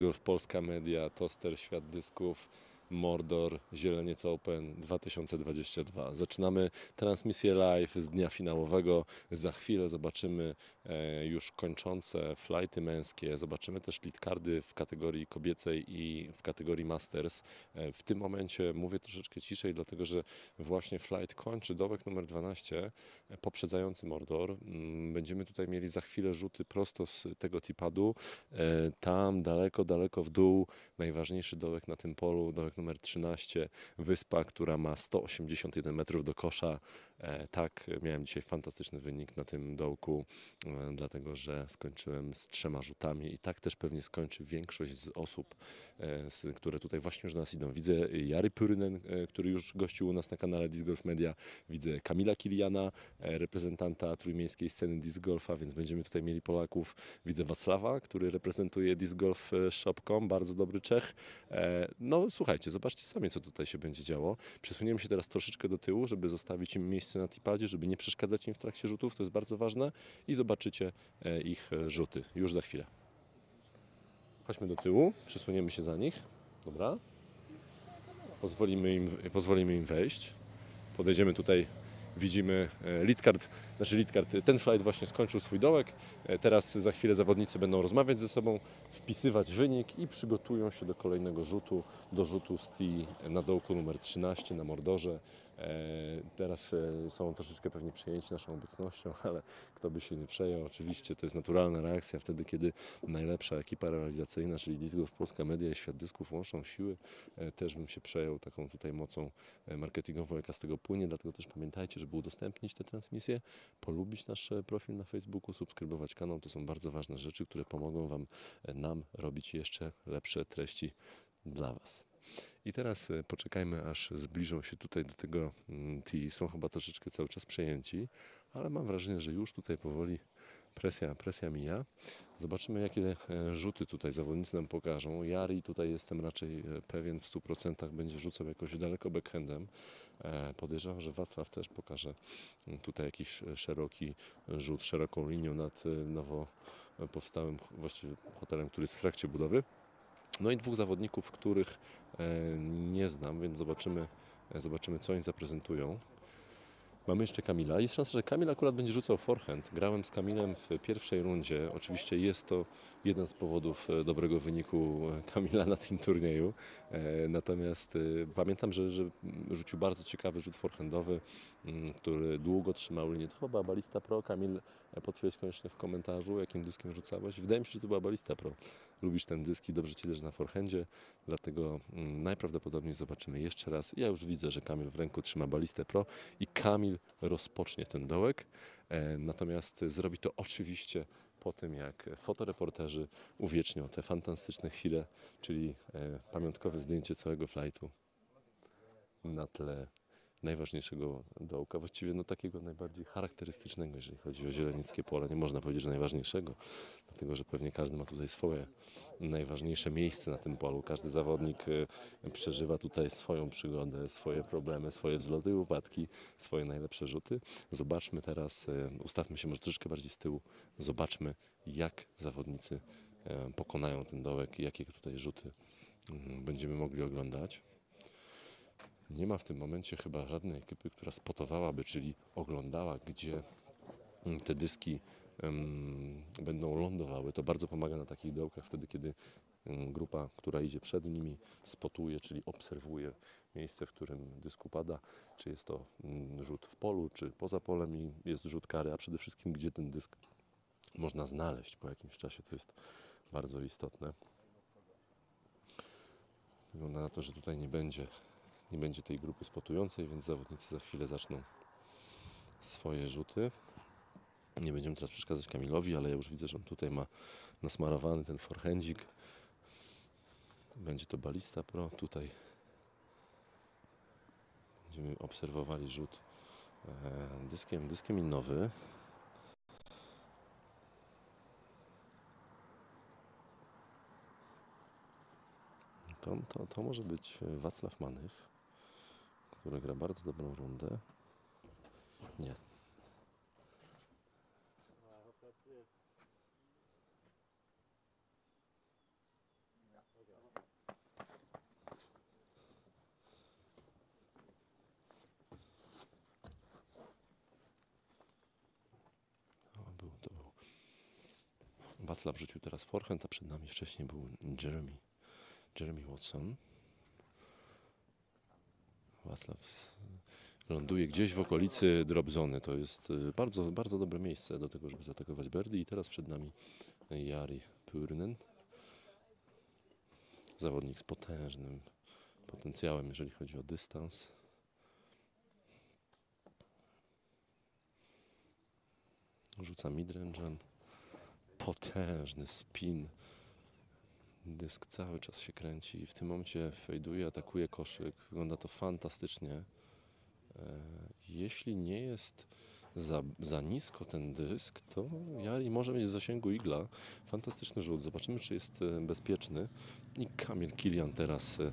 Golf Polska Media, Toster Świat Dysków, Mordor, Zieleniec Open 2022. Zaczynamy transmisję live z dnia finałowego. Za chwilę zobaczymy e, już kończące flighty męskie. Zobaczymy też leadcardy w kategorii kobiecej i w kategorii Masters. E, W tym momencie mówię troszeczkę ciszej, dlatego że właśnie flight kończy dołek numer 12, e, poprzedzający Mordor. Mm, Będziemy tutaj mieli za chwilę rzuty prosto z tego tipadu. Tam daleko, daleko w dół najważniejszy dołek na tym polu, dołek numer 13, wyspa, która ma 181 metrów do kosza. E, Tak, miałem dzisiaj fantastyczny wynik na tym dołku, e, dlatego że skończyłem z trzema rzutami i tak też pewnie skończy większość z osób, e, które tutaj właśnie już do nas idą. Widzę Jary Pyrynen, który już gościł u nas na kanale Disc Golf Media. Widzę Kamila Kiliana, reprezentanta trójmiejskiej sceny disc golfa, więc będziemy tutaj mieli Polaków. Widzę Wacława, który reprezentuje Disc Golf Shop.com, bardzo dobry Czech. No słuchajcie, zobaczcie sami, co tutaj się będzie działo. Przesuniemy się teraz troszeczkę do tyłu, żeby zostawić im miejsce na tipadzie, żeby nie przeszkadzać im w trakcie rzutów, to jest bardzo ważne i zobaczycie e, ich e, rzuty już za chwilę. Chodźmy do tyłu, przesuniemy się za nich, dobra? Pozwolimy im, pozwolimy im wejść. Podejdziemy tutaj, widzimy e, card, znaczy lead card, ten flight właśnie skończył swój dołek. E, Teraz za chwilę zawodnicy będą rozmawiać ze sobą, wpisywać wynik i przygotują się do kolejnego rzutu, do rzutu z na dołku numer 13 na Mordorze. E, Teraz e, są troszeczkę pewnie przejęci naszą obecnością, ale kto by się nie przejął, oczywiście to jest naturalna reakcja wtedy, kiedy najlepsza ekipa realizacyjna, czyli Golf Polska Media i Świat Dysków łączą siły. E, Też bym się przejął taką tutaj mocą marketingową, jaka z tego płynie, dlatego też pamiętajcie, żeby udostępnić tę transmisję, polubić nasz profil na Facebooku, subskrybować kanał. To są bardzo ważne rzeczy, które pomogą Wam, nam robić jeszcze lepsze treści dla Was. I teraz e, poczekajmy, aż zbliżą się tutaj do tego mm, tee. Są chyba troszeczkę cały czas przejęci, ale mam wrażenie, że już tutaj powoli presja, presja mija. Zobaczymy, jakie e, rzuty tutaj zawodnicy nam pokażą. Jari tutaj jestem raczej e, pewien w 100% będzie rzucał jakoś daleko backhandem. Podejrzewam, że Wacław też pokaże mm, tutaj jakiś szeroki rzut, szeroką linią nad nowo powstałym właściwie hotelem, który jest w trakcie budowy. No i dwóch zawodników, których e, nie znam, więc zobaczymy, e, zobaczymy co oni zaprezentują. Mamy jeszcze Kamila. Jest szansa, że Kamil akurat będzie rzucał forehand. Grałem z Kamilem w pierwszej rundzie. Oczywiście jest to jeden z powodów e, dobrego wyniku Kamila na tym turnieju. Natomiast pamiętam, że, że rzucił bardzo ciekawy rzut forehandowy, m, który długo trzymał linię. To chyba Balista Pro. Kamil, potwierdź koniecznie w komentarzu, jakim dyskiem rzucałeś. Wydaje mi się, że to była Balista Pro. Lubisz ten dysk i dobrze Ci leży na forehandzie, dlatego mm, najprawdopodobniej zobaczymy jeszcze raz. Ja już widzę, że Kamil w ręku trzyma balistę Pro i Kamil rozpocznie ten dołek, e, natomiast zrobi to oczywiście po tym, jak fotoreporterzy uwiecznią te fantastyczne chwile, czyli e, pamiątkowe zdjęcie całego flightu na tle najważniejszego dołka, właściwie no takiego najbardziej charakterystycznego, jeżeli chodzi o zielenickie pole. Nie można powiedzieć, że najważniejszego, dlatego że pewnie każdy ma tutaj swoje najważniejsze miejsce na tym polu. Każdy zawodnik e, przeżywa tutaj swoją przygodę, swoje problemy, swoje wzloty i upadki, swoje najlepsze rzuty. Zobaczmy teraz, e, ustawmy się może troszeczkę bardziej z tyłu, zobaczmy jak zawodnicy e, pokonają ten dołek i jakie tutaj rzuty mm, będziemy mogli oglądać. Nie ma w tym momencie chyba żadnej ekipy, która spotowałaby, czyli oglądała, gdzie mm, te dyski em, będą lądowały. To bardzo pomaga na takich dołkach wtedy, kiedy grupa, która idzie przed nimi, spotuje, czyli obserwuje miejsce, w którym dysk upada, czy jest to mm, rzut w polu, czy poza polem i jest rzut kary, a przede wszystkim gdzie ten dysk można znaleźć po jakimś czasie. To jest bardzo istotne. Wygląda na to, że tutaj nie będzie nie będzie tej grupy spotującej, więc zawodnicy za chwilę zaczną swoje rzuty. Nie będziemy teraz przeszkadzać Kamilowi, ale ja już widzę, że on tutaj ma nasmarowany ten forehandzik. Będzie to balista pro. Tutaj będziemy obserwowali rzut e, dyskiem, dyskiem innowy. To, to, to może być Wacław Manych, który gra bardzo dobrą rundę. Nie. Był, to był. Wacław wrzucił teraz forehand, a przed nami wcześniej był Jeremy, Jeremy Watson. Waclaw s- ląduje gdzieś w okolicy drop zony. To jest y, bardzo, bardzo dobre miejsce do tego, żeby zaatakować birdie. I teraz przed nami Jari Purnen. Zawodnik z potężnym potencjałem, jeżeli chodzi o dystans. Rzuca midrange'em. Potężny spin. Dysk cały czas się kręci i w tym momencie fejduje, atakuje koszyk. Wygląda to fantastycznie. E, Jeśli nie jest za, za nisko ten dysk, to Jari może mieć w zasięgu igla. Fantastyczny rzut. Zobaczymy, czy jest e, bezpieczny. I Kamil Kilian teraz e,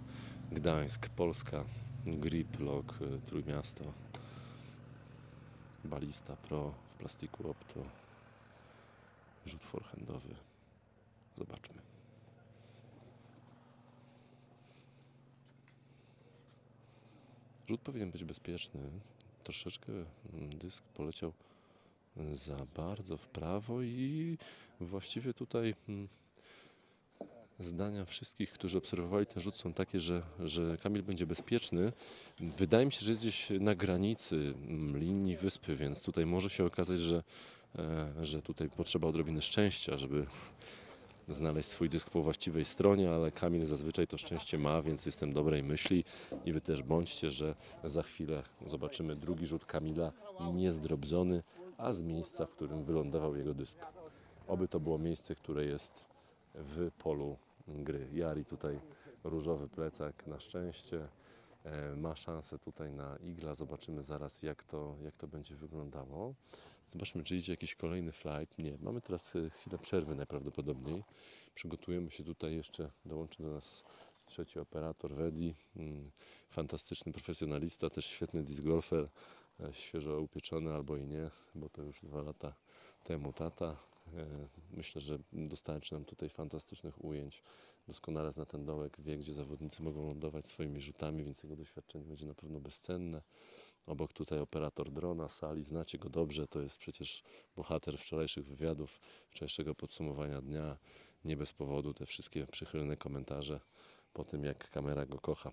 Gdańsk, Polska, Grip Lock, Trójmiasto. Balista Pro w plastiku Opto. Rzut forehandowy. Zobaczmy. Rzut powinien być bezpieczny. Troszeczkę mm, dysk poleciał mm, za bardzo w prawo i właściwie tutaj mm, zdania wszystkich, którzy obserwowali ten rzut są takie, że, że Kamil będzie bezpieczny. Wydaje mi się, że jest gdzieś na granicy linii wyspy, więc tutaj może się okazać, że, e, że tutaj potrzeba odrobiny szczęścia, żeby znaleźć swój dysk po właściwej stronie, ale Kamil zazwyczaj to szczęście ma, więc jestem dobrej myśli i wy też bądźcie, że za chwilę zobaczymy drugi rzut Kamila niezdrobzony, a z miejsca, w którym wylądował jego dysk. Oby to było miejsce, które jest w polu gry. Jari tutaj różowy plecak na szczęście. E, Ma szansę tutaj na igla. Zobaczymy zaraz, jak to, jak to będzie wyglądało. Zobaczmy, czy idzie jakiś kolejny flight. Nie, mamy teraz e, chwilę przerwy najprawdopodobniej. Przygotujemy się tutaj jeszcze, dołączy do nas trzeci operator Wedi. Mm, Fantastyczny profesjonalista, też świetny disc golfer. e, Świeżo upieczony albo i nie, bo to już dwa lata temu tata. E, Myślę, że dostarczy nam tutaj fantastycznych ujęć. Doskonale zna ten dołek, wie gdzie zawodnicy mogą lądować swoimi rzutami, więc jego doświadczenie będzie na pewno bezcenne. Obok tutaj operator drona, sali, znacie go dobrze, to jest przecież bohater wczorajszych wywiadów, wczorajszego podsumowania dnia. Nie bez powodu te wszystkie przychylne komentarze po tym, jak kamera go kocha.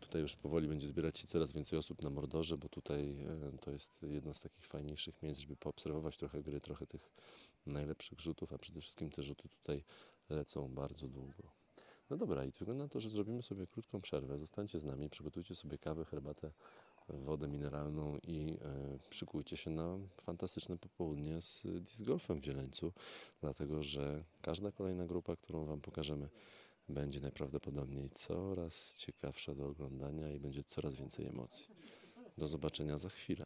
Tutaj już powoli będzie zbierać się coraz więcej osób na Mordorze, bo tutaj e, to jest jedno z takich fajniejszych miejsc, żeby poobserwować trochę gry, trochę tych najlepszych rzutów, a przede wszystkim te rzuty tutaj lecą bardzo długo. No dobra, i wygląda na to, że zrobimy sobie krótką przerwę. Zostańcie z nami, przygotujcie sobie kawę, herbatę, wodę mineralną i e, szykujcie się na fantastyczne popołudnie z disc golfem w Zieleńcu, dlatego że każda kolejna grupa, którą Wam pokażemy, będzie najprawdopodobniej coraz ciekawsza do oglądania i będzie coraz więcej emocji. Do zobaczenia za chwilę.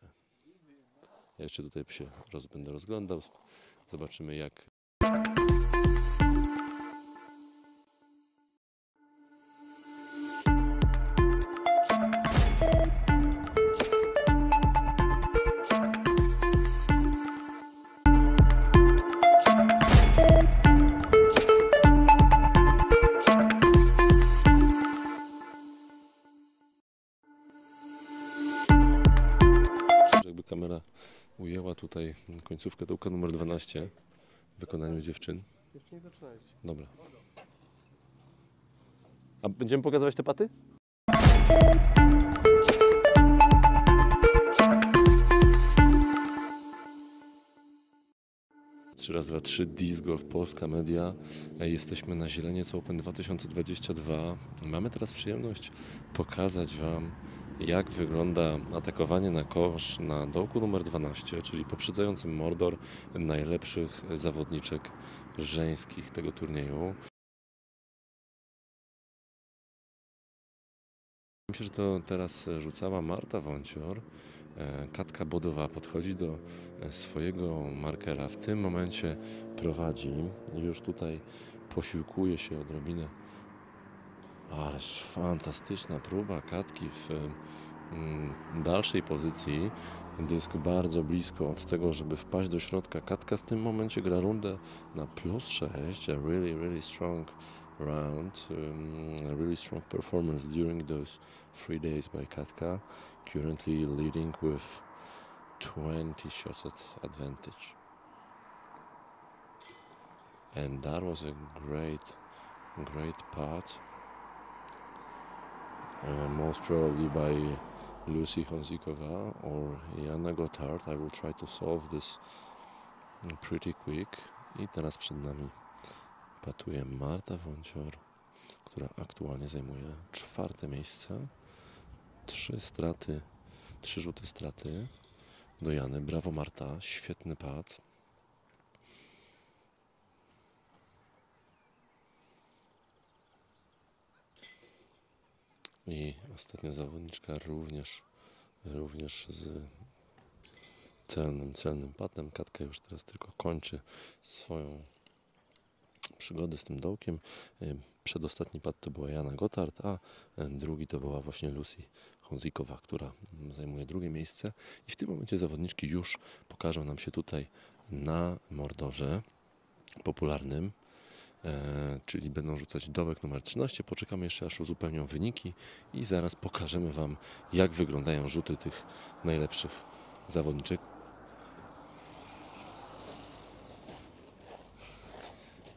Ja jeszcze tutaj się roz, będę rozglądał. Zobaczymy jak końcówkę dołka numer 12 w wykonaniu dziewczyn. Jeszcze nie zaczynajcie. Dobra. A będziemy pokazywać te paty? Trzy raz, dwa, trzy, Disc Golf Polska Media. Jesteśmy na Zieleniec Open 2022. Mamy teraz przyjemność pokazać Wam, jak wygląda atakowanie na kosz na dołku numer 12, czyli poprzedzającym Mordor najlepszych zawodniczek żeńskich tego turnieju. Myślę, że to teraz rzucała Marta Wącior. E, Katka Bodowa podchodzi do e, swojego markera. W tym momencie prowadzi. Już tutaj posiłkuje się odrobinę. Ależ fantastyczna próba Katki w mm, dalszej pozycji. Dysk bardzo blisko od tego, żeby wpaść do środka. Katka w tym momencie gra rundę na plus 6. A really, really strong round. A really strong performance during those three days by Katka. Currently leading with 20 shots at advantage. And that was a great, great putt. Uh, most probably by Lucy Honzikova or Jana Gotthard. I will try to solve this pretty quick. I teraz przed nami patuje Marta Wącior, która aktualnie zajmuje czwarte miejsce. Trzy straty, trzy rzuty straty do Jany. Brawo Marta, świetny pad. I ostatnia zawodniczka również, również z celnym, celnym patem. Katka już teraz tylko kończy swoją przygodę z tym dołkiem. Y, Przedostatni pad to była Jana Gotthard, a y, drugi to była właśnie Lucy Honzikowa, która mm, zajmuje drugie miejsce. I w tym momencie zawodniczki już pokażą nam się tutaj na Mordorze popularnym, czyli będą rzucać dołek numer 13. Poczekamy jeszcze aż uzupełnią wyniki i zaraz pokażemy Wam, jak wyglądają rzuty tych najlepszych zawodniczek.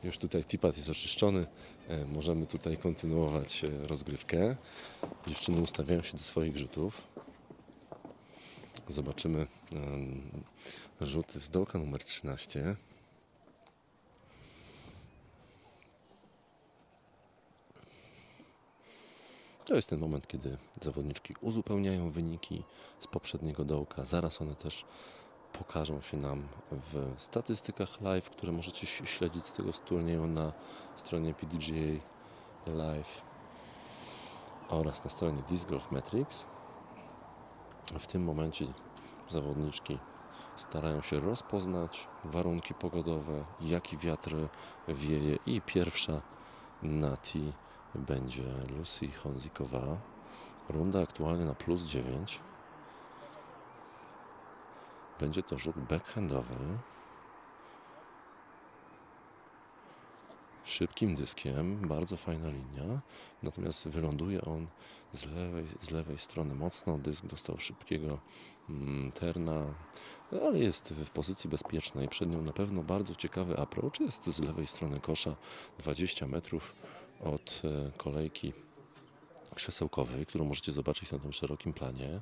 Już tutaj tipat jest oczyszczony. E, Możemy tutaj kontynuować e, rozgrywkę. Dziewczyny ustawiają się do swoich rzutów. Zobaczymy rzuty z dołka numer 13. To jest ten moment, kiedy zawodniczki uzupełniają wyniki z poprzedniego dołka. Zaraz one też pokażą się nam w statystykach live, które możecie śledzić z tego turnieju na stronie PDGA Live oraz na stronie Disc Golf Metrics. W tym momencie zawodniczki starają się rozpoznać warunki pogodowe, jaki wiatr wieje i pierwsza na tee będzie Lucy Honzikowa. Runda aktualnie na plus 9. Będzie to rzut backhandowy. Szybkim dyskiem, bardzo fajna linia. Natomiast wyląduje on z lewej, z lewej strony mocno. Dysk dostał szybkiego mm, terna, ale jest w pozycji bezpiecznej. Przed nią na pewno bardzo ciekawy approach. Jest z lewej strony kosza 20 metrów od e, kolejki krzesełkowej, którą możecie zobaczyć na tym szerokim planie.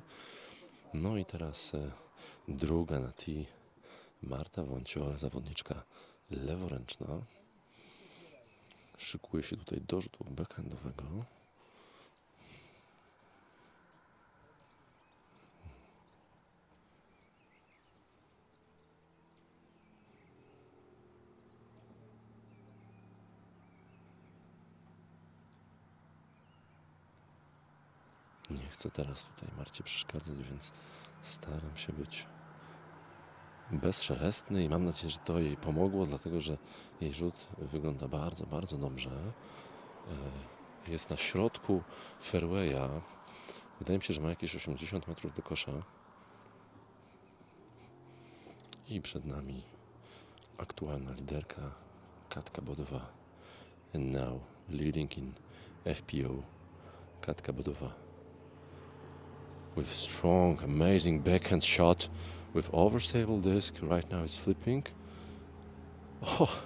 No i teraz e, druga na tee Marta Wącior, zawodniczka leworęczna. Szykuje się tutaj do rzutu backhandowego. Nie chcę teraz tutaj Marcie przeszkadzać, więc staram się być bezszelestny i mam nadzieję, że to jej pomogło, dlatego że jej rzut wygląda bardzo, bardzo dobrze. E, Jest na środku fairwaya. Wydaje mi się, że ma jakieś 80 metrów do kosza. I przed nami aktualna liderka Katka Bodowa. And now leading in FPO Katka Bodowa. With strong, amazing backhand shot with overstable disc. Right now it's flipping. Oh,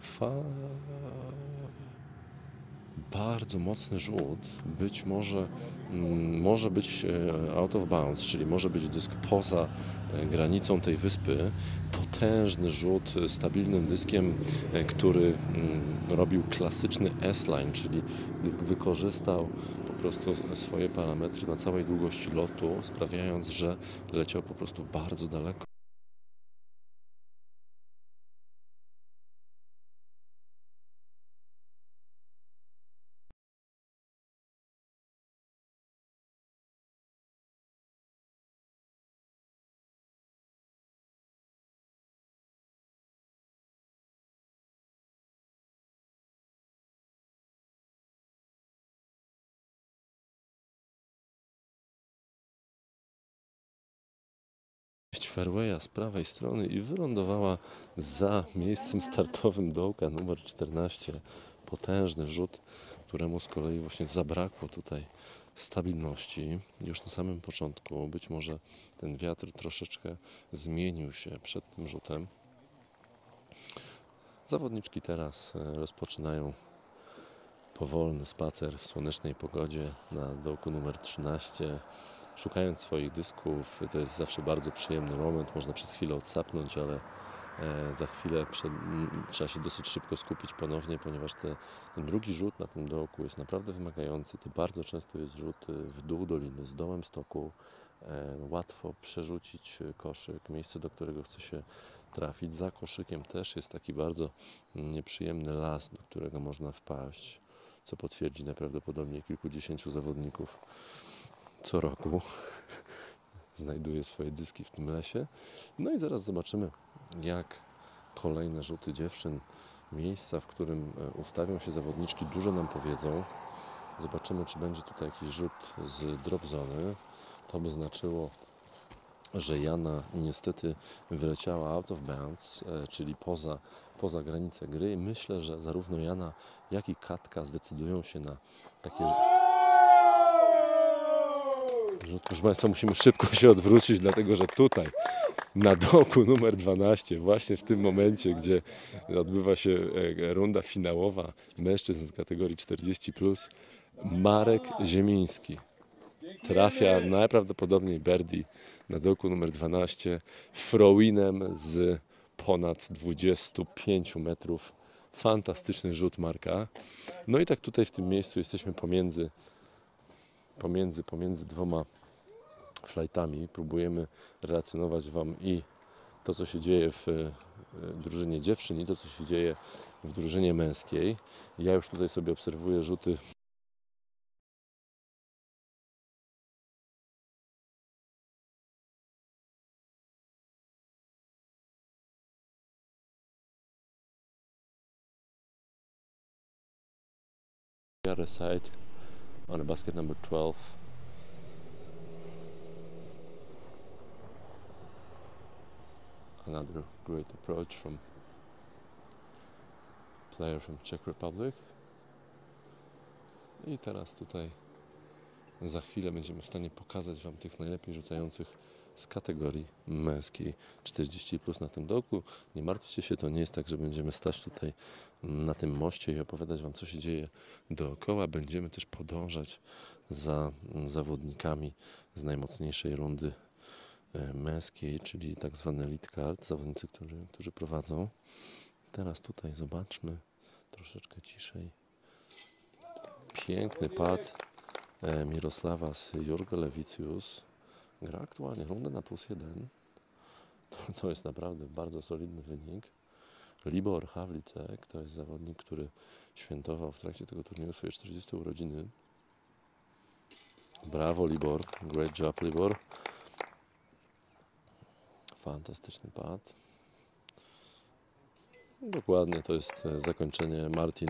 fa... Bardzo mocny rzut. Być może mm, może być e, out of bounds, czyli może być dysk poza e, granicą tej wyspy. Potężny rzut e, stabilnym dyskiem, który mm, robił klasyczny S-line, czyli dysk wykorzystał po prostu swoje parametry na całej długości lotu, sprawiając, że leciał po prostu bardzo daleko. Fairwaya z prawej strony i wylądowała za miejscem startowym dołka numer 14. Potężny rzut, któremu z kolei właśnie zabrakło tutaj stabilności już na samym początku. Być może ten wiatr troszeczkę zmienił się przed tym rzutem. Zawodniczki teraz e, rozpoczynają powolny spacer w słonecznej pogodzie na dołku numer 13, szukając swoich dysków. To jest zawsze bardzo przyjemny moment, można przez chwilę odsapnąć, ale e, za chwilę przed, m, trzeba się dosyć szybko skupić ponownie, ponieważ te, ten drugi rzut na tym dołku jest naprawdę wymagający. To bardzo często jest rzut e, w dół doliny, z dołem stoku. E, Łatwo przerzucić e, koszyk, miejsce, do którego chce się trafić. Za koszykiem też jest taki bardzo nieprzyjemny las, do którego można wpaść, co potwierdzi najprawdopodobniej kilkudziesięciu zawodników co roku. Znajduje swoje dyski w tym lesie. No i zaraz zobaczymy, jak kolejne rzuty dziewczyn, miejsca, w którym e, ustawią się zawodniczki, dużo nam powiedzą. Zobaczymy, czy będzie tutaj jakiś rzut z drop zony. To by znaczyło, że Jana niestety wyleciała out of bounds, e, czyli poza, poza granicę gry. Myślę, że zarówno Jana, jak i Katka zdecydują się na takie rzut. Proszę Państwa, musimy szybko się odwrócić, dlatego że tutaj, na dołku numer 12, właśnie w tym momencie, gdzie odbywa się e, runda finałowa mężczyzn z kategorii 40+, Marek Ziemiński trafia najprawdopodobniej Berdi na dołku numer 12 Frowinem z ponad 25 metrów. Fantastyczny rzut Marka. No i tak tutaj w tym miejscu jesteśmy pomiędzy, pomiędzy, pomiędzy dwoma flightami. Próbujemy relacjonować Wam i to, co się dzieje w e, drużynie dziewczyn i to, co się dzieje w drużynie męskiej. Ja już tutaj sobie obserwuję rzuty the other side on basket number 12. Another great approach from player from Czech Republic. I teraz tutaj za chwilę będziemy w stanie pokazać Wam tych najlepiej rzucających z kategorii męskiej 40 plus na tym dołku. Nie martwcie się, to nie jest tak, że będziemy stać tutaj na tym moście i opowiadać Wam, co się dzieje dookoła. Będziemy też podążać za zawodnikami z najmocniejszej rundy e, męskiej, czyli tak zwany elite card, zawodnicy, którzy, którzy prowadzą. Teraz tutaj zobaczmy troszeczkę ciszej. Piękny pad e, Mirosława z Jurgo Lewicjus. Gra aktualnie rundę na plus jeden. To, to jest naprawdę bardzo solidny wynik. Libor Hawlicek to jest zawodnik, który świętował w trakcie tego turnieju swoje 40 urodziny. Brawo Libor, great job Libor. Fantastyczny pad. Dokładnie, to jest e, zakończenie Martin.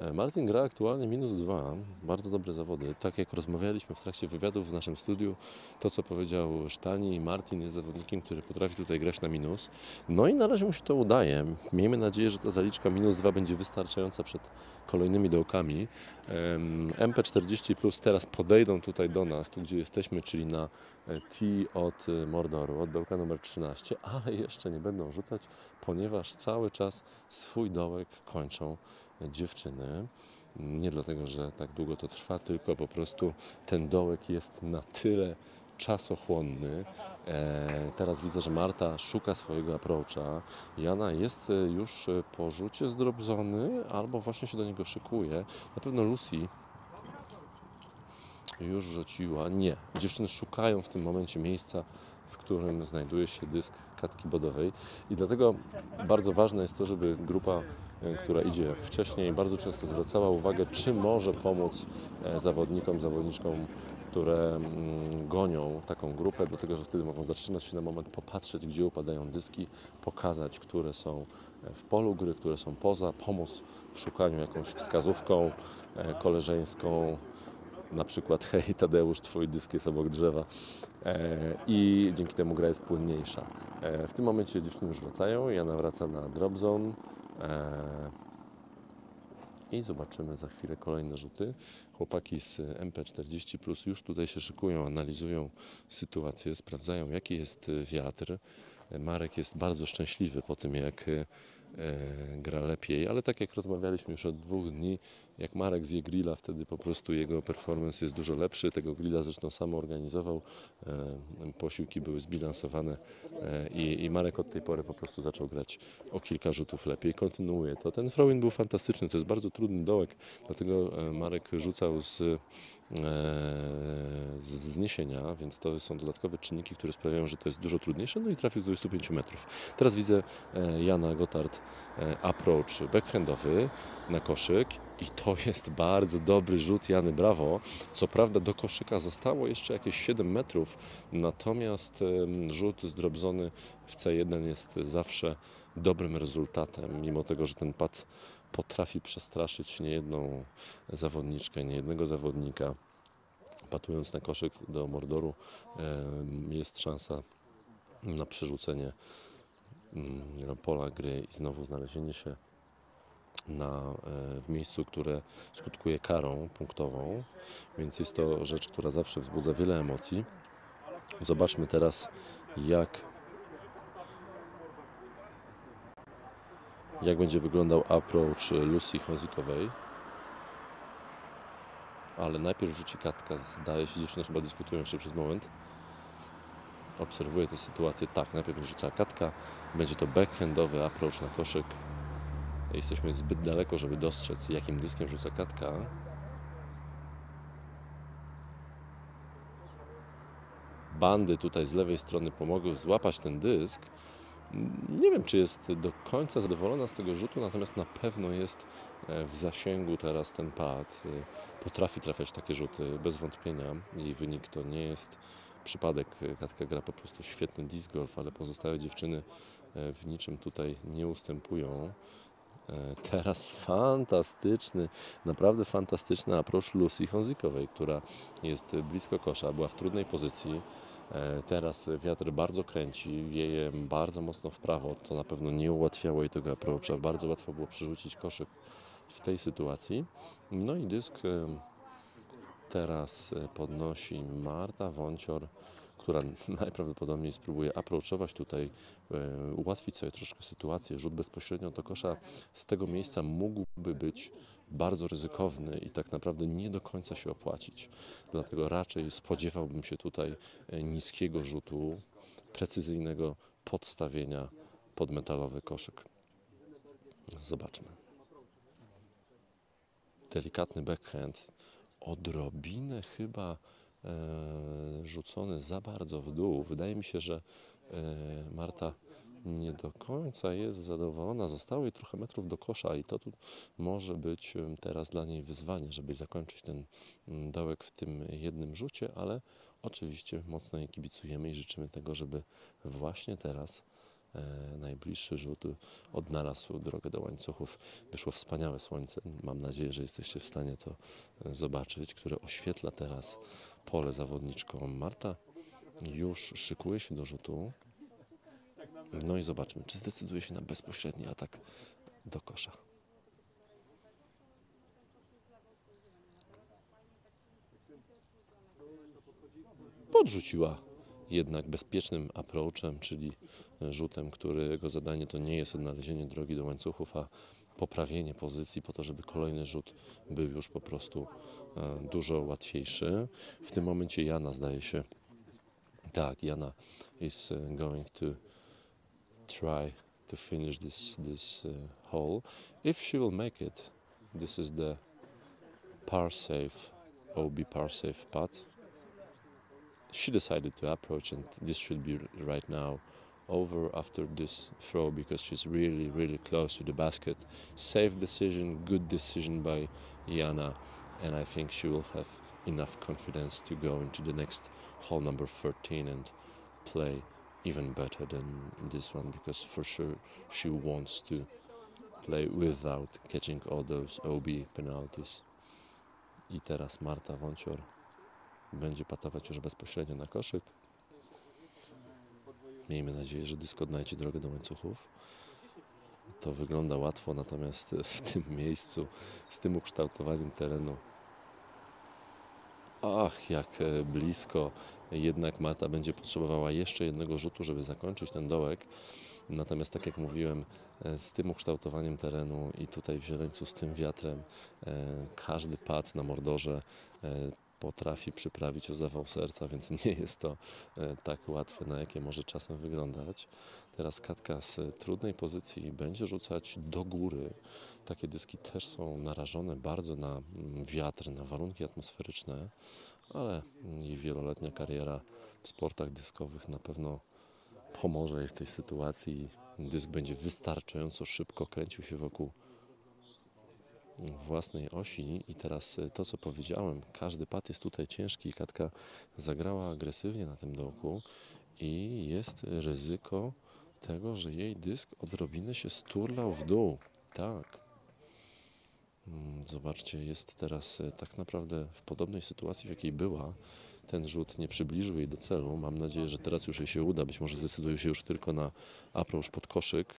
E, Martin gra aktualnie minus dwa, bardzo dobre zawody. Tak jak rozmawialiśmy w trakcie wywiadów w naszym studiu, to co powiedział Sztani, Martin jest zawodnikiem, który potrafi tutaj grać na minus. No i na razie mu się to udaje. Miejmy nadzieję, że ta zaliczka minus dwa będzie wystarczająca przed kolejnymi dołkami. Em, MP40 plus teraz podejdą tutaj do nas, tu gdzie jesteśmy, czyli na e, T od e, Mordoru, od dołka numer 13, ale jeszcze nie będą rzucać, ponieważ cały czas swój dołek kończą dziewczyny. Nie dlatego, że tak długo to trwa, tylko po prostu ten dołek jest na tyle czasochłonny. E, teraz widzę, że Marta szuka swojego approacha. Jana jest e, już po rzucie z drop zony, albo właśnie się do niego szykuje. Na pewno Lucy już rzuciła. Nie. Dziewczyny szukają w tym momencie miejsca, w którym znajduje się dysk katki bodowej i dlatego bardzo ważne jest to, żeby grupa, która idzie wcześniej, bardzo często zwracała uwagę, czy może pomóc e, zawodnikom, zawodniczkom, które mm, gonią taką grupę, dlatego że wtedy mogą zatrzymać się na moment, popatrzeć, gdzie upadają dyski, pokazać, które są e, w polu gry, które są poza, pomóc w szukaniu jakąś wskazówką e, koleżeńską, na przykład hej Tadeusz, twój dysk jest obok drzewa. I dzięki temu gra jest płynniejsza. W tym momencie dziewczyny już wracają, Jana wraca na drop zone i zobaczymy za chwilę kolejne rzuty. Chłopaki z MP40 Plus już tutaj się szykują, analizują sytuację, sprawdzają jaki jest wiatr. Marek jest bardzo szczęśliwy po tym, jak e, gra lepiej, ale tak jak rozmawialiśmy już od dwóch dni, jak Marek zje grilla, wtedy po prostu jego performance jest dużo lepszy. Tego grilla zresztą sam organizował, e, posiłki były zbilansowane e, i, i Marek od tej pory po prostu zaczął grać o kilka rzutów lepiej. Kontynuuje to. Ten throwing był fantastyczny, to jest bardzo trudny dołek, dlatego e, Marek rzucał z, z wzniesienia, więc to są dodatkowe czynniki, które sprawiają, że to jest dużo trudniejsze, no i trafił z 25 metrów. Teraz widzę Jana Gotard approach backhandowy na koszyk i to jest bardzo dobry rzut Jany Brawo. Co prawda do koszyka zostało jeszcze jakieś 7 metrów, natomiast rzut zdrobzony w C1 jest zawsze dobrym rezultatem, mimo tego, że ten pad potrafi przestraszyć niejedną zawodniczkę, niejednego zawodnika. Patując na koszyk do Mordoru jest szansa na przerzucenie mm, pola gry i znowu znalezienie się na, e, w miejscu, które skutkuje karą punktową, więc jest to rzecz, która zawsze wzbudza wiele emocji. Zobaczmy teraz, jak, jak będzie wyglądał approach Lucy Honzikowej. Ale najpierw rzuci katka. Zdaje się, dziewczyny chyba dyskutują jeszcze przez moment. Obserwuję tę sytuację. Tak, najpierw rzuca katka. Będzie to backhandowy approach na koszyk. Jesteśmy zbyt daleko, żeby dostrzec, jakim dyskiem rzuca katka. Bandy tutaj z lewej strony pomogły złapać ten dysk. Nie wiem, czy jest do końca zadowolona z tego rzutu, natomiast na pewno jest e, w zasięgu teraz ten pad. E, Potrafi trafiać takie rzuty, bez wątpienia. Jej wynik to nie jest przypadek. Katka gra po prostu świetny disc golf, ale pozostałe dziewczyny e, w niczym tutaj nie ustępują. E, Teraz fantastyczny, naprawdę fantastyczny approach Lucy Honzikowej, która jest blisko kosza, była w trudnej pozycji. E, Teraz wiatr bardzo kręci, wieje bardzo mocno w prawo. To na pewno nie ułatwiało jej tego approacha. Bardzo łatwo było przerzucić koszyk w tej sytuacji. No i dysk e, teraz podnosi Marta Wącior, która najprawdopodobniej spróbuje approachować tutaj, e, ułatwić sobie troszkę sytuację. Rzut bezpośrednio do kosza z tego miejsca mógłby być bardzo ryzykowny i tak naprawdę nie do końca się opłacić. Dlatego raczej spodziewałbym się tutaj e, niskiego rzutu, precyzyjnego podstawienia pod metalowy koszyk. Zobaczmy. Delikatny backhand, odrobinę chyba rzucony za bardzo w dół. Wydaje mi się, że e, Marta nie do końca jest zadowolona. Zostało jej trochę metrów do kosza i to tu może być teraz dla niej wyzwanie, żeby zakończyć ten dołek w tym jednym rzucie, ale oczywiście mocno jej kibicujemy i życzymy tego, żeby właśnie teraz e, najbliższy rzut odnalazł drogę do łańcuchów. Wyszło wspaniałe słońce. Mam nadzieję, że jesteście w stanie to e, zobaczyć, które oświetla teraz pole zawodniczkom. Marta już szykuje się do rzutu. No i zobaczmy, czy zdecyduje się na bezpośredni atak do kosza. Podrzuciła jednak bezpiecznym approachem, czyli rzutem, którego zadanie to nie jest odnalezienie drogi do łańcuchów, a poprawienie pozycji po to, żeby kolejny rzut był już po prostu e, dużo łatwiejszy. W tym momencie Jana zdaje się, tak, Jana is e, going to try to finish this this uh, hole. If she will make it, this is the par safe OB par safe putt. She decided to approach, and this should be right now over after this throw because she's really really close to the basket. Safe decision, good decision by Jana, and I think she will have enough confidence to go into the next hole number 13 and play even better than this one because for sure she wants to play without catching all those OB penalties. I teraz Marta Wącior będzie patować już bezpośrednio na koszyk. Miejmy nadzieję, że dysk odnajdzie drogę do łańcuchów. To wygląda łatwo, natomiast w tym miejscu, z tym ukształtowaniem terenu, ach, jak e, blisko. Jednak Marta będzie potrzebowała jeszcze jednego rzutu, żeby zakończyć ten dołek. Natomiast tak jak mówiłem, e, z tym ukształtowaniem terenu i tutaj w Zieleńcu z tym wiatrem e, każdy pad na mordorze e, potrafi przyprawić o zawał serca, więc nie jest to e, tak łatwe, na jakie może czasem wyglądać. Teraz Katka z trudnej pozycji będzie rzucać do góry. Takie dyski też są narażone bardzo na mm, wiatr, na warunki atmosferyczne, ale jej wieloletnia kariera w sportach dyskowych na pewno pomoże jej w tej sytuacji. Dysk będzie wystarczająco szybko kręcił się wokół własnej osi i teraz e, to, co powiedziałem, każdy pad jest tutaj ciężki. Katka zagrała agresywnie na tym dołku i jest ryzyko tego, że jej dysk odrobinę się sturlał w dół. Tak. Mm, Zobaczcie, jest teraz e, tak naprawdę w podobnej sytuacji, w jakiej była. Ten rzut nie przybliżył jej do celu. Mam nadzieję, że teraz już jej się uda. Być może zdecyduje się już tylko na approach pod koszyk.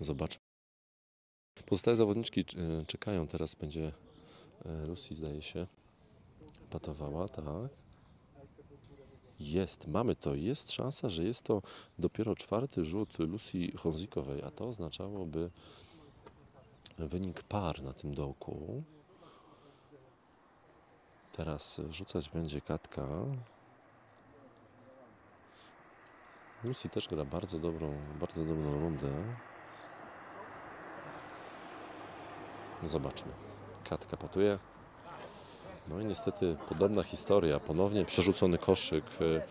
Zobaczmy. Pozostałe zawodniczki e, czekają. Teraz będzie e, Lucy, zdaje się, patowała, tak. Jest, mamy to. Jest szansa, że jest to dopiero czwarty rzut Lucy Honzikowej, a to oznaczałoby wynik par na tym dołku. Teraz rzucać będzie Katka. Lucy też gra bardzo dobrą, bardzo dobrą rundę. Zobaczmy. Katka patuje. No i niestety podobna historia. Ponownie przerzucony koszyk. E,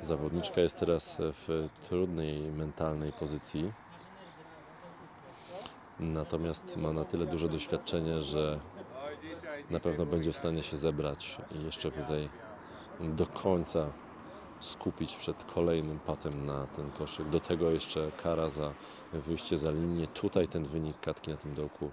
Zawodniczka jest teraz w trudnej mentalnej pozycji. Natomiast ma na tyle duże doświadczenie, że na pewno będzie w stanie się zebrać i jeszcze tutaj do końca skupić przed kolejnym patem na ten koszyk. Do tego jeszcze kara za wyjście za linię. Tutaj ten wynik Katki na tym dołku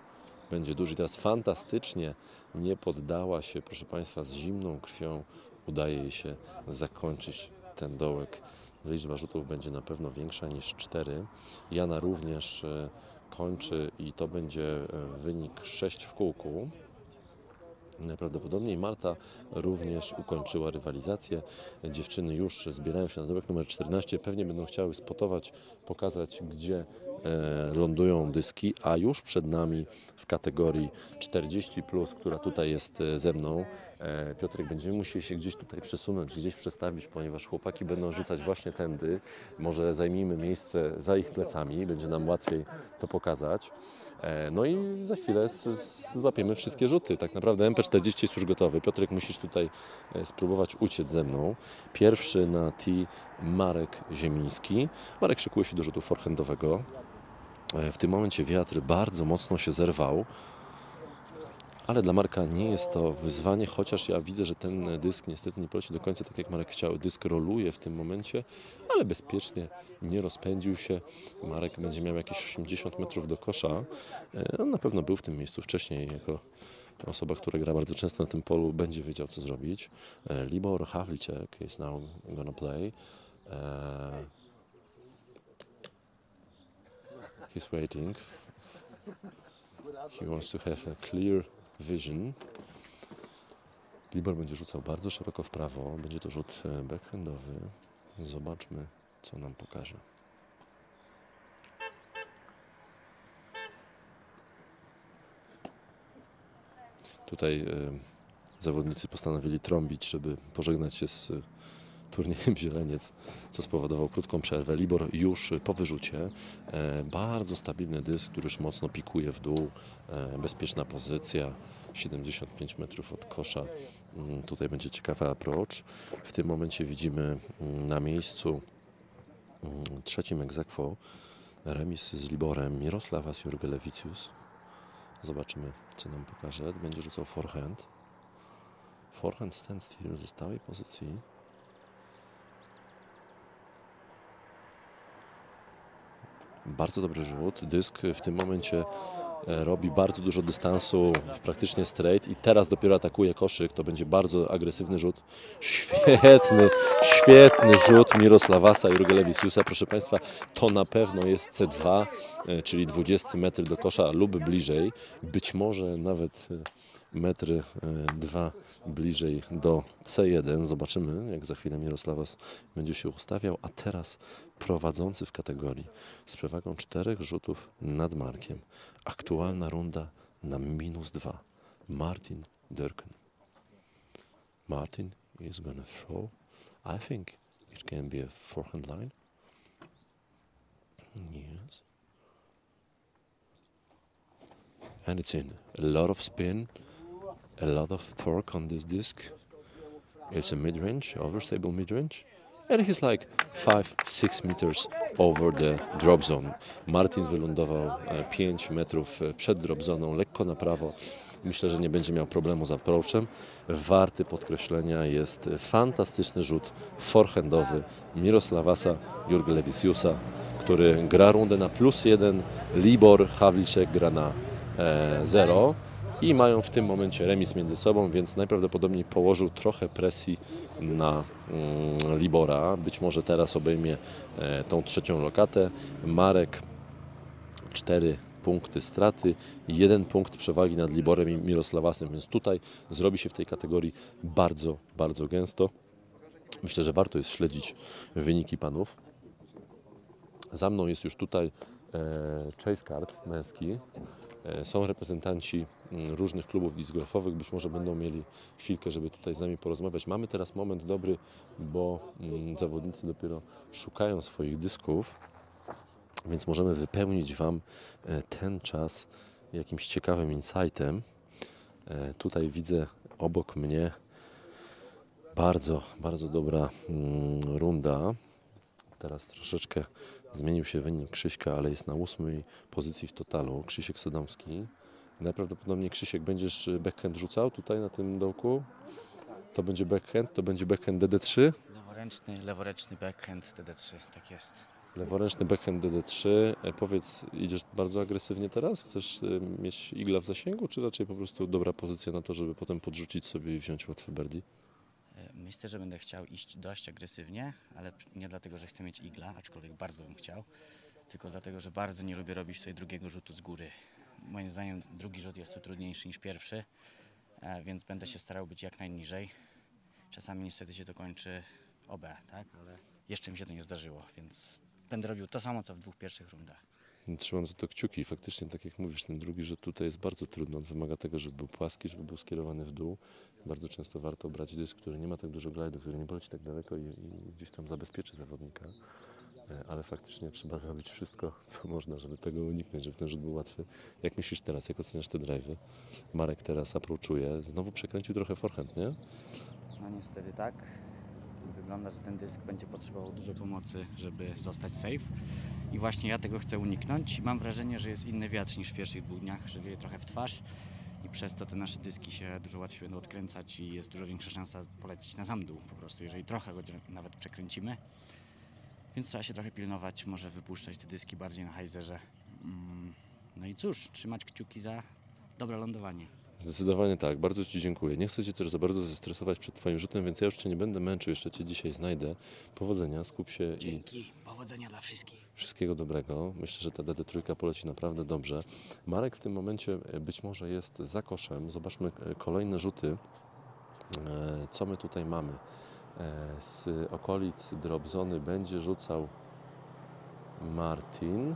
będzie duży. Teraz fantastycznie nie poddała się, proszę Państwa, z zimną krwią udaje jej się zakończyć ten dołek. Liczba rzutów będzie na pewno większa niż 4. Jana również e, kończy i to będzie e, wynik 6 w kółku. Najprawdopodobniej Marta również ukończyła rywalizację. Dziewczyny już zbierają się na dołek numer 14. Pewnie będą chciały spotować, pokazać, gdzie e, lądują dyski, a już przed nami w kategorii 40, która tutaj jest e, ze mną. E, Piotrek, będziemy musieli się gdzieś tutaj przesunąć, gdzieś przestawić, ponieważ chłopaki będą rzucać właśnie tędy. Może zajmijmy miejsce za ich plecami, będzie nam łatwiej to pokazać. E, No i za chwilę złapiemy wszystkie rzuty. Tak naprawdę MP40 jest już gotowy. Piotrek, musisz tutaj e, spróbować uciec ze mną. Pierwszy na T Marek Ziemiński. Marek szykuje się do rzutu forehandowego. E, W tym momencie wiatr bardzo mocno się zerwał. Ale dla Marka nie jest to wyzwanie, chociaż ja widzę, że ten dysk niestety nie poleci do końca tak jak Marek chciał. Dysk roluje w tym momencie, ale bezpiecznie nie rozpędził się. Marek będzie miał jakieś 80 metrów do kosza. E, On na pewno był w tym miejscu wcześniej jako osoba, która gra bardzo często na tym polu, będzie wiedział co zrobić. E, Libor Havlicek is now gonna play. E, He's waiting. He wants to have a clear vision. Libor będzie rzucał bardzo szeroko w prawo. Będzie to rzut e, backhandowy. Zobaczmy, co nam pokaże. Tutaj e, zawodnicy postanowili trąbić, żeby pożegnać się z turniejem Zieleniec, co spowodowało krótką przerwę. Libor już po wyrzucie. E, bardzo stabilny dysk, który już mocno pikuje w dół. E, bezpieczna pozycja, 75 metrów od kosza. Mm, Tutaj będzie ciekawy approach. W tym momencie widzimy mm, na miejscu mm, trzecim egzekwo remis z Liborem Mirosławas Jurgelewicius. Zobaczymy, co nam pokaże. Będzie rzucał forehand. Forehand standstill ze stałej pozycji. Bardzo dobry rzut. Dysk w tym momencie e, robi bardzo dużo dystansu, praktycznie straight i teraz dopiero atakuje koszyk. To będzie bardzo agresywny rzut. Świetny, świetny rzut Mirosławasa i Rugelewisiusa. Proszę Państwa, to na pewno jest C2, e, czyli 20 metr do kosza lub bliżej. Być może nawet e, e, dwa bliżej do C1. Zobaczymy, jak za chwilę Mirosławas będzie się ustawiał. A teraz prowadzący w kategorii z przewagą czterech rzutów nad Markiem. Aktualna runda na minus dwa. Martin Durkin. Martin is gonna throw. I think it can be a forehand line. Yes. And it's in. A lot of spin, a lot of torque on this disc. It's a mid range, overstable mid range. And he's like 5 6 meters over the drop zone. Martin wylądował 5 metrów e, przed drop zoną, lekko na prawo. Myślę, że nie będzie miał problemu z approachem. Warty podkreślenia jest fantastyczny rzut forehandowy Mirosławasa Jurgelewisiusa, który gra rundę na plus jeden, Libor Havlicek gra na e, zero i mają w tym momencie remis między sobą, więc najprawdopodobniej położył trochę presji na mm, Libora. Być może teraz obejmie e, tą trzecią lokatę. Marek 4 punkty straty, jeden punkt przewagi nad Liborem i Mirosławasem, więc tutaj zrobi się w tej kategorii bardzo, bardzo gęsto. Myślę, że warto jest śledzić wyniki panów. Za mną jest już tutaj e, chase card męski. E, Są reprezentanci mm, różnych klubów disc golfowych, być może będą mieli chwilkę, żeby tutaj z nami porozmawiać. Mamy teraz moment dobry, bo mm, zawodnicy dopiero szukają swoich dysków, więc możemy wypełnić Wam e, ten czas jakimś ciekawym insightem. E, Tutaj widzę obok mnie bardzo, bardzo dobra mm, runda. Teraz troszeczkę zmienił się wynik Krzyśka, ale jest na ósmej pozycji w totalu. Krzysiek Sodomski. Najprawdopodobniej Krzysiek będziesz y, backhand rzucał tutaj na tym dołku. To będzie backhand, to będzie backhand DD3. Leworęczny, leworęczny backhand TD3, tak jest. Leworęczny backhand DD3. E, Powiedz, idziesz bardzo agresywnie teraz? Chcesz y, mieć igla w zasięgu, czy raczej po prostu dobra pozycja na to, żeby potem podrzucić sobie i wziąć łatwy birdie? Myślę, że będę chciał iść dość agresywnie, ale nie dlatego, że chcę mieć igla, aczkolwiek bardzo bym chciał, tylko dlatego, że bardzo nie lubię robić tutaj drugiego rzutu z góry. Moim zdaniem drugi rzut jest tu trudniejszy niż pierwszy, e, więc będę się starał być jak najniżej. Czasami niestety się to kończy OB, tak? Ale jeszcze mi się to nie zdarzyło, więc będę robił to samo, co w dwóch pierwszych rundach. Trzymam za to kciuki. Faktycznie, tak jak mówisz, ten drugi rzut tutaj jest bardzo trudny. On wymaga tego, żeby był płaski, żeby był skierowany w dół. Bardzo często warto brać dysk, który nie ma tak dużo glajdu, który nie poleci tak daleko i, i gdzieś tam zabezpieczy zawodnika. E, Ale faktycznie trzeba robić wszystko, co można, żeby tego uniknąć, żeby ten rzut był łatwy. Jak myślisz teraz, jak oceniasz te drive'y? Marek teraz approachuje. Znowu przekręcił trochę forehand, nie? No niestety tak. Wygląda, że ten dysk będzie potrzebował dużo pomocy, żeby zostać safe. I właśnie ja tego chcę uniknąć. Mam wrażenie, że jest inny wiatr niż w pierwszych dwóch dniach, że wieje trochę w twarz przez to te nasze dyski się dużo łatwiej będą odkręcać i jest dużo większa szansa polecieć na sam dół po prostu, jeżeli trochę go nawet przekręcimy. Więc trzeba się trochę pilnować, może wypuszczać te dyski bardziej na hajzerze. Mm, No i cóż, trzymać kciuki za dobre lądowanie. Zdecydowanie tak, bardzo Ci dziękuję. Nie chcę Cię też za bardzo zestresować przed Twoim rzutem, więc ja już Cię nie będę męczył, jeszcze Cię dzisiaj znajdę. Powodzenia, skup się i Dzięki, powodzenia dla wszystkich. Wszystkiego dobrego. Myślę, że ta DD3 poleci naprawdę dobrze. Marek w tym momencie e, być może jest za koszem. Zobaczmy e, kolejne rzuty. E, Co my tutaj mamy? Z okolic Dropzony będzie rzucał Martin.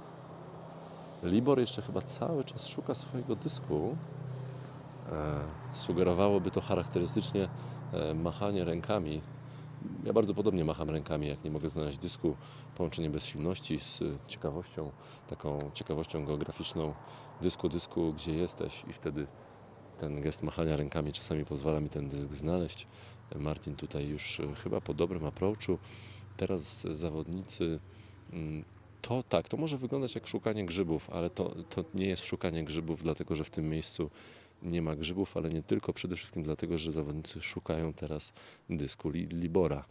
Libor jeszcze chyba cały czas szuka swojego dysku. Sugerowałoby to charakterystycznie machanie rękami. Ja bardzo podobnie macham rękami, jak nie mogę znaleźć dysku. Połączenie bezsilności z ciekawością, taką ciekawością geograficzną dysku, dysku, gdzie jesteś i wtedy ten gest machania rękami czasami pozwala mi ten dysk znaleźć. Martin tutaj już e, chyba po dobrym approachu. Teraz zawodnicy mm, to tak, to może wyglądać jak szukanie grzybów, ale to, to nie jest szukanie grzybów, dlatego że w tym miejscu nie ma grzybów, ale nie tylko, przede wszystkim dlatego, że zawodnicy szukają teraz dysku li- Libora.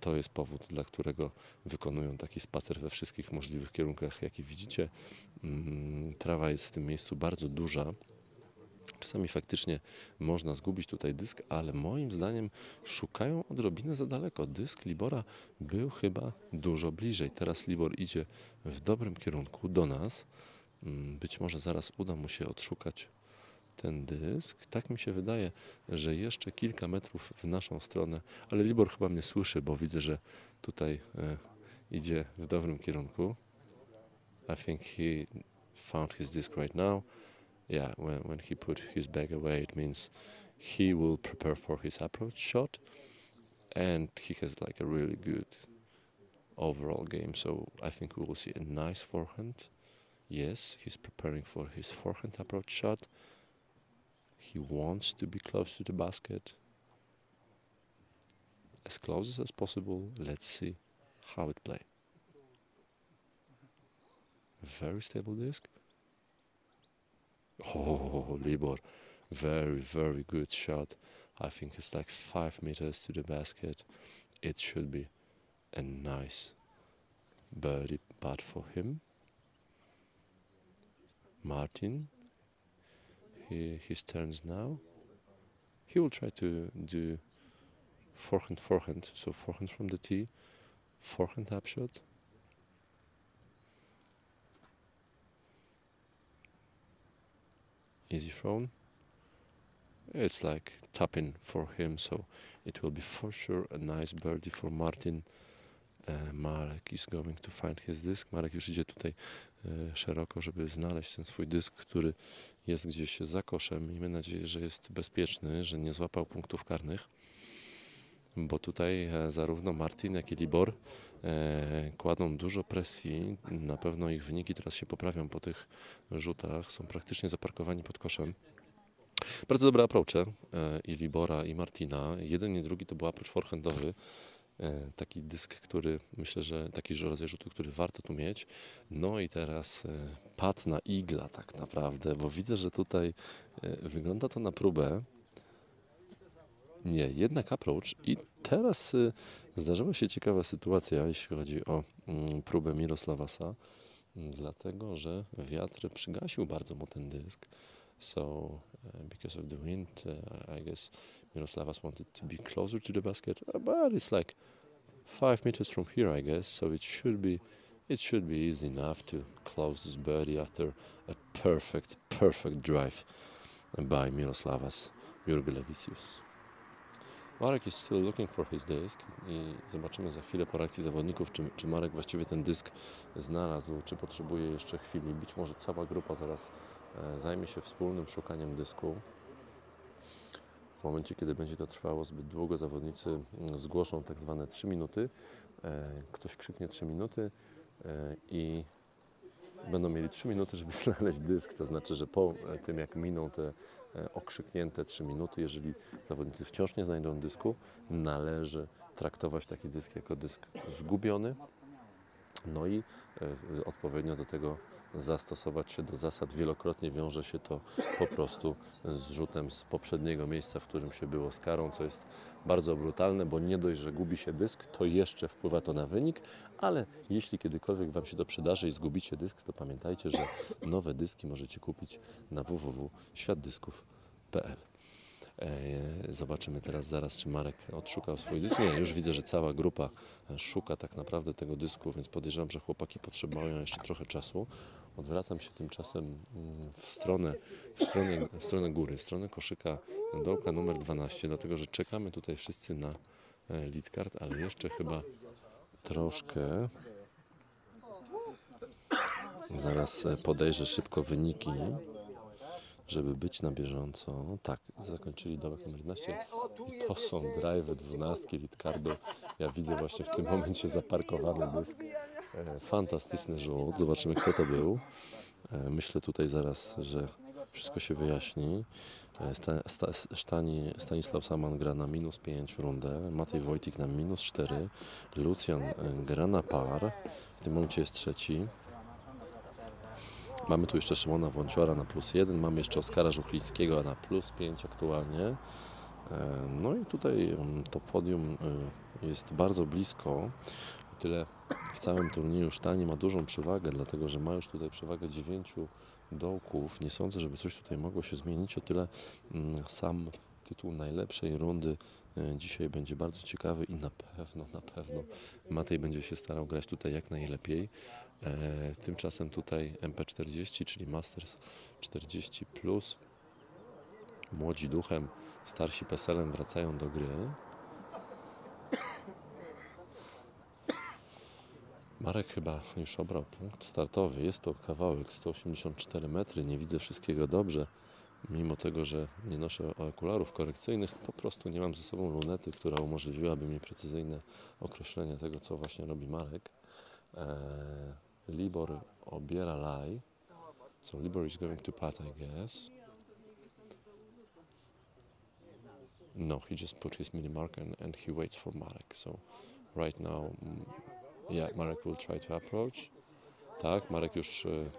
To jest powód, dla którego wykonują taki spacer we wszystkich możliwych kierunkach, jaki widzicie. Mm, Trawa jest w tym miejscu bardzo duża. Czasami faktycznie można zgubić tutaj dysk, ale moim zdaniem szukają odrobinę za daleko. Dysk Libora był chyba dużo bliżej. Teraz Libor idzie w dobrym kierunku do nas. Mm, Być może zaraz uda mu się odszukać ten dysk. Tak mi się wydaje, że jeszcze kilka metrów w naszą stronę, ale Libor chyba mnie słyszy, bo widzę, że tutaj e, idzie w dobrym kierunku. I think he found his disc right now. Yeah, when, when he put his bag away, it means he will prepare for his approach shot, and he has like a really good overall game. So I think we will see a nice forehand. Yes, he's preparing for his forehand approach shot. He wants to be close to the basket. As close as possible. Let's see how it play. Very stable disc. Oh, Libor, very, very good shot. I think it's like five meters to the basket. It should be a nice birdie putt for him. Martin, he, his turns now. He will try to do forehand, forehand. So forehand from the tee, forehand upshot. Easy thrown. It's like tapping for him, so it will be for sure a nice birdie for Martin. E, Marek is going to find his disc. Marek już idzie tutaj e, szeroko, żeby znaleźć ten swój dysk, który jest gdzieś za koszem. Miejmy nadzieję, że jest bezpieczny, że nie złapał punktów karnych, bo tutaj e, zarówno Martin, jak i Libor kładą dużo presji. Na pewno ich wyniki teraz się poprawią po tych rzutach. Są praktycznie zaparkowani pod koszem. Bardzo dobre approache i Libora i Martina. Jeden i drugi to był approach forehandowy. E, taki dysk, który myślę, że taki rodzaj rzutu, który warto tu mieć. No i teraz e, pad na igla tak naprawdę, bo widzę, że tutaj e, wygląda to na próbę. Nie, jednak approach i teraz zdarzyła się ciekawa sytuacja, jeśli chodzi o mm, próbę Mirosławasa, dlatego, że wiatr przygasił bardzo mu ten dysk. So, because of the wind, I guess Miroslavas wanted to be closer to the basket, uh, but it's like five meters from here, I guess. So it should be, it should be easy enough to close this birdie after a perfect, perfect drive by Miroslavas Jurgelevicius. Marek is still looking for his disc i zobaczymy za chwilę po reakcji zawodników, czy, czy Marek właściwie ten dysk znalazł, czy potrzebuje jeszcze chwili. Być może cała grupa zaraz e, zajmie się wspólnym szukaniem dysku. W momencie, kiedy będzie to trwało zbyt długo, zawodnicy mm, zgłoszą tak zwane 3 minuty. E, Ktoś krzyknie 3 minuty e, i będą mieli 3 minuty, żeby znaleźć dysk. To znaczy, że po e, tym, jak miną te okrzyknięte 3 minuty, jeżeli zawodnicy wciąż nie znajdą dysku, należy traktować taki dysk jako dysk zgubiony. No i odpowiednio do tego zastosować się do zasad. Wielokrotnie wiąże się to po prostu z rzutem z poprzedniego miejsca, w którym się było z karą, co jest bardzo brutalne, bo nie dość, że gubi się dysk, to jeszcze wpływa to na wynik, ale jeśli kiedykolwiek Wam się to przydarzy i zgubicie dysk, to pamiętajcie, że nowe dyski możecie kupić na www.światdysków.pl. E, Zobaczymy teraz zaraz, czy Marek odszukał swój dysk. Nie, już widzę, że cała grupa e, szuka tak naprawdę tego dysku, więc podejrzewam, że chłopaki potrzebują jeszcze trochę czasu. Odwracam się tymczasem mm, w stronę, w stronę, w stronę góry, w stronę koszyka dołka numer 12, dlatego że czekamy tutaj wszyscy na e, lead card, ale jeszcze chyba troszkę. Zaraz podejrzę szybko wyniki żeby być na bieżąco. Tak, zakończyli dołek numer 11 i to są drive 12 Litcardo. Ja widzę właśnie w tym momencie zaparkowany dysk. E, Fantastyczny rzut. Zobaczymy, kto to był. E, Myślę tutaj zaraz, że wszystko się wyjaśni. E, Sta, sta, Stani, Stanisław Saman gra na minus 5 rundę, Matej Wojtik na minus 4, Lucjan gra na par, w tym momencie jest trzeci. Mamy tu jeszcze Szymona Wąciora na plus 1, mamy jeszcze Oskara Żuchlickiego na plus 5 aktualnie. E, No i tutaj mm, to podium y, jest bardzo blisko. O tyle w całym turnieju Sztani ma dużą przewagę, dlatego że ma już tutaj przewagę 9 dołków. Nie sądzę, żeby coś tutaj mogło się zmienić. O tyle mm, sam tytuł najlepszej rundy dzisiaj będzie bardzo ciekawy i na pewno, na pewno Matej będzie się starał grać tutaj jak najlepiej. E, Tymczasem tutaj MP40, czyli Masters 40 plus. Młodzi duchem, starsi peselem wracają do gry. Marek chyba już obrał punkt startowy. Jest to kawałek 184 metry. Nie widzę wszystkiego dobrze. Mimo tego, że nie noszę okularów korekcyjnych, po prostu nie mam ze sobą lunety, która umożliwiłaby mi precyzyjne określenie tego, co właśnie robi Marek. Eee, Libor obiera laj. So Libor is going to putt, I guess. No, he just put his mini mark and, and he waits for Marek. So right now, mm, yeah, Marek will try to approach. Tak, Marek już, e,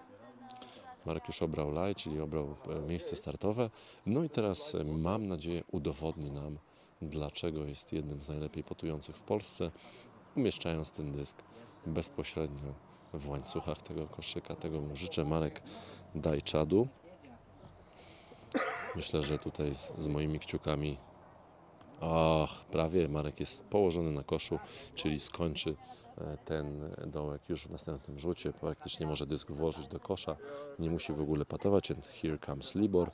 Marek już obrał laj, czyli obrał e, miejsce startowe. No i teraz e, mam nadzieję udowodni nam, dlaczego jest jednym z najlepiej potujących w Polsce, umieszczając ten dysk bezpośrednio w łańcuchach tego koszyka. Tego mu życzę. Marek, daj czadu. Myślę, że tutaj z, z moimi kciukami Och, prawie Marek jest położony na koszu, czyli skończy ten dołek już w następnym rzucie. Praktycznie może dysk włożyć do kosza, nie musi w ogóle patować. And here comes Libor.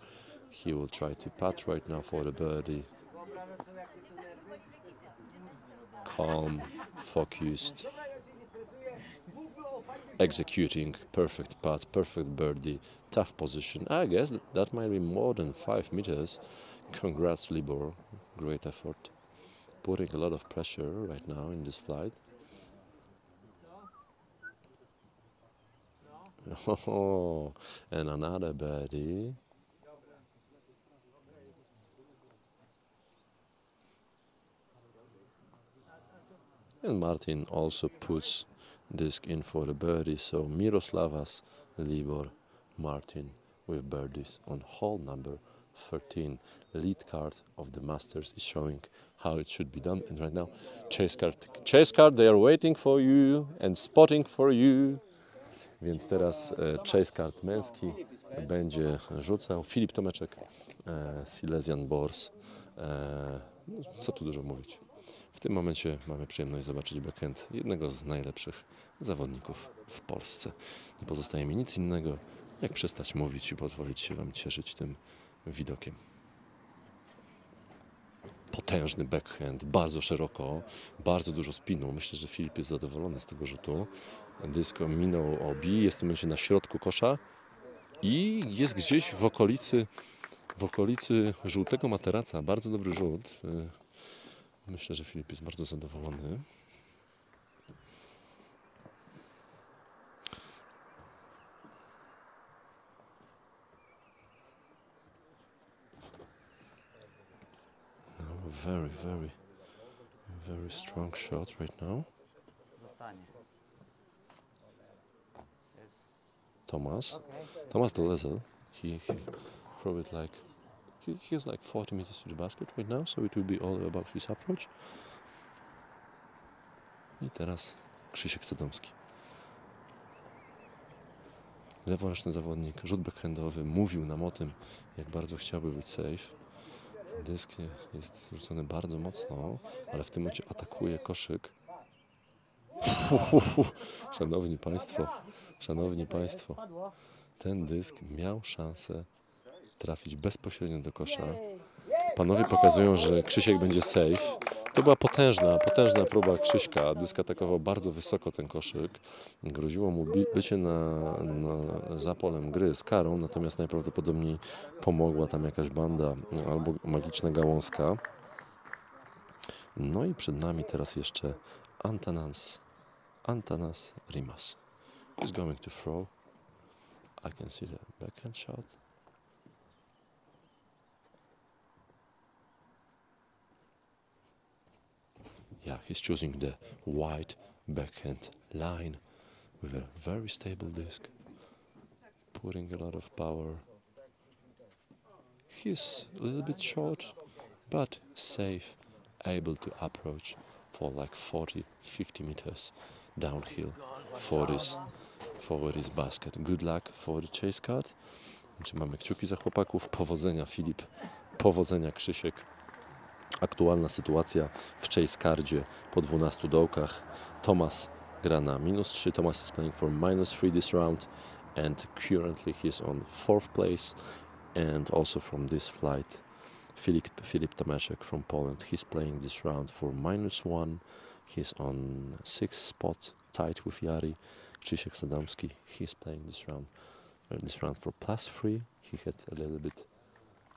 He will try to putt right now for the birdie. Calm, focused, executing, perfect putt, perfect birdie, tough position. I guess that, that might be more than five meters. Congrats, Libor. Great effort. Putting a lot of pressure right now in this flight. Oh, and another birdie. And Martin also puts disc in for the birdie. So Miroslavas, Libor, Martin with birdies on hole number 13. Lead card of the Masters is showing how it should be done. And right now, chase card, chase card, they are waiting for you and spotting for you. Więc teraz e, chase card męski będzie rzucał Filip Tomeczek, e, Silesian Bors. E, no, co tu dużo mówić. W tym momencie mamy przyjemność zobaczyć backhand jednego z najlepszych zawodników w Polsce. Nie pozostaje mi nic innego, jak przestać mówić i pozwolić się Wam cieszyć tym widokiem. Potężny backhand, bardzo szeroko, bardzo dużo spinu. Myślę, że Filip jest zadowolony z tego rzutu. Dysko minął obi, jest w tym momencie na środku kosza i jest gdzieś w okolicy, w okolicy żółtego materaca. Bardzo dobry rzut. Y, Myślę, że Filip jest bardzo zadowolony. No, very, very, very strong shot right now. Zostanie. Jest Thomas. Thomas de Lezel. He, he throw it like he, he has like 40 meters to the basket right now, so it will be all about his approach. I teraz Krzysiek Sadomski. Leworęczny zawodnik, rzut backhandowy, mówił nam o tym, jak bardzo chciałby być safe. Dysk jest rzucony bardzo mocno, ale w tym momencie atakuje koszyk. Szanowni Państwo, Szanowni Państwo, ten dysk miał szansę trafić bezpośrednio do kosza. Panowie pokazują, że Krzysiek będzie safe. To była potężna, potężna próba Krzyśka. Dysk atakował bardzo wysoko ten koszyk. Groziło mu bycie na, na, za polem gry z karą, natomiast najprawdopodobniej pomogła tam jakaś banda albo magiczna gałązka. No i przed nami teraz jeszcze Antanas, Antanas Rimas. He's going to throw. I can see the backhand shot. Yeah, he's choosing the wide backhand line with a very stable disc. putting a lot of power. He's a little bit short, but safe, able to approach for like 40, 50 meters downhill for this, for this basket. Good luck for the chase card. Mamy kciuki za chłopaków? Powodzenia Filip, powodzenia Krzysiek. Aktualna sytuacja w chase cardzie po 12 dołkach. Thomas gra na minus 3. Thomas is playing for minus 3 this round and currently he's on fourth place and also from this flight Filip, Filip Tomaszek from Poland he's playing this round for minus 1 he's on sixth spot tied with Yari Krzysiek Sadamski he's playing this round uh, this round for plus 3 he had a little bit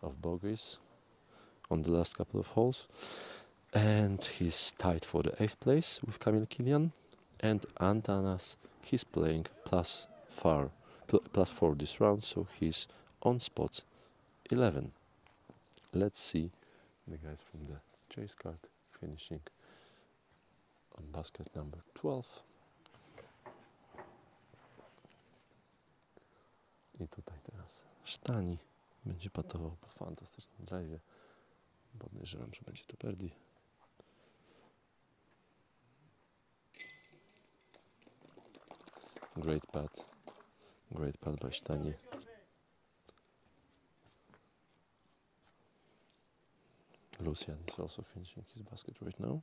of bogeys on the last couple of holes. And he's tied for the eighth place with Kamil Kilian. And Antanas he's playing plus far pl- plus four this round so he's on spot 11 let's see the guys from the chase card finishing on basket number 12 i tutaj teraz Sztani będzie patował po fantastycznym drive'ie podejrzewam, że będzie to birdie Great putt. Great putt by Stani. Lucian is also finishing his basket right now.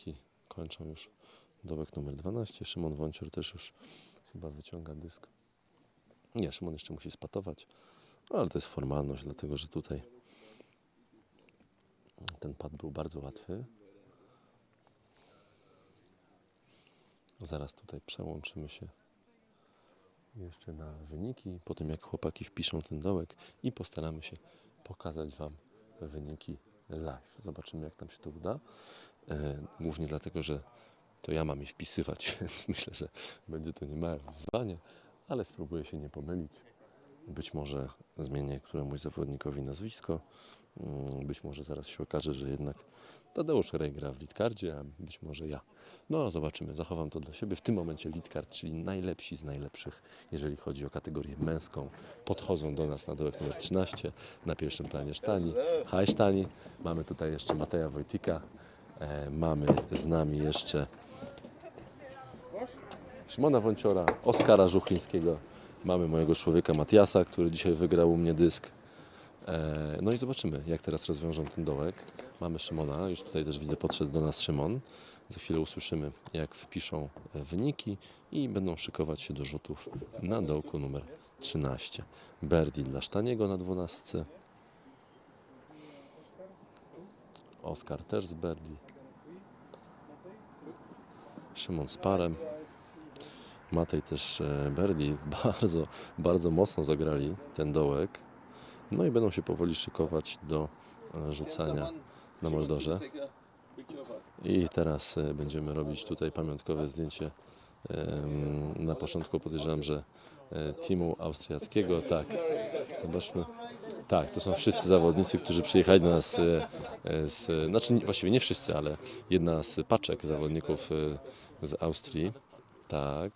Chłopaki kończą już dołek numer 12. Szymon Wącior też już chyba wyciąga dysk. Nie, Szymon jeszcze musi spatować, ale to jest formalność, dlatego że tutaj ten pad był bardzo łatwy. Zaraz tutaj przełączymy się jeszcze na wyniki, po tym jak chłopaki wpiszą ten dołek i postaramy się pokazać Wam wyniki live. Zobaczymy jak nam się to uda. E, głównie dlatego, że to ja mam je wpisywać, więc myślę, że będzie to niemałe wyzwanie, ale spróbuję się nie pomylić. Być może zmienię któremuś zawodnikowi nazwisko. Mm, Być może zaraz się okaże, że jednak Tadeusz Rej gra w Litkardzie, a być może ja. No, zobaczymy. Zachowam to dla siebie. W tym momencie Litkard, czyli najlepsi z najlepszych, jeżeli chodzi o kategorię męską, podchodzą do nas na dołek numer 13. Na pierwszym planie Sztani. Haj Sztani. Mamy tutaj jeszcze Mateja Wojtika. E, mamy z nami jeszcze Szymona Wąciora, Oskara Żuchlińskiego. Mamy mojego człowieka Matiasa, który dzisiaj wygrał u mnie dysk. E, No i zobaczymy, jak teraz rozwiążą ten dołek. Mamy Szymona, już tutaj też widzę, podszedł do nas Szymon. Za chwilę usłyszymy, jak wpiszą wyniki i będą szykować się do rzutów na dołku numer 13. Berdi dla Sztaniego na 12. Oskar też z Berdi. Szymon z parem. Matej też e, Berdi bardzo, bardzo mocno zagrali ten dołek. No i będą się powoli szykować do e, rzucania na Moldorze. I teraz e, będziemy robić tutaj pamiątkowe zdjęcie. Na początku podejrzewam, że teamu austriackiego, tak. Zobaczmy. Tak, to są wszyscy zawodnicy, którzy przyjechali do nas e, e, z, znaczy właściwie nie wszyscy, ale jedna z paczek zawodników e, z Austrii. Tak.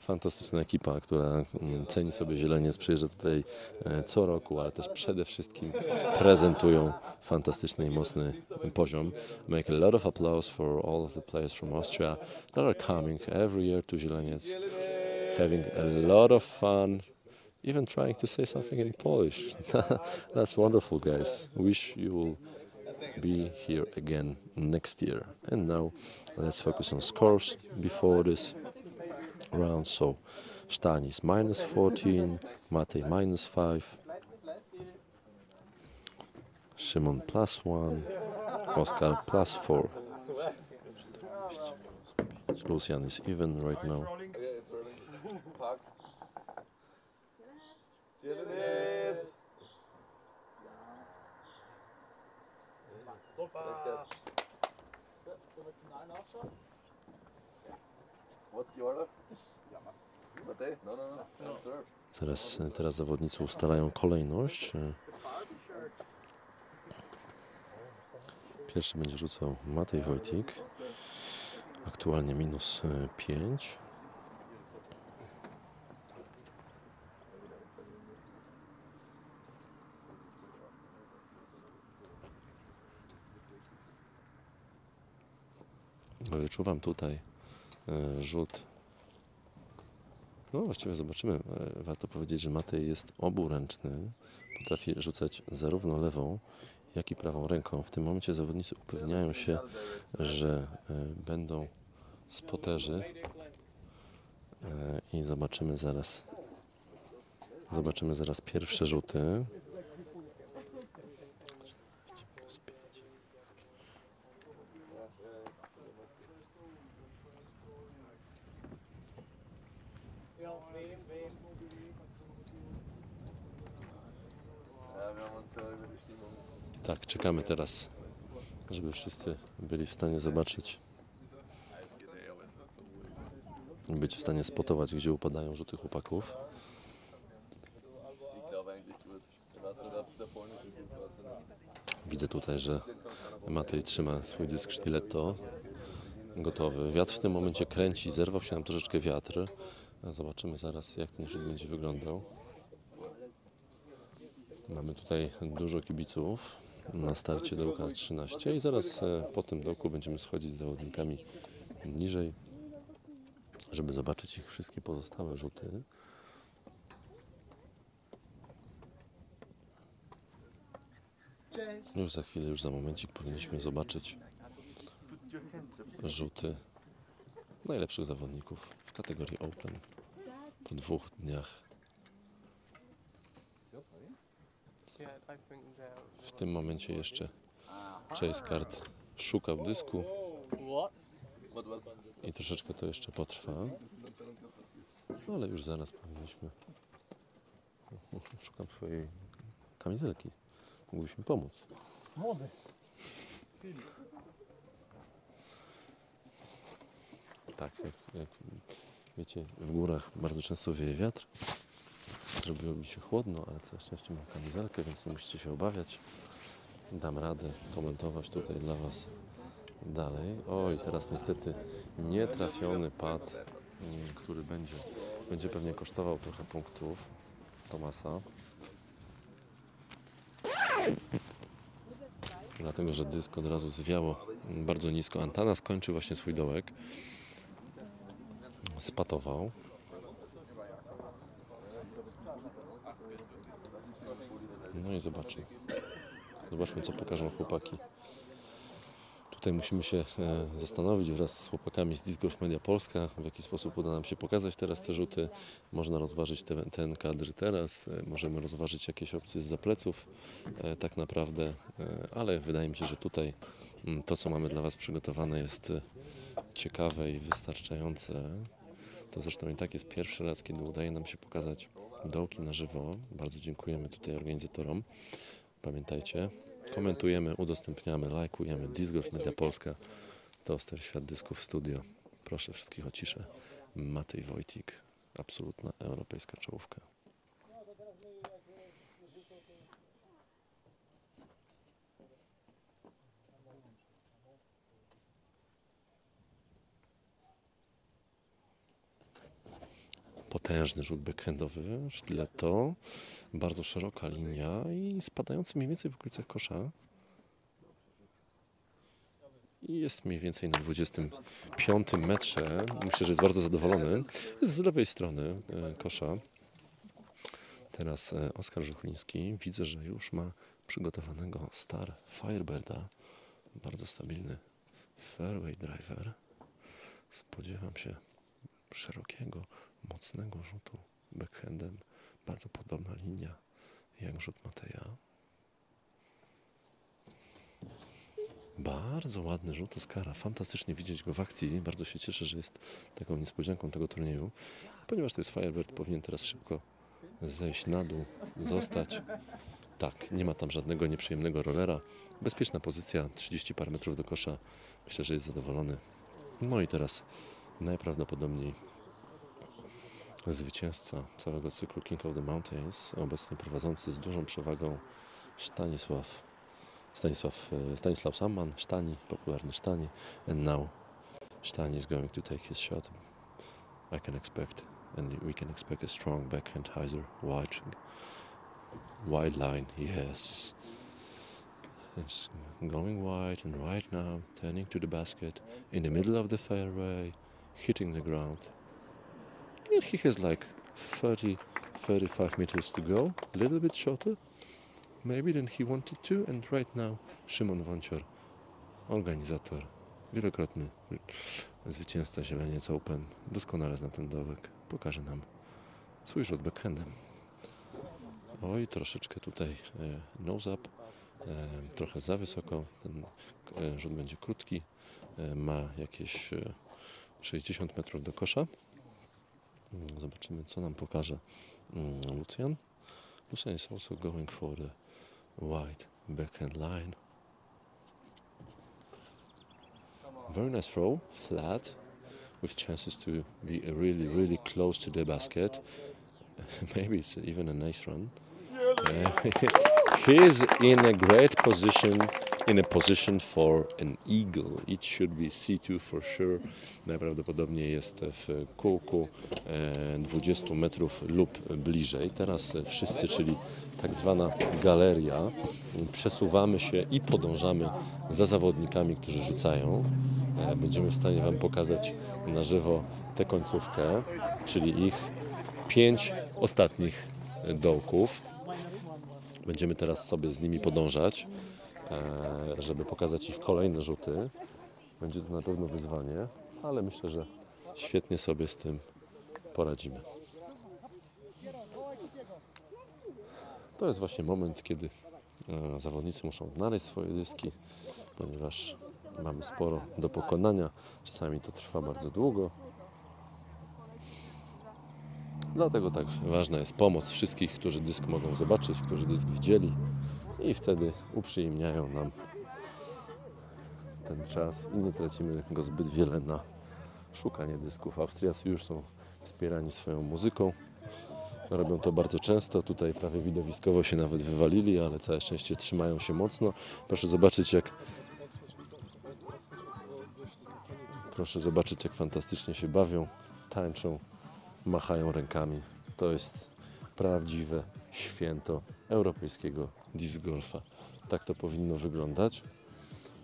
Fantastyczna ekipa, która mm, ceni sobie zieleniec, przyjeżdża tutaj e, co roku, ale też przede wszystkim prezentują fantastyczny i mocny poziom. Make a lot of applause for all of the players from Austria that are coming every year to Zieleniec, having a lot of fun, even trying to say something in Polish. That's wonderful, guys. Wish you will be here again next year. And now let's focus on scores before this round. So Stanis minus 14, Matej minus 5, Szymon plus 1, Oscar plus 4. Lucian is even right now. What's the order? No, no, no. Teraz, teraz zawodnicy ustalają kolejność. Pierwszy będzie rzucał Matej Wojtik. Aktualnie minus 5. Wyczuwam tutaj e, rzut. No właściwie zobaczymy. E, Warto powiedzieć, że Matej jest oburęczny. Potrafi rzucać zarówno lewą, jak i prawą ręką. W tym momencie zawodnicy upewniają się, że e, będą spoterzy i zobaczymy zaraz zobaczymy zaraz pierwsze rzuty. Tak, czekamy teraz, żeby wszyscy byli w stanie zobaczyć być w stanie spotować, gdzie upadają rzuty chłopaków. Widzę tutaj, że Matej trzyma swój dysk sztyletto gotowy. Wiatr w tym momencie kręci, zerwał się nam troszeczkę wiatr. Zobaczymy zaraz, jak ten rzut będzie wyglądał. Mamy tutaj dużo kibiców na starcie dołka 13 i zaraz e, po tym dołku będziemy schodzić z zawodnikami niżej, żeby zobaczyć ich wszystkie pozostałe rzuty. Już za chwilę, już za momencik powinniśmy zobaczyć rzuty najlepszych zawodników w kategorii Open po dwóch dniach. Yeah, I think they're. W tym momencie jeszcze Chase Card szukał dysku What? What was i troszeczkę to jeszcze potrwa. No ale już zaraz powinniśmy. Szukam twojej kamizelki. Mógłbyś mi pomóc. Tak, jak, jak wiecie, w górach bardzo często wieje wiatr. Zrobiło mi się chłodno, ale całe szczęście mam kamizelkę, więc nie musicie się obawiać. Dam radę komentować tutaj dla Was dalej. Oj, teraz niestety nietrafiony pad, mm, który będzie, będzie pewnie kosztował trochę punktów Tomasa. Dlatego, że dysk od razu zwiało bardzo nisko. Antana skończy właśnie swój dołek. Spatował. No i zobaczmy. Zobaczmy, co pokażą chłopaki. Tutaj musimy się e, zastanowić wraz z chłopakami z Disc Golf Media Polska, w jaki sposób uda nam się pokazać teraz te rzuty. Można rozważyć te, ten kadr teraz, e, możemy rozważyć jakieś opcje z zapleców e, tak naprawdę, ale wydaje mi się, że tutaj mm, to, co mamy dla Was przygotowane jest ciekawe i wystarczające. To zresztą i tak jest pierwszy raz, kiedy udaje nam się pokazać dołki na żywo. Bardzo dziękujemy tutaj organizatorom. Pamiętajcie, komentujemy, udostępniamy, lajkujemy. Disc Golf Media Polska, Toster Świat Dysków Studio. Proszę wszystkich o ciszę. Matej Wojtik, absolutna europejska czołówka. Potężny rzut backhandowy, sztyletto, bardzo szeroka linia i spadający mniej więcej w okolicach kosza. Jest mniej więcej na 25 metrze. Myślę, że jest bardzo zadowolony. Jest z lewej strony e, kosza. Teraz e, Oskar Żuchliński. Widzę, że już ma przygotowanego Star Firebirda. Bardzo stabilny fairway driver. Spodziewam się szerokiego, mocnego rzutu backhandem. Bardzo podobna linia jak rzut Mateja. Bardzo ładny rzut Oskara. Fantastycznie widzieć go w akcji. Bardzo się cieszę, że jest taką niespodzianką tego turnieju. Ponieważ to jest Firebird, powinien teraz szybko zejść na dół, zostać. Tak, nie ma tam żadnego nieprzyjemnego rollera. Bezpieczna pozycja, 30 parę metrów do kosza. Myślę, że jest zadowolony. No i teraz najprawdopodobniej zwycięzca całego cyklu King of the Mountains, obecnie prowadzący z dużą przewagą Stanisław, Stanisław, e, Stanisław Samman, Sztani, popularny Sztani, and now Sztani is going to take his shot. I can expect, and we can expect a strong backhand hyzer, wide, wide line, yes. It's going wide and right now, turning to the basket, in the middle of the fairway, hitting the ground. And he has like 30, 35 meters to go, a little bit shorter, maybe than he wanted to. And right now, Szymon Wącior, organizator, wielokrotny zwycięzca Zieleniec Open, doskonale zna ten dołek, pokaże nam swój rzut backhandem. Oj, troszeczkę tutaj e, nose up, e, trochę za wysoko. Ten e, rzut będzie krótki, e, ma jakieś e, 60 metrów do kosza. Mm, Zobaczymy, co nam pokaże mm, Lucian. Lucian is also going for the wide backhand line. Very nice throw, flat, with chances to be really, really close to the basket. Maybe it's even a nice run. Uh, he's in a great position, in a position for an eagle. It should be C2 for sure. Najprawdopodobniej jest w kółku e, 20 metrów lub bliżej. Teraz e, wszyscy, czyli tak zwana galeria, przesuwamy się i podążamy za zawodnikami, którzy rzucają. E, Będziemy w stanie Wam pokazać na żywo tę końcówkę, czyli ich pięć ostatnich dołków. Będziemy teraz sobie z nimi podążać, e, żeby pokazać ich kolejne rzuty. Będzie to na pewno wyzwanie, ale myślę, że świetnie sobie z tym poradzimy. To jest właśnie moment, kiedy e, zawodnicy muszą odnaleźć swoje dyski, ponieważ mamy sporo do pokonania. Czasami to trwa bardzo długo. Dlatego tak ważna jest pomoc wszystkich, którzy dysk mogą zobaczyć, którzy dysk widzieli i wtedy uprzyjemniają nam ten czas i nie tracimy go zbyt wiele na szukanie dysków. Austriacy już są wspierani swoją muzyką. Robią to bardzo często. Tutaj prawie widowiskowo się nawet wywalili, ale całe szczęście trzymają się mocno. Proszę zobaczyć, jak proszę zobaczyć, jak fantastycznie się bawią, tańczą, machają rękami. To jest prawdziwe święto europejskiego disc golfa. Tak to powinno wyglądać.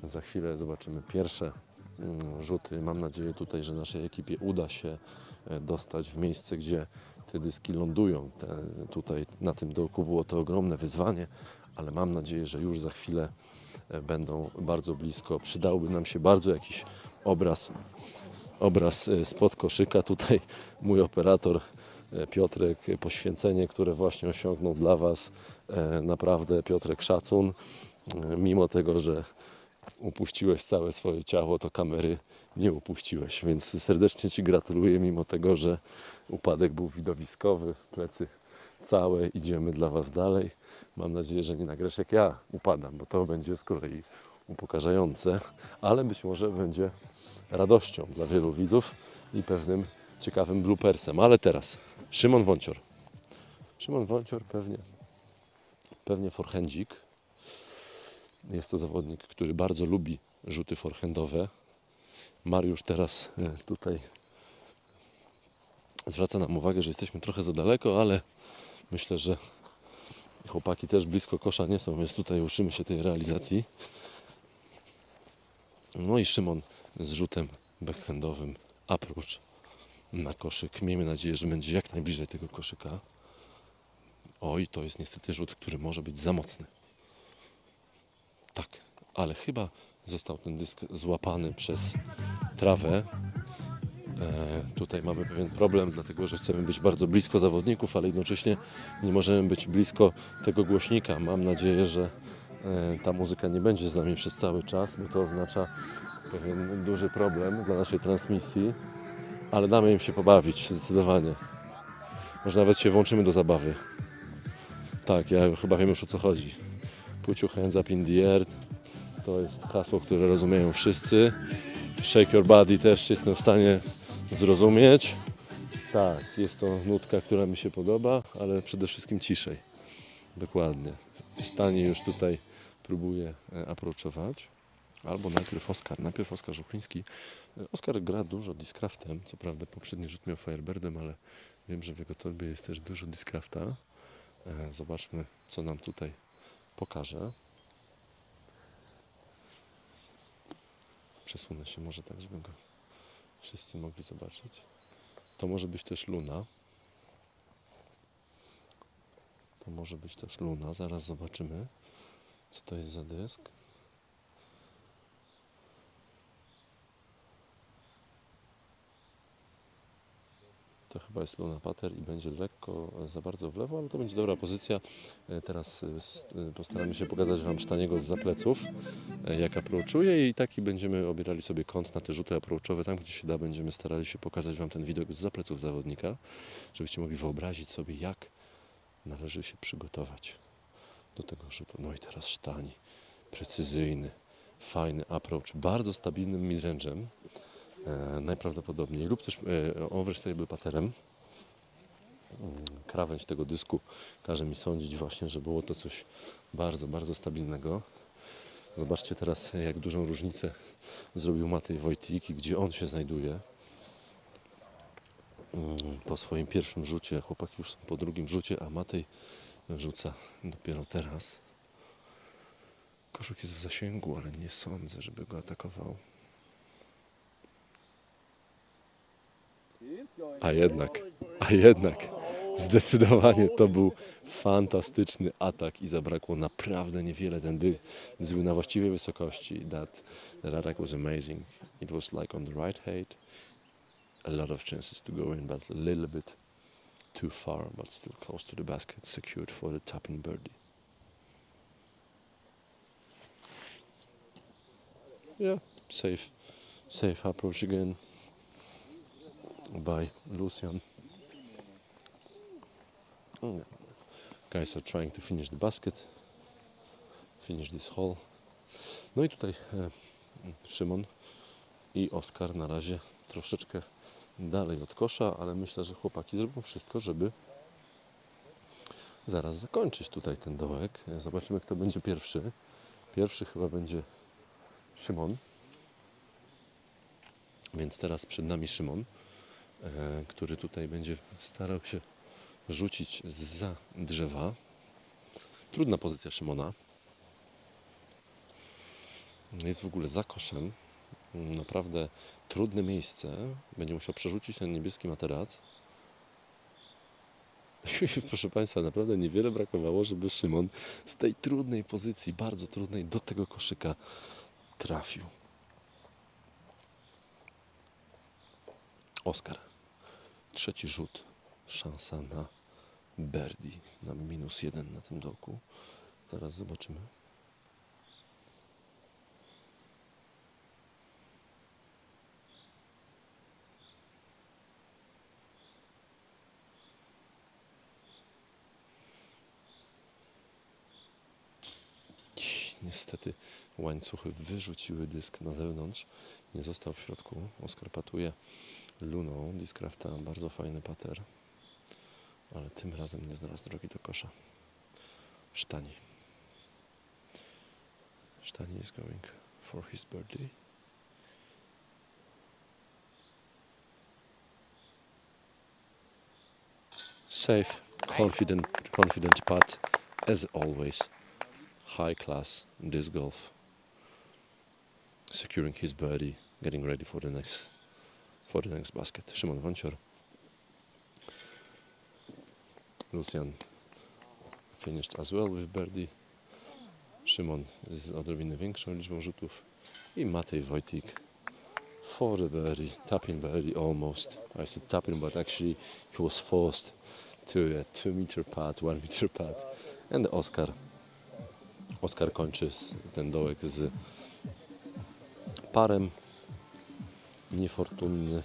Za chwilę zobaczymy pierwsze mm, rzuty. Mam nadzieję tutaj, że naszej ekipie uda się e, dostać w miejsce, gdzie te dyski lądują. Te, tutaj na tym dołku było to ogromne wyzwanie, ale mam nadzieję, że już za chwilę e, będą bardzo blisko. Przydałby nam się bardzo jakiś obraz, obraz e, spod koszyka. Tutaj mój operator Piotrek, poświęcenie, które właśnie osiągnął dla Was. E, Naprawdę Piotrek szacun. E, Mimo tego, że upuściłeś całe swoje ciało, to kamery nie upuściłeś, więc serdecznie Ci gratuluję, mimo tego, że upadek był widowiskowy, plecy całe, idziemy dla Was dalej. Mam nadzieję, że nie nagrasz jak ja upadam, bo to będzie z kolei upokarzające, ale być może będzie radością dla wielu widzów i pewnym ciekawym bloopersem. Ale teraz Szymon Wącior. Szymon Wącior pewnie, pewnie forehandzik. Jest to zawodnik, który bardzo lubi rzuty forehandowe. Mariusz teraz e, tutaj zwraca nam uwagę, że jesteśmy trochę za daleko, ale myślę, że chłopaki też blisko kosza nie są, więc tutaj uczymy się tej realizacji. No i Szymon z rzutem backhandowym approach na koszyk. Miejmy nadzieję, że będzie jak najbliżej tego koszyka. Oj, to jest niestety rzut, który może być za mocny. Tak, ale chyba został ten dysk złapany przez trawę. E, tutaj mamy pewien problem, dlatego że chcemy być bardzo blisko zawodników, ale jednocześnie nie możemy być blisko tego głośnika. Mam nadzieję, że e, ta muzyka nie będzie z nami przez cały czas, bo to oznacza pewien duży problem dla naszej transmisji, ale damy im się pobawić zdecydowanie. Może nawet się włączymy do zabawy. Tak, ja chyba wiem już o co chodzi. Put your hands up in the air. To jest hasło, które rozumieją wszyscy. Shake your body też jestem w stanie zrozumieć. Tak, jest to nutka, która mi się podoba, ale przede wszystkim ciszej. Dokładnie. Stanie już tutaj próbuje e, approachować. Albo najpierw Oskar, najpierw Oskar Żuchliński. E, Oskar gra dużo Discraftem, co prawda poprzedni rzut miał Firebirdem, ale wiem, że w jego torbie jest też dużo Discrafta. E, Zobaczmy, co nam tutaj pokaże. Przesunę się może tak, żeby go wszyscy mogli zobaczyć. To może być też Luna. To może być też Luna. Zaraz zobaczymy, co to jest za dysk. To chyba jest Luna Pater i będzie lekko za bardzo w lewo, ale to będzie dobra pozycja. E, Teraz e, e, postaramy się pokazać Wam Sztaniego z pleców, e, jak approachuje i taki będziemy obierali sobie kąt na te rzuty approachowe. Tam, gdzie się da, będziemy starali się pokazać Wam ten widok z pleców zawodnika, żebyście mogli wyobrazić sobie, jak należy się przygotować do tego rzutu. No i teraz Sztani, precyzyjny, fajny approach, bardzo stabilnym midrange'em, najprawdopodobniej, lub też e, overstable paterem. Mm, Krawędź tego dysku każe mi sądzić właśnie, że było to coś bardzo, bardzo stabilnego. Zobaczcie teraz, jak dużą różnicę zrobił Matej Wojtik i gdzie on się znajduje. Mm, Po swoim pierwszym rzucie, chłopaki już są po drugim rzucie, a Matej rzuca dopiero teraz. Koszuk jest w zasięgu, ale nie sądzę, żeby go atakował. A jednak, a jednak, zdecydowanie to był fantastyczny atak i zabrakło naprawdę niewiele. Ten by był na właściwej wysokości. That, that attack was amazing. It was like on the right height. A lot of chances to go in, but a little bit too far, but still close to the basket, secured for the tap and birdie. Yeah, safe, safe approach again by Lucian. Guys are trying to finish the basket, finish this hole. No i tutaj e, Szymon i Oskar na razie troszeczkę dalej od kosza, ale myślę, że chłopaki zrobią wszystko, żeby zaraz zakończyć tutaj ten dołek. E, Zobaczymy, kto będzie pierwszy. Pierwszy chyba będzie Szymon. Więc teraz przed nami Szymon, który tutaj będzie starał się rzucić za drzewa. Trudna pozycja Szymona. Jest w ogóle za koszem. Naprawdę trudne miejsce. Będzie musiał przerzucić ten niebieski materac. Proszę Państwa, naprawdę niewiele brakowało, żeby Szymon z tej trudnej pozycji, bardzo trudnej, do tego koszyka trafił. Oskar. Trzeci rzut. Szansa na birdie. Na minus jeden na tym dołku. Zaraz zobaczymy. Niestety łańcuchy wyrzuciły dysk na zewnątrz. Nie został w środku. Oskar patuje luną Discrafta. Bardzo fajny pater. Ale tym razem nie znalazł drogi do kosza. Sztani. Sztani is going for his birdie. Safe, confident, confident putt as always. High class disc golf. Securing his birdie, getting ready for the next for the next basket. Szymon Wącior. Lucian finished as well with birdie. Szymon z odrobinę większą liczbą rzutów. I Matej Wojtik for the birdie, tapping birdie almost. I said tapping, but actually he was forced to a two meter putt, one meter putt. And Oscar. Oscar kończy ten dołek z parem. Niefortunny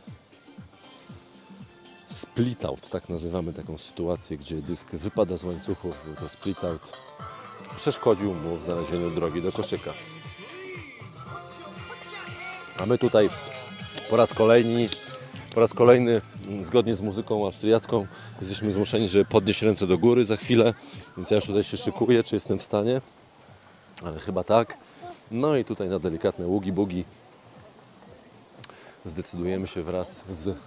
split out, tak nazywamy taką sytuację, gdzie dysk wypada z łańcuchów, był to split out. Przeszkodził mu w znalezieniu drogi do koszyka. A my tutaj po raz kolejny, Po raz kolejny, mm, zgodnie z muzyką austriacką, jesteśmy zmuszeni, żeby podnieść ręce do góry za chwilę. Więc ja już tutaj się szykuję, czy jestem w stanie. Ale chyba tak. No i tutaj na delikatne ługi-bugi zdecydujemy się wraz z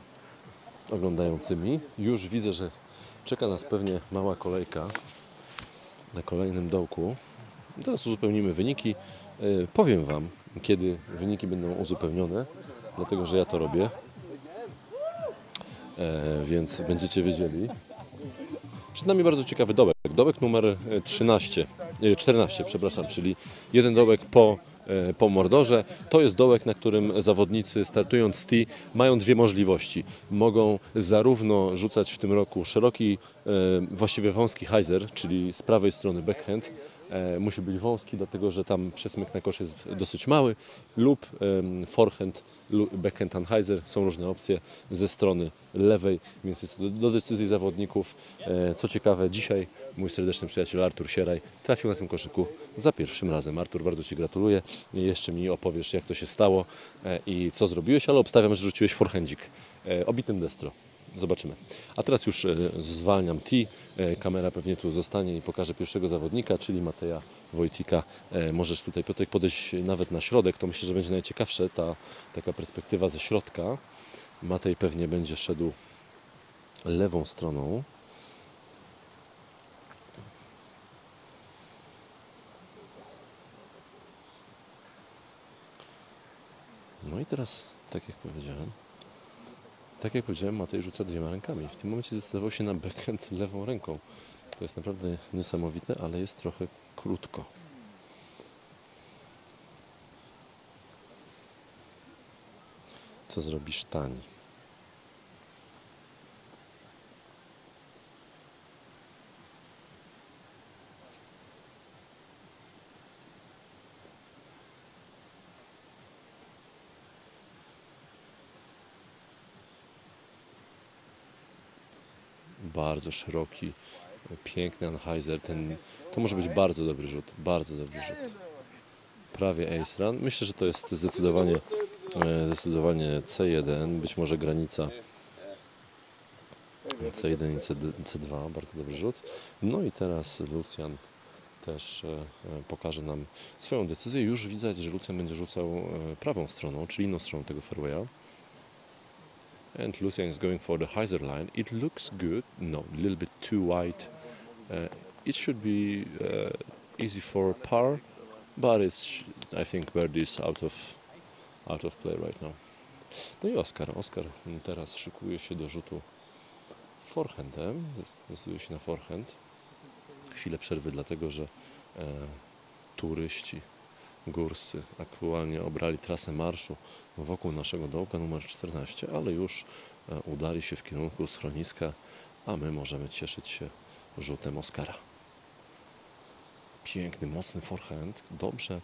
oglądającymi. Już widzę, że czeka nas pewnie mała kolejka na kolejnym dołku. Teraz uzupełnimy wyniki. Yy, Powiem Wam, kiedy wyniki będą uzupełnione, dlatego że ja to robię. E, więc będziecie wiedzieli. Przed nami bardzo ciekawy dołek. Dołek numer e, 13, e, 14, przepraszam, czyli jeden dołek po, e, po Mordorze. To jest dołek, na którym zawodnicy startując z T mają dwie możliwości. Mogą zarówno rzucać w tym roku szeroki, e, właściwie wąski hyzer, czyli z prawej strony backhand, e, musi być wąski, dlatego że tam przesmyk na kosz jest dosyć mały, lub forehand, backhand anhyzer, są różne opcje ze strony lewej, więc jest do, decyzji zawodników. E, Co ciekawe, dzisiaj mój serdeczny przyjaciel Artur Sieraj trafił na tym koszyku za pierwszym razem. Artur, bardzo Ci gratuluję. Jeszcze mi opowiesz, jak to się stało e, i co zrobiłeś, ale obstawiam, że rzuciłeś forehandzik e, obitym destro. Zobaczymy. A teraz już e, zwalniam T. E, Kamera pewnie tu zostanie i pokaże pierwszego zawodnika, czyli Mateja Wojtika. E, Możesz tutaj Piotrek podejść nawet na środek. To myślę, że będzie najciekawsze ta taka perspektywa ze środka. Matej pewnie będzie szedł lewą stroną. No i teraz, tak jak powiedziałem, tak jak powiedziałem, Matej rzuca dwiema rękami. W tym momencie zdecydował się na backhand lewą ręką. To jest naprawdę niesamowite, ale jest trochę krótko. Co zrobi Sztani? Bardzo szeroki, piękny Anheuser. Ten, to może być bardzo dobry rzut, bardzo dobry rzut. Prawie ace run. Myślę, że to jest zdecydowanie, e, zdecydowanie C1, być może granica C1 i CD, C2, bardzo dobry rzut. No i teraz Lucjan też e, e, pokaże nam swoją decyzję. Już widać, że Lucjan będzie rzucał prawą stroną, czyli inną stroną tego fairwaya. And Lucian is going for the hyzer line. It looks good. No, a little bit too wide. Uh, it should be uh, easy for par, but it's I think birdie is out of out of play right now. No i Oskar. Oskar teraz szykuje się do rzutu forehandem. Zdecyduje się na forehand. Chwilę przerwy, dlatego że e, turyści górscy aktualnie obrali trasę marszu wokół naszego dołka numer 14, ale już e, udali się w kierunku schroniska, a my możemy cieszyć się rzutem Oscara. Piękny, mocny forehand, dobrze,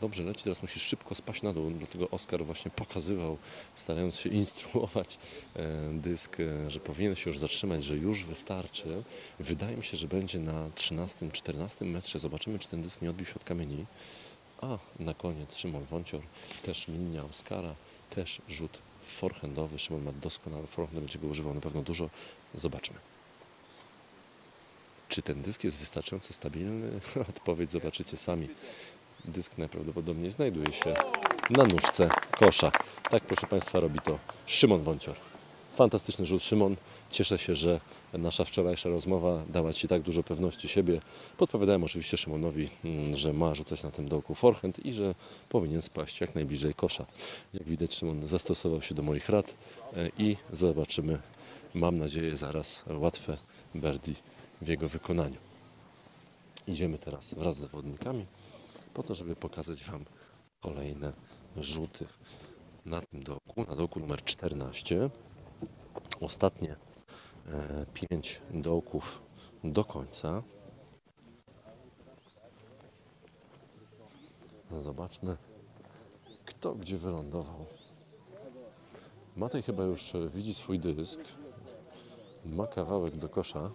dobrze leci, teraz musi szybko spaść na dół, dlatego Oskar właśnie pokazywał, starając się instruować e, dysk, e, że powinien się już zatrzymać, że już wystarczy. Wydaje mi się, że będzie na 13-14 metrze, zobaczymy, czy ten dysk nie odbił się od kamieni. A na koniec Szymon Wącior, też linia Oskara, też rzut forehandowy. Szymon ma doskonały forehand, będzie go używał na pewno dużo. Zobaczmy. Czy ten dysk jest wystarczająco stabilny? Odpowiedź zobaczycie sami. Dysk najprawdopodobniej znajduje się na nóżce kosza. Tak, proszę Państwa, robi to Szymon Wącior. Fantastyczny rzut, Szymon. Cieszę się, że nasza wczorajsza rozmowa dała Ci tak dużo pewności siebie. Podpowiadałem oczywiście Szymonowi, mm, że ma rzucać na tym dołku forehand i że powinien spaść jak najbliżej kosza. Jak widać, Szymon zastosował się do moich rad e, i zobaczymy, mam nadzieję, zaraz łatwe birdie w jego wykonaniu. Idziemy teraz wraz z zawodnikami po to, żeby pokazać Wam kolejne rzuty na tym dołku, na dołku numer 14. Ostatnie e, pięć dołków do końca. Zobaczmy, kto gdzie wylądował. Matej chyba już widzi swój dysk. Ma kawałek do kosza.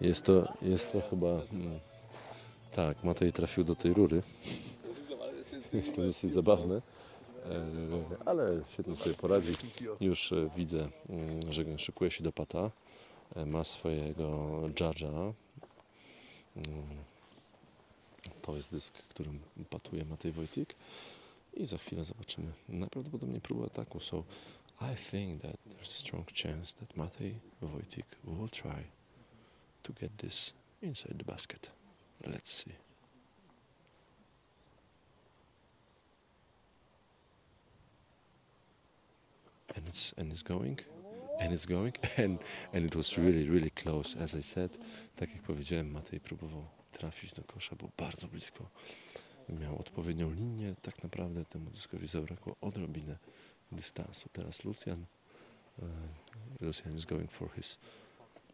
Jest to, jest to chyba... Mm, tak, Matej trafił do tej rury. Jest to dosyć zabawne. E, ale świetnie sobie poradzi. Już e, widzę, mm, że szykuje się do pata. E, Ma swojego judge'a. Mm, To jest dysk, którym patuje Matej Wojtik. I za chwilę zobaczymy najprawdopodobniej próbę ataku. So I think that there's a strong chance that Matej Wojtik will try to get this inside the basket. Let's see. And it's and it's going, and it's going, and and it was really really close. As I said, tak jak powiedziałem, Matej próbował trafić do kosza, był bardzo blisko. Miał odpowiednią linię. Tak naprawdę temu dyskowi zabrakło odrobinę dystansu. Teraz Lucian. Uh, Lucian is going for his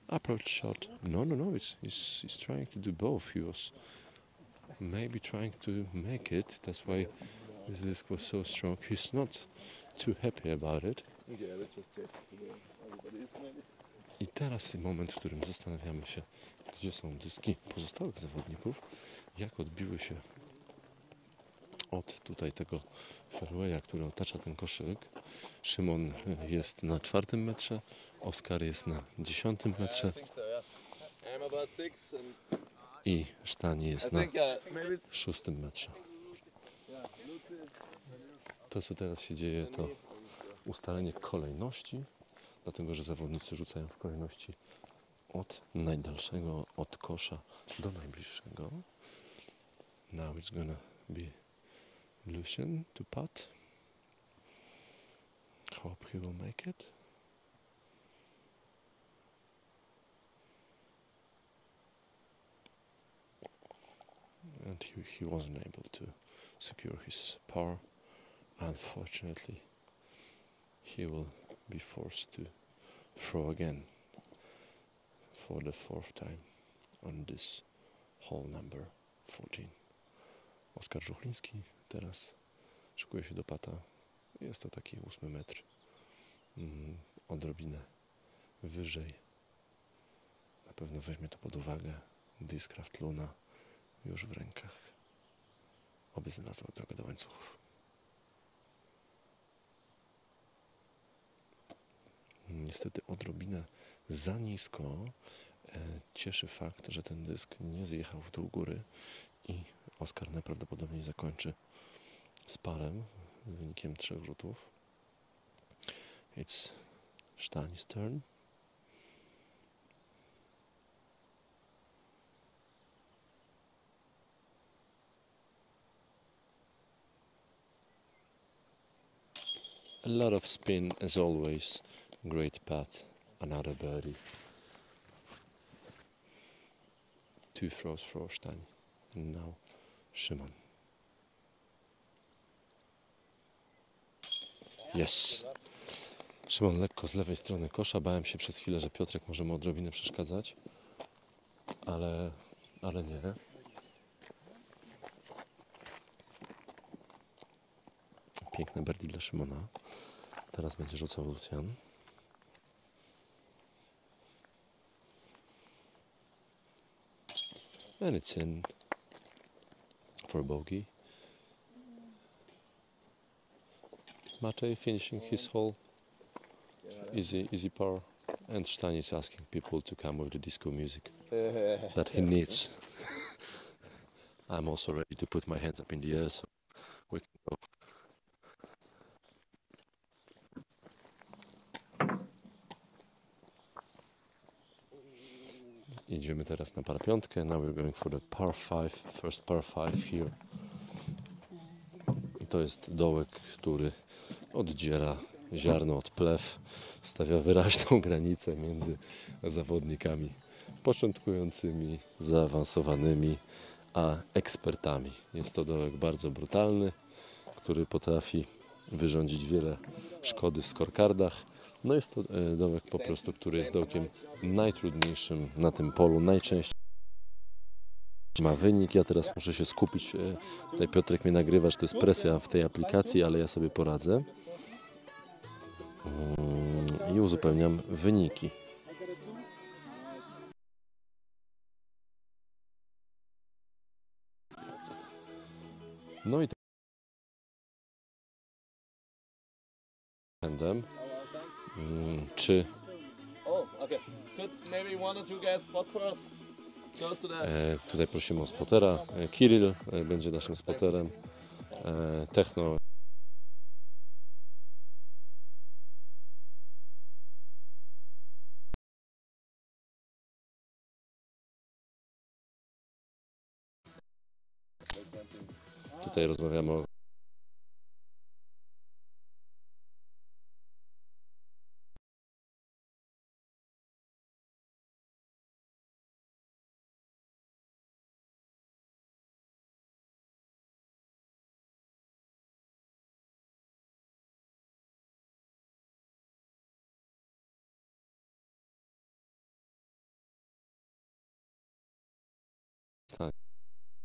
approach shot. No, no, no. It's, he's, he's trying to do both. He was maybe trying to make it. That's why his disc was so strong. He's not too happy about it. I teraz moment, w którym zastanawiamy się, gdzie są dyski pozostałych zawodników, jak odbiły się od tutaj tego fairwaya, który otacza ten koszyk. Szymon jest na czwartym metrze, Oskar jest na dziesiątym metrze i Sztani jest na szóstym metrze. To, co teraz się dzieje, to ustalenie kolejności, dlatego że zawodnicy rzucają w kolejności od najdalszego, od kosza do najbliższego. Now it's gonna be Lucian to putt. Hope he will make it. And he, he wasn't able to secure his par. Unfortunately, he will be forced to throw again for the fourth time on this hole number 14. Oskar Żuchliński teraz szykuje się do pata. Jest to taki ósmy metr. Mm, odrobinę wyżej. Na pewno weźmie to pod uwagę. Discraft Luna już w rękach. Oby znalazła drogę do łańcuchów. Niestety odrobinę za nisko e, cieszy fakt, że ten dysk nie zjechał w dół góry i Oskar najprawdopodobniej zakończy z parem wynikiem trzech rzutów. It's Stani's turn. A lot of spin as always. Great putt. Another birdie. Two throws for Stein. And now Szymon. Yes. Szymon lekko z lewej strony kosza. Bałem się przez chwilę, że Piotrek może mu odrobinę przeszkadzać. Ale, ale nie. Piękne birdie dla Szymona. Teraz będzie rzucał Lucjan. And it's in for bogey. Matej finishing his hole. Easy, easy par. And Stein is asking people to come with the disco music that he needs. I'm also ready to put my hands up in the air so we can go. Idziemy teraz na par piątkę. Now we're going for the par 5, first par 5 here. To jest dołek, który oddziela ziarno od plew, stawia wyraźną granicę między zawodnikami początkującymi, zaawansowanymi, a ekspertami. Jest to dołek bardzo brutalny, który potrafi wyrządzić wiele szkody w scorecardach. No jest to e, dołek po prostu, który jest dołkiem najtrudniejszym na tym polu, najczęściej ma wynik. Ja teraz muszę się skupić. e, Tutaj Piotrek mnie nagrywa, że to jest presja w tej aplikacji, ale ja sobie poradzę. Mm, i uzupełniam wyniki. No i Handem. Mm, Czy Oh, okay. Could maybe one or two guys spot for us? Tutaj prosimy o spotera. E, Kirill e, będzie naszym spoterem. E, Techno Tutaj rozmawiamy o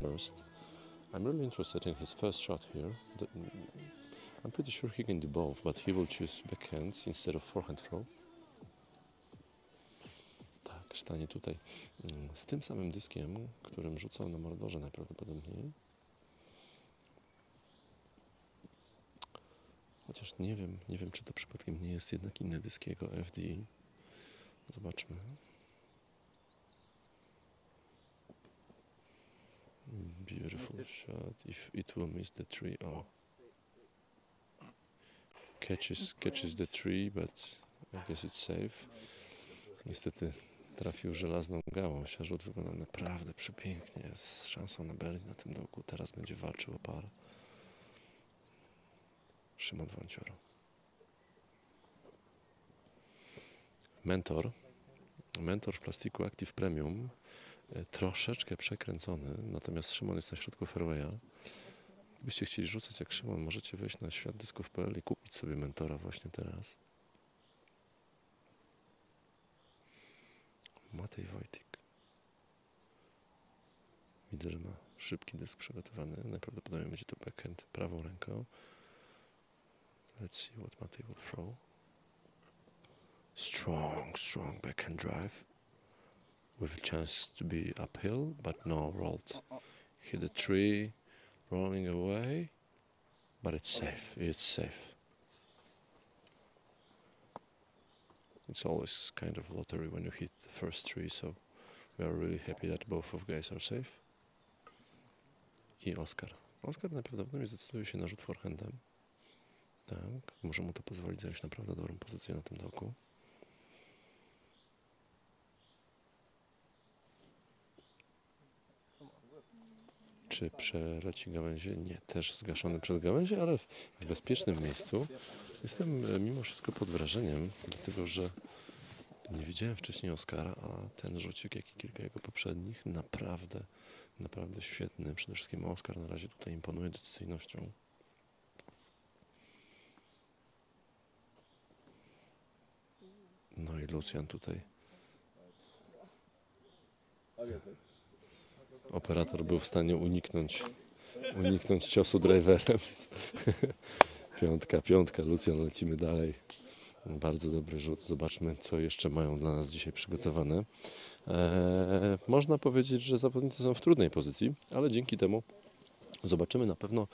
first. I'm really interested in his first shot here. The- I'm pretty sure he can do both, but he will choose backhand instead of forehand throw. Tak, stanie tutaj mm, z tym samym dyskiem, którym rzucał na Mordorze najprawdopodobniej. Chociaż nie wiem, nie wiem czy to przypadkiem nie jest jednak inny dysk jego FDI. Zobaczmy. Beautiful shot. If it will miss the tree, oh. Catches, catches the tree, but I guess it's safe. Niestety trafił żelazną gałąź, a rzut wygląda naprawdę przepięknie. Z szansą na Berlin na tym dołku. Teraz będzie walczył o par. Szymon Wancioro. Mentor. Mentor w plastiku Active Premium troszeczkę przekręcony, natomiast Szymon jest na środku fairwaya. Gdybyście chcieli rzucać jak Szymon, możecie wejść na światdysków.pl i kupić sobie mentora właśnie teraz. Matej Wojtik. Widzę, że ma szybki dysk przygotowany. Najprawdopodobniej będzie to backhand prawą ręką. Let's see what Matej will throw. Strong, strong backhand drive. With a chance to be uphill, but no rolled. Hit a tree, rolling away, but it's safe. It's safe. It's always kind of lottery when you hit the first tree, so we are really happy that both of guys are safe. I Oscar. Oscar najprawdopodobniej zdecyduje się na rzut forehandem. Tak, może mu to pozwolić zająć naprawdę dobrą pozycję na tym dołku. Czy przeleci gałęzie? Nie, też zgaszony przez gałęzie, ale w bezpiecznym miejscu. Jestem e, mimo wszystko pod wrażeniem, dlatego że nie widziałem wcześniej Oscara, a ten rzucik, jak i kilka jego poprzednich, naprawdę, naprawdę świetny. Przede wszystkim Oscar na razie tutaj imponuje decyzyjnością. No i Lucian tutaj. Operator był w stanie uniknąć, uniknąć ciosu driverem. piątka, piątka, Lucjan, lecimy dalej. Bardzo dobry rzut. Zobaczmy, co jeszcze mają dla nas dzisiaj przygotowane. Eee, można powiedzieć, że zawodnicy są w trudnej pozycji, ale dzięki temu zobaczymy na pewno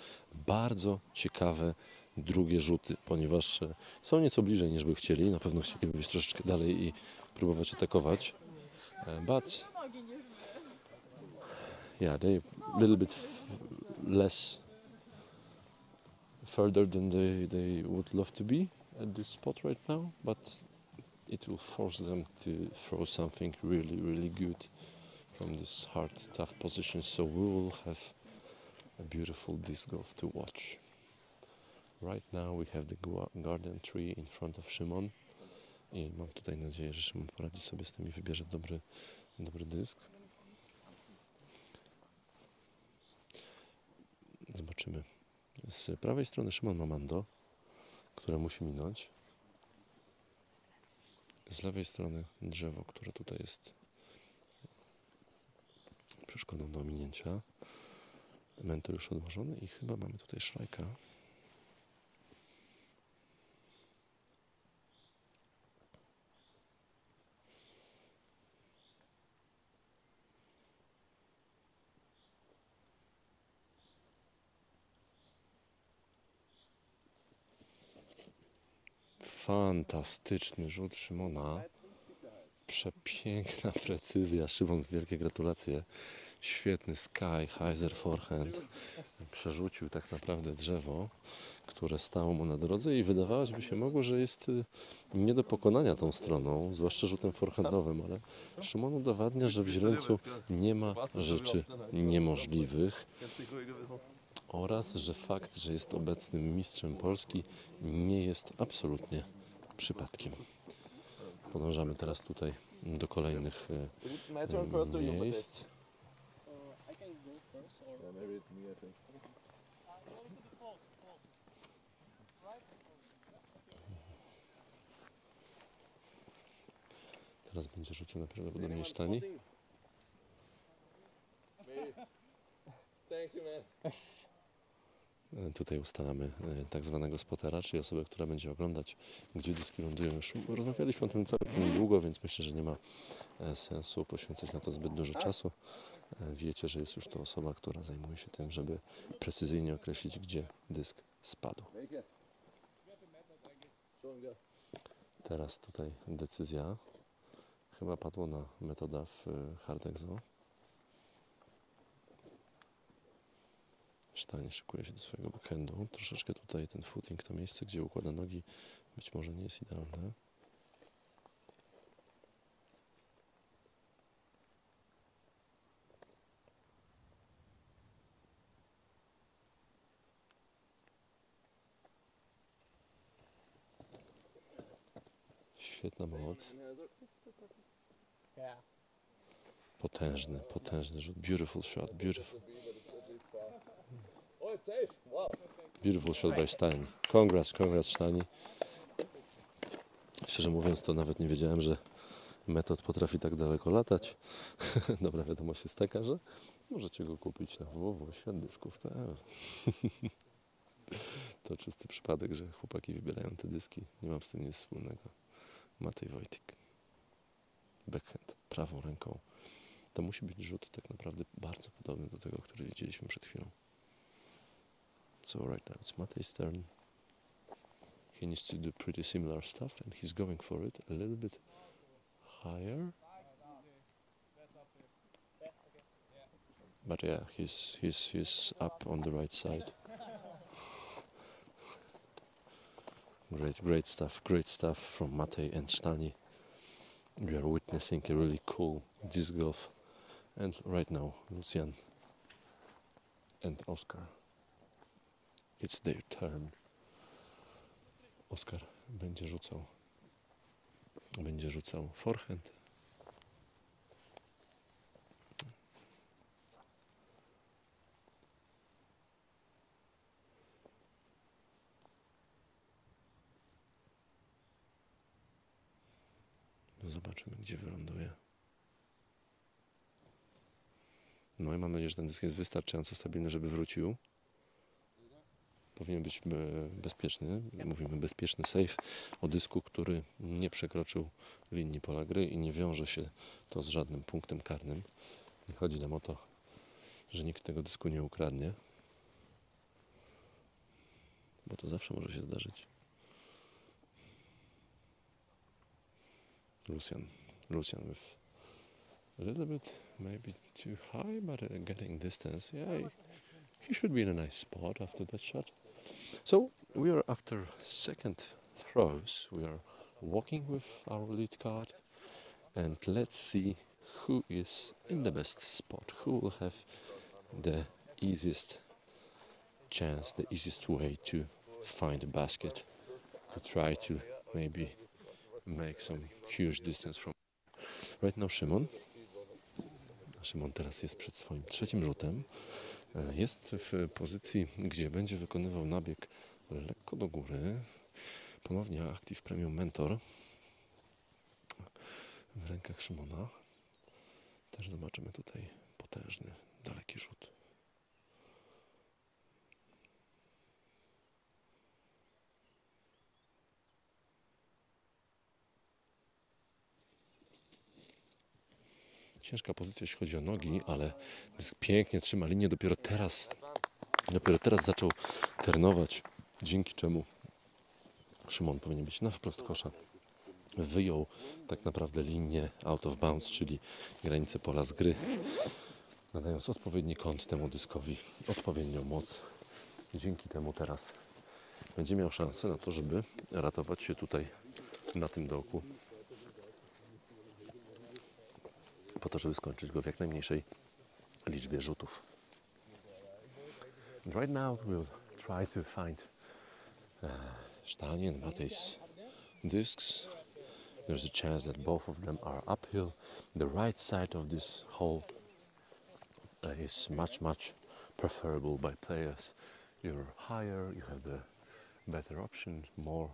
bardzo ciekawe drugie rzuty, ponieważ e, są nieco bliżej niż by chcieli. Na pewno chcieliby być troszeczkę dalej i próbować atakować. E, But yeah, they a little bit less further than they, they would love to be at this spot right now, but it will force them to throw something really, really good from this hard, tough position. So we will have a beautiful disc golf to watch. Right now we have the garden tree in front of Szymon i mam tutaj nadzieję, że Szymon poradzi sobie z tym i wybierze dobry, dobry dysk. Zobaczymy. Z prawej strony Szymon ma Mando, które musi minąć. Z lewej strony drzewo, które tutaj jest przeszkodą do ominięcia. Mentor już odłożony i chyba mamy tutaj szlajka. Fantastyczny rzut Szymona. Przepiękna precyzja. Szymon, wielkie gratulacje. Świetny sky, Heiser forehand. Przerzucił tak naprawdę drzewo, które stało mu na drodze i wydawałoby by się mogło, że jest y, nie do pokonania tą stroną, zwłaszcza rzutem forehandowym, ale Szymon udowadnia, że w źreńcu nie ma rzeczy niemożliwych oraz, że fakt, że jest obecnym mistrzem Polski nie jest absolutnie przypadkiem. Podążamy teraz tutaj do kolejnych e, miejsc. Teraz będzie rzucił najprawdopodobniej sztani. Maybe. Thank. E, Tutaj ustalamy e, tak zwanego spotera, czyli osobę, która będzie oglądać, gdzie dyski lądują. Już rozmawialiśmy o tym całkiem długo, więc myślę, że nie ma e, sensu poświęcać na to zbyt dużo czasu. Wiecie, że jest już to osoba, która zajmuje się tym, żeby precyzyjnie określić, gdzie dysk spadł. Teraz tutaj decyzja chyba padła na metoda w hard exo. Sztanie szykuje się do swojego backhandu. Troszeczkę tutaj ten footing, to miejsce, gdzie układa nogi, być może nie jest idealne. Świetna moc. Potężny, potężny rzut. Beautiful shot, beautiful. Oh, it's safe. Wow. Beautiful shot by Stein. Congrats, congrats Steini. Szczerze mówiąc, to nawet nie wiedziałem, że metod potrafi tak daleko latać. Dobra wiadomość jest taka, że możecie go kupić na www.światdysków.pl To czysty przypadek, że chłopaki wybierają te dyski. Nie mam z tym nic wspólnego. Matej Wojtik. Backhand, prawą ręką. To musi być rzut tak naprawdę bardzo podobny do tego, który widzieliśmy przed chwilą. So right now it's Matej's turn. He needs to do pretty similar stuff and he's going for it a little bit higher. But yeah, he's he's he's up on the right side. Great, great stuff, great stuff from Matej and Stani. We are witnessing a really cool disc golf. And right now, Lucian and Oscar. It's their turn. Oskar będzie rzucał. Będzie rzucał forehand. Zobaczymy, gdzie wyląduje. No i mam nadzieję, że ten dysk jest wystarczająco stabilny, żeby wrócił powinien być e, bezpieczny. Mówimy bezpieczny safe o dysku, który nie przekroczył linii pola gry i nie wiąże się to z żadnym punktem karnym. Chodzi nam o to, że nikt tego dysku nie ukradnie, bo to zawsze może się zdarzyć. Lucian, Lucian with a little bit maybe too high, but uh, getting distance. Yeah, he, he should be in a nice spot after that shot. So we are after second throws. We are walking with our lead card, and let's see who is in the best spot. Who will have the easiest chance, the easiest way to find a basket, to try to maybe make some huge distance from. Right now, Szymon. Szymon teraz jest przed swoim trzecim rzutem. Jest w pozycji, gdzie będzie wykonywał nabieg lekko do góry. Ponownie Active Premium Mentor w rękach Szymona. Też zobaczymy tutaj potężny, daleki rzut. Ciężka pozycja, jeśli chodzi o nogi, ale pięknie trzyma linię. Dopiero teraz, dopiero teraz zaczął ternować, dzięki czemu Szymon powinien być na wprost kosza. Wyjął tak naprawdę linię out of bounds, czyli granicę pola z gry, nadając odpowiedni kąt temu dyskowi, odpowiednią moc. Dzięki temu teraz będzie miał szansę na to, żeby ratować się tutaj na tym dołku. Po to, żeby skończyć go w jak najmniejszej liczbie rzutów. And right now we'll try to find uh, Stani and Mate's discs. There's a chance that both of them are uphill. The right side of this hole uh, is much, much preferable by players. You're higher, you have the better option, more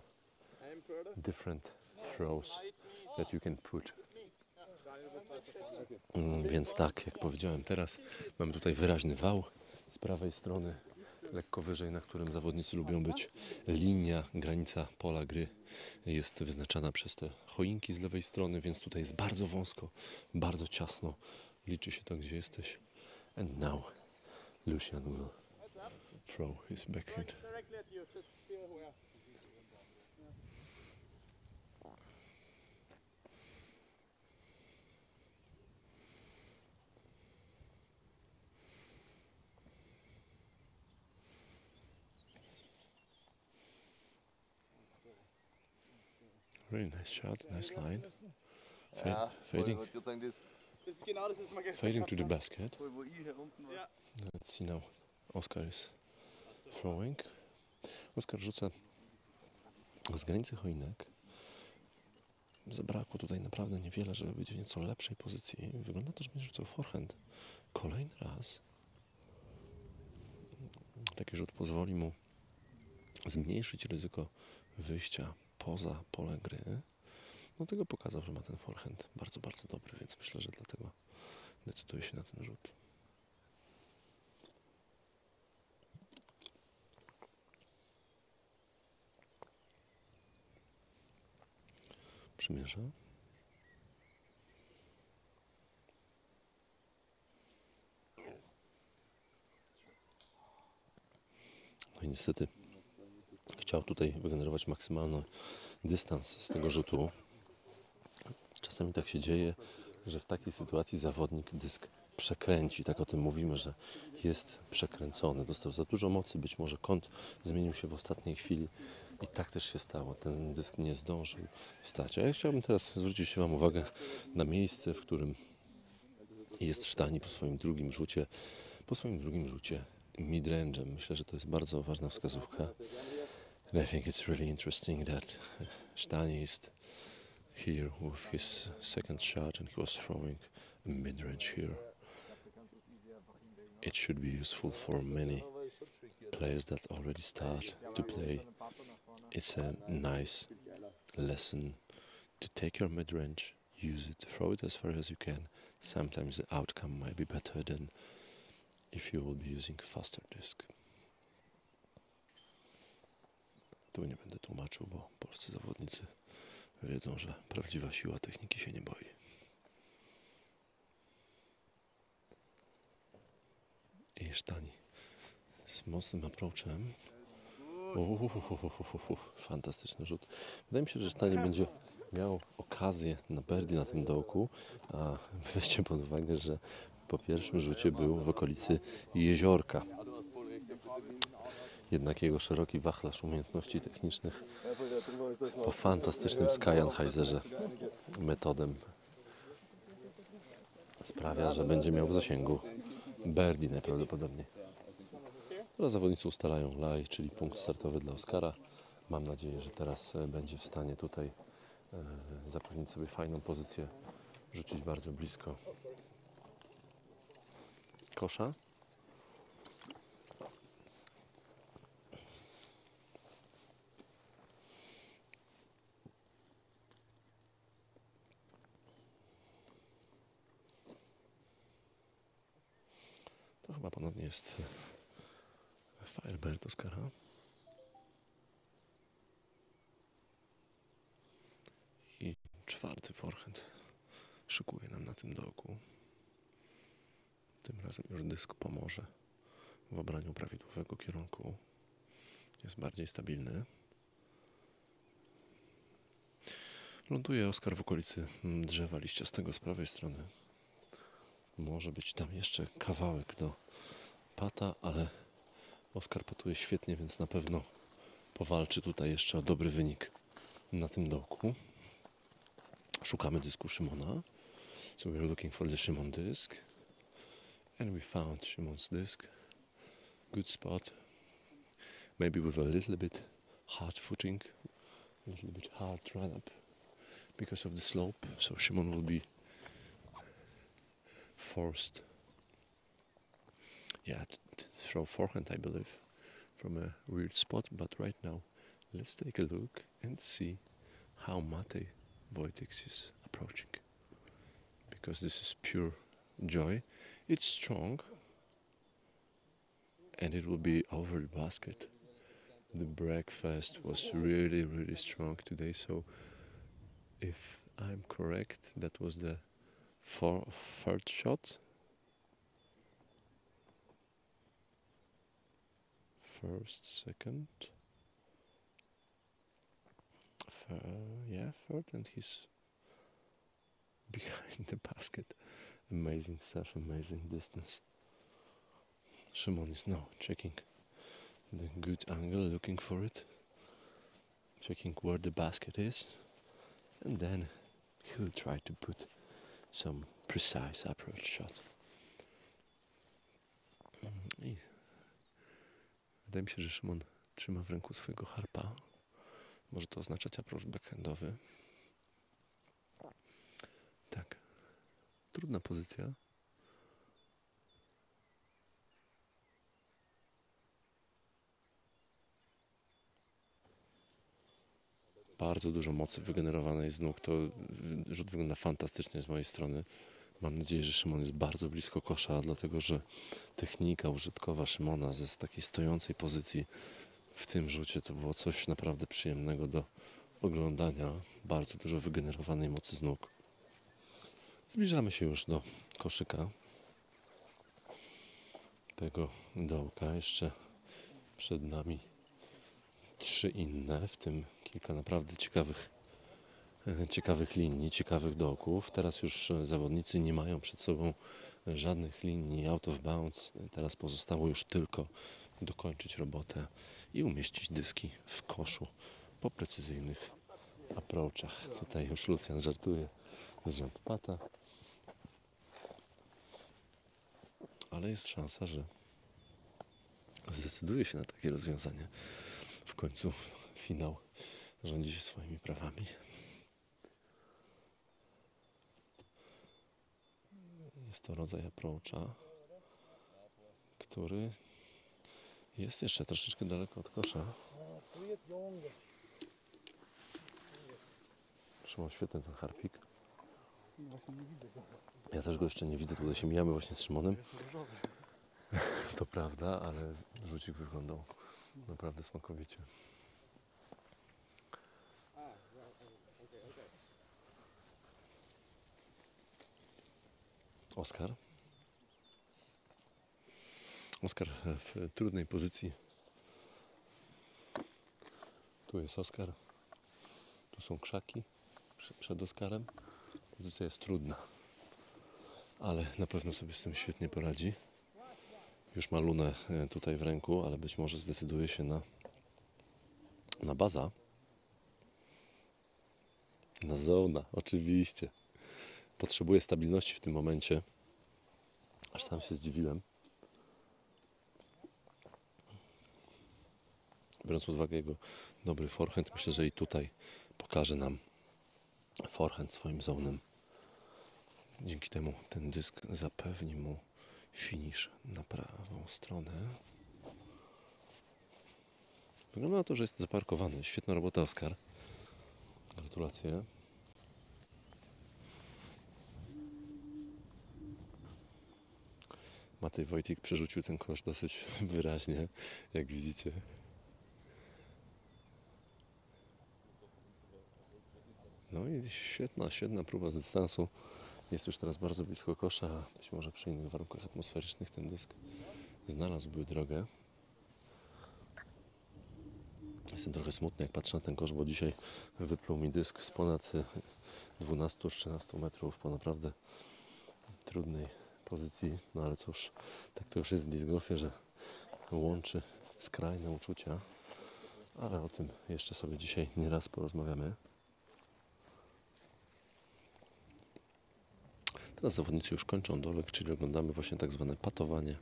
different throws that you can put. Mm, Więc tak, jak powiedziałem teraz, mamy tutaj wyraźny wał z prawej strony, lekko wyżej, na którym zawodnicy lubią być. Linia, granica pola gry jest wyznaczana przez te choinki z lewej strony, więc tutaj jest bardzo wąsko, bardzo ciasno. Liczy się to, gdzie jesteś. And now Lucian will throw his backhand. Very nice shot, nice line. Fa- fading, fading to the basket. Let's see now. Oskar is throwing. Oskar rzuca z granicy choinek. Zabrakło tutaj naprawdę niewiele, żeby być w nieco lepszej pozycji. Wygląda to, że będzie rzucał forehand. Kolejny raz. Taki rzut pozwoli mu zmniejszyć ryzyko wyjścia poza pole gry. No tego pokazał, że ma ten forehand bardzo, bardzo dobry, więc myślę, że dlatego decyduje się na ten rzut. Przymierza. No i niestety chciał tutaj wygenerować maksymalny dystans z tego rzutu. Czasami tak się dzieje, że w takiej sytuacji zawodnik dysk przekręci. Tak o tym mówimy, że jest przekręcony. Dostał za dużo mocy, być może kąt zmienił się w ostatniej chwili i tak też się stało. Ten dysk nie zdążył wstać. A ja chciałbym teraz zwrócić Wam uwagę na miejsce, w którym jest Sztani po swoim drugim rzucie. Po swoim drugim rzucie midrange'em. Myślę, że to jest bardzo ważna wskazówka. And I think it's really interesting that uh, Stani is here with his second shot and he was throwing a mid-range here. It should be useful for many players that already start to play. It's a nice lesson to take your mid-range, use it, throw it as far as you can. Sometimes the outcome might be better than if you will be using a faster disc. Tu nie będę tłumaczył, bo polscy zawodnicy wiedzą, że prawdziwa siła techniki się nie boi. I sztani z mocnym approachem. Uhuhuhuhuhu, Fantastyczny rzut. Wydaje mi się, że sztani będzie miał okazję na birdie na tym dołku, a weźcie pod uwagę, że po pierwszym rzucie był w okolicy jeziorka. Jednak jego szeroki wachlarz umiejętności technicznych po fantastycznym Skyanheiserze metodem sprawia, że będzie miał w zasięgu birdie najprawdopodobniej. Teraz zawodnicy ustalają laj, czyli punkt startowy dla Oskara. Mam nadzieję, że teraz e, będzie w stanie tutaj e, zapewnić sobie fajną pozycję, rzucić bardzo blisko kosza. To chyba ponownie jest e, Firebird Oscara. I czwarty forehand szykuje nam na tym dołku. Tym razem już dysk pomoże w obraniu prawidłowego kierunku. Jest bardziej stabilny. Ląduje Oskar w okolicy mm, drzewa liściastego z prawej strony. Może być tam jeszcze kawałek do pata, ale Oskar patuje świetnie, więc na pewno powalczy tutaj jeszcze o dobry wynik na tym dołku. Szukamy dysku Szymona. So we're looking for the Shimon disc. And we found Shimon's disc. Good spot. Maybe with a little bit hard footing, a little bit hard run up because of the slope. So Shimon will be forced, yeah, throw forehand, I believe, from a weird spot. But right now, let's take a look and see how Mate Wojtek is approaching. Because this is pure joy. It's strong and it will be over the basket. The breakfast was really, really strong today. So, if I'm correct, that was the four, third shot. First, second. Third, yeah, third, and he's behind the basket. Amazing stuff, amazing distance. Shimon is now checking the good angle, looking for it, checking where the basket is, and then he will try to put some precise approach shot. Mm, wydaje mi się, że Szymon trzyma w ręku swojego harpa. Może to oznaczać approach backhandowy. Tak. Trudna pozycja. Bardzo dużo mocy wygenerowanej z nóg. To rzut wygląda fantastycznie z mojej strony. Mam nadzieję, że Szymon jest bardzo blisko kosza, dlatego że technika użytkowa Szymona ze z takiej stojącej pozycji w tym rzucie to było coś naprawdę przyjemnego do oglądania. Bardzo dużo wygenerowanej mocy z nóg. Zbliżamy się już do koszyka tego dołka. Jeszcze przed nami trzy inne, w tym kilka naprawdę ciekawych, ciekawych linii, ciekawych dołków. Teraz już e, zawodnicy nie mają przed sobą żadnych linii out of bounds. Teraz pozostało już tylko dokończyć robotę i umieścić dyski w koszu po precyzyjnych approachach. Tutaj już Lucjan żartuje z pata. Ale jest szansa, że zdecyduje się na takie rozwiązanie. W końcu finał rządzi się swoimi prawami. Jest to rodzaj approacha, który jest jeszcze troszeczkę daleko od kosza. Szymon, świetny ten harpik. Ja też go jeszcze nie widzę, tutaj się mijamy właśnie z Szymonem. To prawda, ale rzucik wyglądał naprawdę smakowicie. Oskar. Oskar w trudnej pozycji. Tu jest Oskar. Tu są krzaki prze- przed Oskarem. Pozycja jest trudna, ale na pewno sobie z tym świetnie poradzi. Już ma lunę e, tutaj w ręku, ale być może zdecyduje się na, na baza. Na zona, oczywiście. Potrzebuje stabilności w tym momencie. Aż sam się zdziwiłem. Biorąc pod uwagę jego dobry forehand, myślę, że i tutaj pokaże nam forehand swoim zonem. Dzięki temu ten dysk zapewni mu finish na prawą stronę. Wygląda na to, że jest zaparkowany. Świetna robota, Oskar. Gratulacje. Matej Wojtik przerzucił ten kosz dosyć wyraźnie, jak widzicie. No i świetna, świetna próba z dystansu. Jest już teraz bardzo blisko kosza. Być może przy innych warunkach atmosferycznych ten dysk znalazłby drogę. Jestem trochę smutny, jak patrzę na ten kosz, bo dzisiaj wypluł mi dysk z ponad 12-13 metrów po naprawdę trudnej pozycji. No ale cóż, tak to już jest w disc golfie, że łączy skrajne uczucia. Ale o tym jeszcze sobie dzisiaj nieraz porozmawiamy. Teraz zawodnicy już kończą dołek, czyli oglądamy właśnie tak zwane patowanie.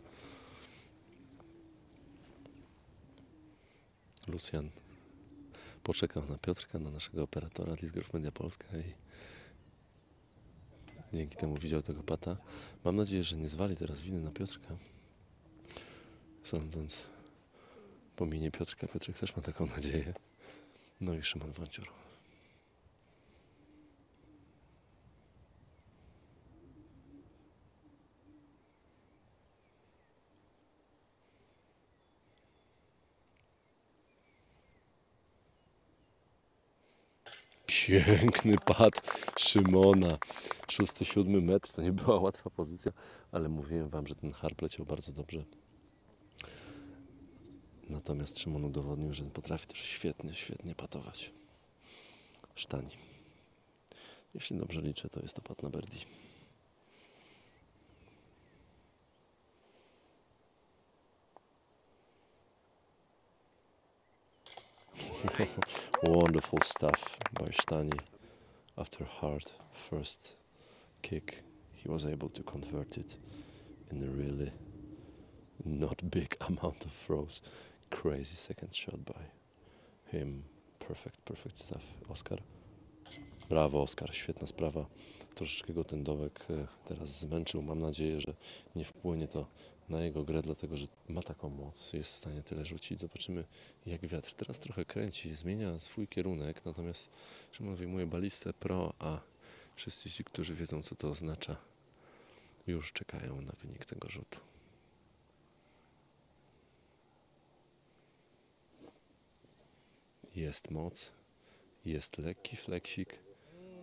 Lucjan poczekał na Piotrka, na naszego operatora Disc Golf Media Polska i dzięki temu widział tego pata. Mam nadzieję, że nie zwali teraz winy na Piotrka. Sądząc po minie Piotrka, Piotrek też ma taką nadzieję. No i Szymon Wącior. Piękny pad Szymona. Szósty, siódmy metr to nie była łatwa pozycja, ale mówiłem Wam, że ten harp leciał bardzo dobrze. Natomiast Szymon udowodnił, że potrafi też świetnie, świetnie patować. Sztani. Jeśli dobrze liczę, to jest to pad na birdie. Wonderful stuff by Stani. After hard first kick, he was able to convert it in a really not big amount of throws. Crazy second shot by him. Perfect, perfect stuff. Oskar. Brawo, Oskar, świetna sprawa. Troszeczkę go ten dołek e, teraz zmęczył. Mam nadzieję, że nie wpłynie to na jego grę, dlatego że ma taką moc, jest w stanie tyle rzucić. Zobaczymy, jak wiatr teraz trochę kręci, zmienia swój kierunek, natomiast Szymon wyjmuje balistę pro, a wszyscy ci, którzy wiedzą, co to oznacza, już czekają na wynik tego rzutu. Jest moc, jest lekki fleksik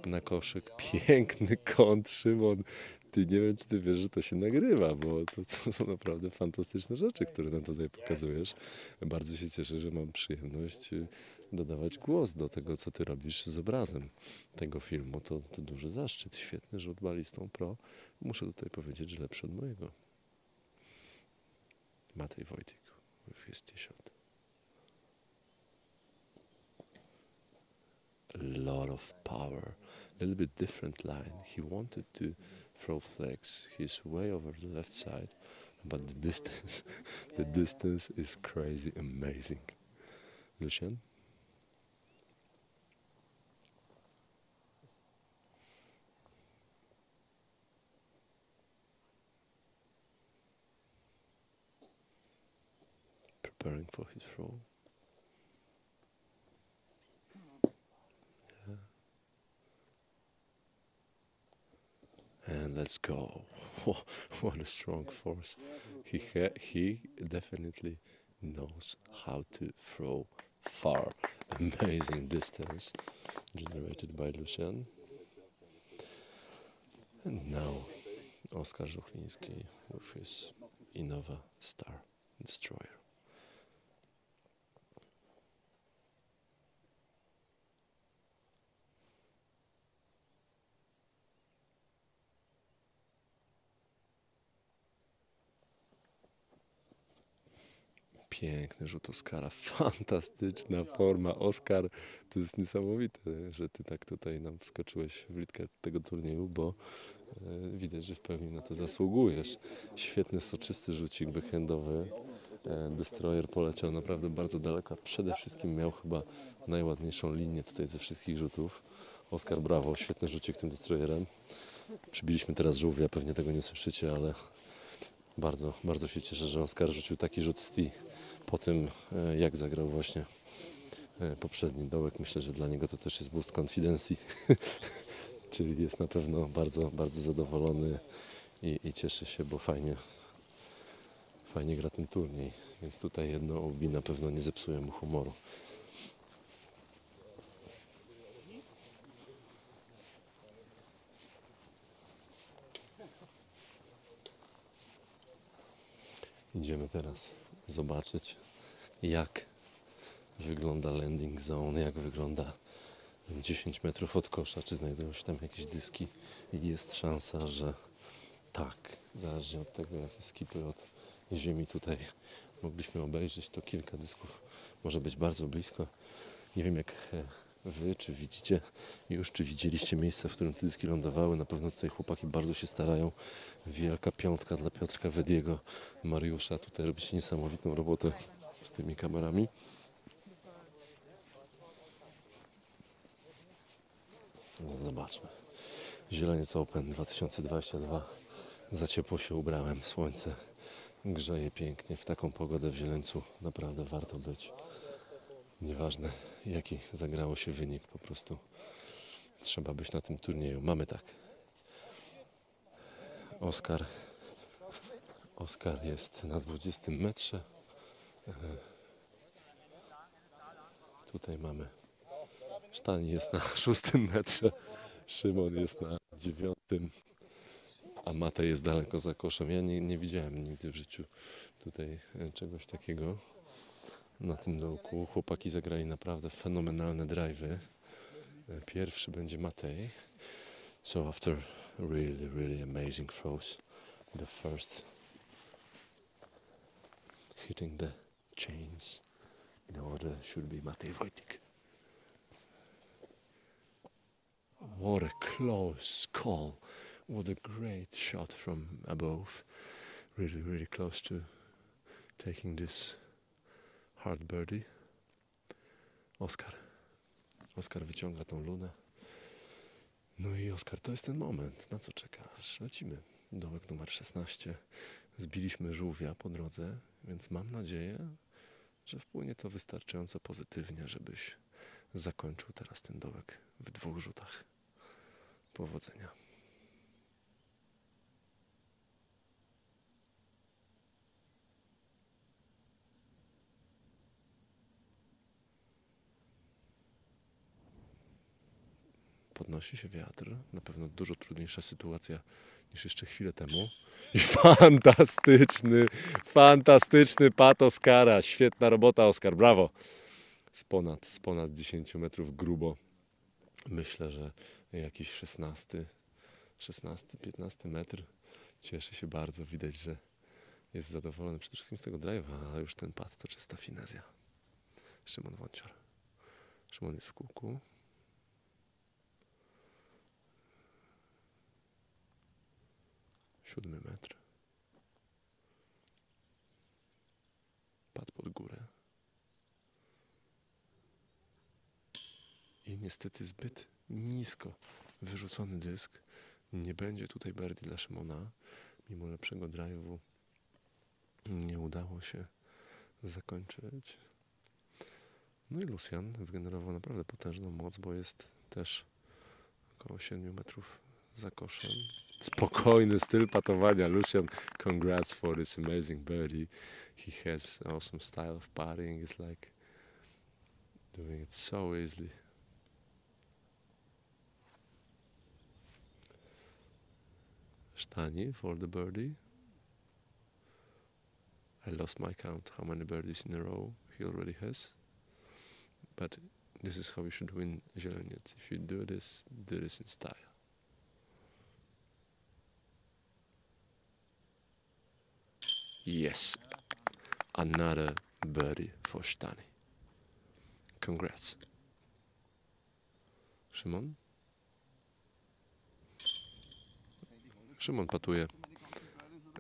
na koszyk. Piękny kąt, Szymon. Ty nie wiem, czy ty wiesz, że to się nagrywa, bo to, to są naprawdę fantastyczne rzeczy, które nam tutaj pokazujesz. Bardzo się cieszę, że mam przyjemność y, dodawać głos do tego, co ty robisz z obrazem tego filmu. To, to duży zaszczyt. Świetny rzut balistą pro. Muszę tutaj powiedzieć, że lepszy od mojego. Matej Wojtyk, 50. A lot of power, a little bit different line. He wanted to throw flex He's way over the left side, but the distance, the distance is crazy, amazing. Lucien? Preparing for his throw. And let's go. what a strong force. He he definitely knows how to throw far. Amazing distance generated by Lucian. And now Oskar Żuchliński with his Innova Star Destroyer. Piękny rzut Oskara, fantastyczna forma. Oskar, to jest niesamowite, że ty tak tutaj nam wskoczyłeś w litkę tego turnieju, bo e, widać, że w pełni na to zasługujesz. Świetny, soczysty rzucik backhandowy. E, Destroyer poleciał naprawdę bardzo daleko, przede wszystkim miał chyba najładniejszą linię tutaj ze wszystkich rzutów. Oskar, brawo, świetny rzucik tym Destroyerem. Przybiliśmy teraz żółwia, pewnie tego nie słyszycie, ale bardzo, bardzo się cieszę, że Oskar rzucił taki rzut z po tym, e, jak zagrał właśnie e, poprzedni dołek. Myślę, że dla niego to też jest boost konfidencji, czyli jest na pewno bardzo, bardzo zadowolony i, i cieszy się, bo fajnie, fajnie gra ten turniej. Więc tutaj jedno OB na pewno nie zepsuje mu humoru. Idziemy teraz zobaczyć, jak wygląda landing zone, jak wygląda 10 metrów od kosza, czy znajdują się tam jakieś dyski jest szansa, że tak, zależnie od tego, jakie skipy od ziemi tutaj mogliśmy obejrzeć, to kilka dysków może być bardzo blisko. Nie wiem jak e, wy, czy widzicie już, czy widzieliście miejsce, w którym te dyski lądowały. Na pewno tutaj chłopaki bardzo się starają. Wielka piątka dla Piotrka Wediego, Mariusza. Tutaj robicie niesamowitą robotę z tymi kamerami. Zobaczmy. Zieleniec Open 2022. Za ciepło się ubrałem. Słońce grzeje pięknie. W taką pogodę w Zieleńcu naprawdę warto być. Nieważne jaki zagrało się wynik, po prostu trzeba być na tym turnieju. Mamy tak. Oskar. Oskar jest na 20 metrze. Tutaj mamy. Sztani jest na 6 metrze. Szymon jest na 9. A Matej jest daleko za koszem. Ja nie, nie widziałem nigdy w życiu tutaj e, czegoś takiego na tym dołku. Chłopaki zagrali naprawdę fenomenalne drive'y. Pierwszy będzie Matej. So after really, really amazing throws, the first hitting the chains in order should be Matej Wojtik. What a close call. What a great shot from above. Really, really close to taking this hard birdie. Oskar. Oskar wyciąga tą lunę. No i Oskar, to jest ten moment. Na co czekasz? Lecimy. Dołek numer 16. Zbiliśmy żółwia po drodze, więc mam nadzieję, że wpłynie to wystarczająco pozytywnie, żebyś zakończył teraz ten dołek w dwóch rzutach. Powodzenia. Podnosi się wiatr. Na pewno dużo trudniejsza sytuacja niż jeszcze chwilę temu. I fantastyczny, fantastyczny pat Oskara. Świetna robota, Oskar, brawo. Z ponad, z ponad 10 metrów grubo. Myślę, że jakiś 16, 16, 15 metr. Cieszy się bardzo. Widać, że jest zadowolony przede wszystkim z tego drive'a, a już ten pad to czysta finezja. Szymon Wącior. Szymon jest w kółku. Siódmy metr. Padł pod górę. I niestety zbyt nisko wyrzucony dysk. Nie będzie tutaj birdie dla Szymona. Mimo lepszego drive'u nie udało się zakończyć. No i Lucian wygenerował naprawdę potężną moc, bo jest też około 7 metrów za koszem. Spokojny styl patowania. Lucian, congrats for this amazing birdie. He has awesome style of putting. It's like doing it so easily. Stani for the birdie. I lost my count how many birdies in a row he already has. But this is how you should win Zieleniec. If you do this, do this in style. Yes, another birdie for Stani. Congrats. Szymon? Szymon patuje,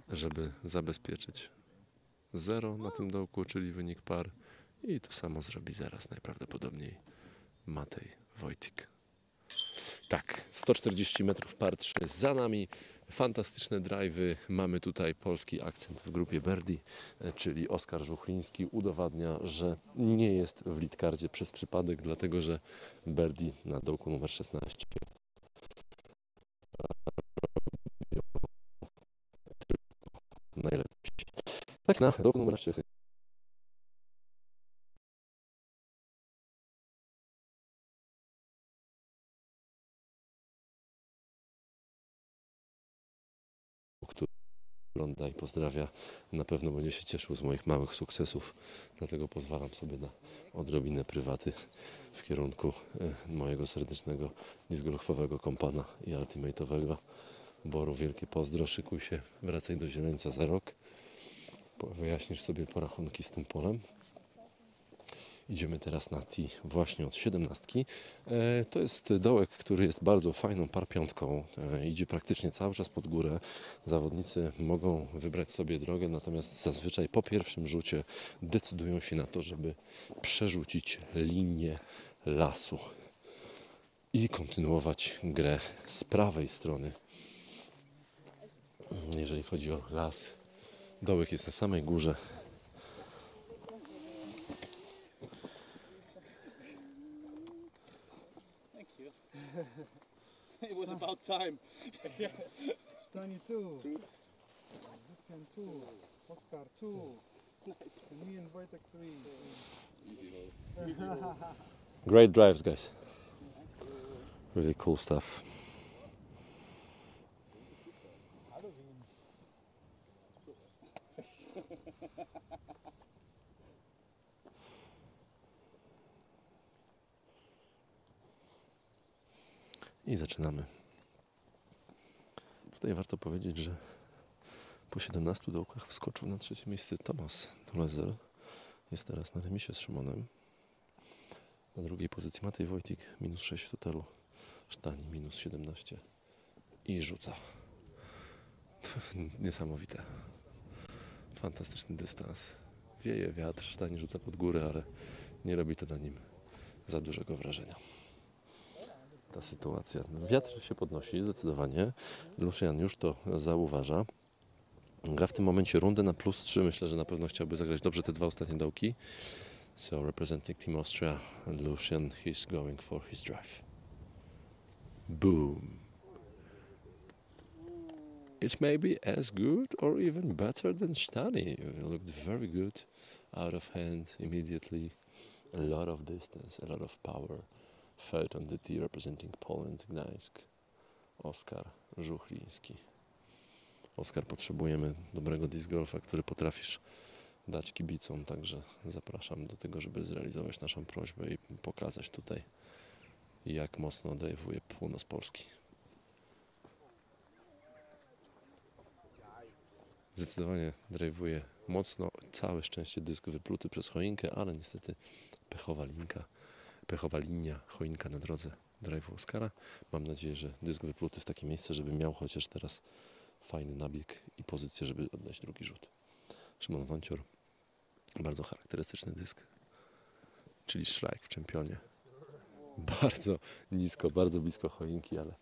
żeby zabezpieczyć zero na tym dołku, czyli wynik par. I to samo zrobi zaraz najprawdopodobniej Matej Wojtik. Tak, 140 metrów par 3 za nami. Fantastyczne drive'y. Mamy tutaj polski akcent w grupie Verdi, e, czyli Oskar Żuchliński udowadnia, że nie jest w leadcardzie przez przypadek, dlatego że Verdi na dołku numer 16 najlepsi. Tak, na dołku numer 16 ogląda i pozdrawia. Na pewno będzie się cieszył z moich małych sukcesów, dlatego pozwalam sobie na odrobinę prywaty w kierunku e, mojego serdecznego discgolfowego kompana i ultimate'owego. Boru, wielkie pozdro, szykuj się, wracaj do Zieleńca za rok. Wyjaśnisz sobie porachunki z tym polem. Idziemy teraz na T właśnie od 17. E, To jest dołek, który jest bardzo fajną parpiątką. E, Idzie praktycznie cały czas pod górę. Zawodnicy mogą wybrać sobie drogę, natomiast zazwyczaj po pierwszym rzucie decydują się na to, żeby przerzucić linię lasu i kontynuować grę z prawej strony. Jeżeli chodzi o las, dołek jest na samej górze. Time. Stani two. Lucian two. Oscar two. And me and Wojtek three. Great drives, guys. Really cool stuff. I zaczynamy. Tutaj warto powiedzieć, że po 17 dołkach wskoczył na trzecie miejsce Thomas Tulezel. Jest teraz na remisie z Szymonem. Na drugiej pozycji Matej Wojtik, minus 6 w totalu. Sztani, minus 17. I rzuca. Niesamowite. Fantastyczny dystans. Wieje wiatr, Sztani rzuca pod górę, ale nie robi to na nim za dużego wrażenia. Ta sytuacja. Wiatr się podnosi zdecydowanie. Lucian już to zauważa. Gra w tym momencie rundę na plus 3. Myślę, że na pewno chciałby zagrać dobrze te dwa ostatnie dołki. So representing Team Austria, Lucian, he's going for his drive. Boom. It may be as good or even better than Stani. It looked very good, out of hand immediately. A lot of distance, a lot of power. Third on the tee representing Poland, Gdańsk. Oskar Żuchliński. Oskar, potrzebujemy dobrego disc golfa, który potrafisz dać kibicom, także zapraszam do tego, żeby zrealizować naszą prośbę i pokazać tutaj, jak mocno drive'uje północ Polski. Zdecydowanie drive'uje mocno, całe szczęście dysk wypluty przez choinkę, ale niestety pechowa linka, pechowa linia, choinka na drodze drive'u Oscara. Mam nadzieję, że dysk wypluty w takie miejsce, żeby miał chociaż teraz fajny nabieg i pozycję, żeby oddać drugi rzut. Szymon Wącior, bardzo charakterystyczny dysk, czyli szlajk w czempionie. Bardzo nisko, bardzo blisko choinki, ale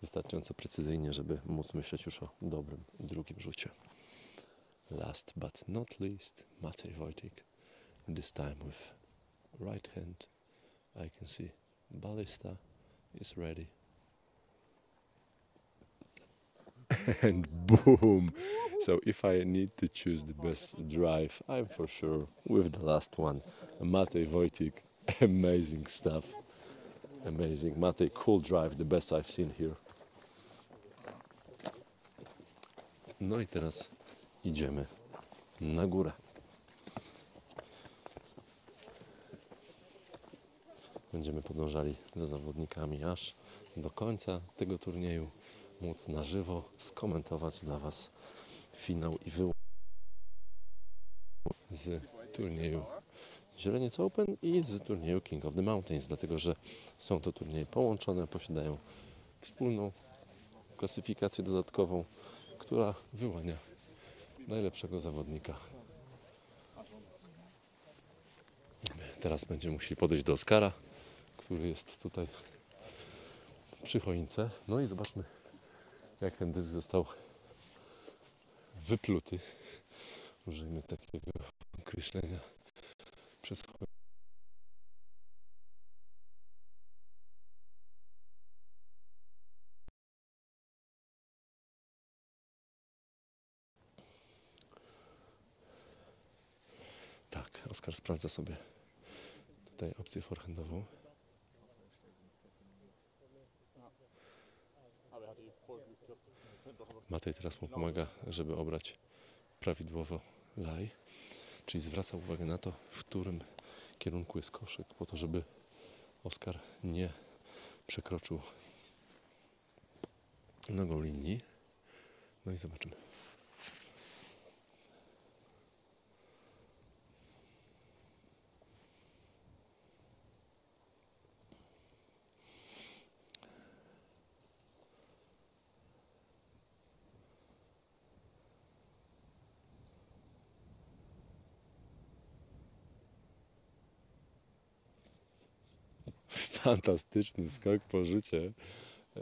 wystarczająco precyzyjnie, żeby móc myśleć już o dobrym drugim rzucie. Last but not least, Matej Wojtik. This time with right hand. I can see ballista is ready. and boom! So if I need to choose the best drive, I'm for sure with the last one. Matej Wojtik, amazing stuff. Amazing. Matej, cool drive, the best I've seen here. No i teraz idziemy na górę. Będziemy podążali za zawodnikami aż do końca tego turnieju, móc na żywo skomentować dla Was finał i wyłączenie z turnieju Zieleniec Open i z turnieju King of the Mountains, dlatego że są to turnieje połączone, posiadają wspólną klasyfikację dodatkową, która wyłania najlepszego zawodnika. Teraz będziemy musieli podejść do Oskara, który jest tutaj przy choince. No i zobaczmy, jak ten dysk został wypluty. Użyjmy takiego określenia przez choinkę. Tak, Oskar sprawdza sobie tutaj opcję forehandową. Matej teraz mu pomaga, żeby obrać prawidłowo laj, czyli zwraca uwagę na to, w którym kierunku jest koszyk, po to, żeby Oskar nie przekroczył nogą linii. No i zobaczymy. Fantastyczny skok po rzucie.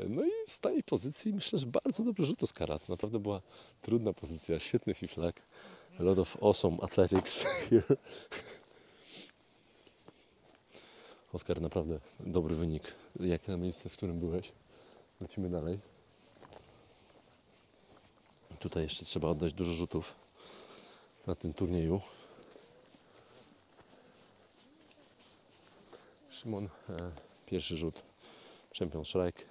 No i z tej pozycji myślę, że bardzo dobry rzut Oskara. To naprawdę była trudna pozycja. Świetny fiflak. A lot of awesome athletics here. Oskar, naprawdę dobry wynik. Jak na miejsce, w którym byłeś. Lecimy dalej. Tutaj jeszcze trzeba oddać dużo rzutów na tym turnieju. Szymon, e, pierwszy rzut, Champion Strike.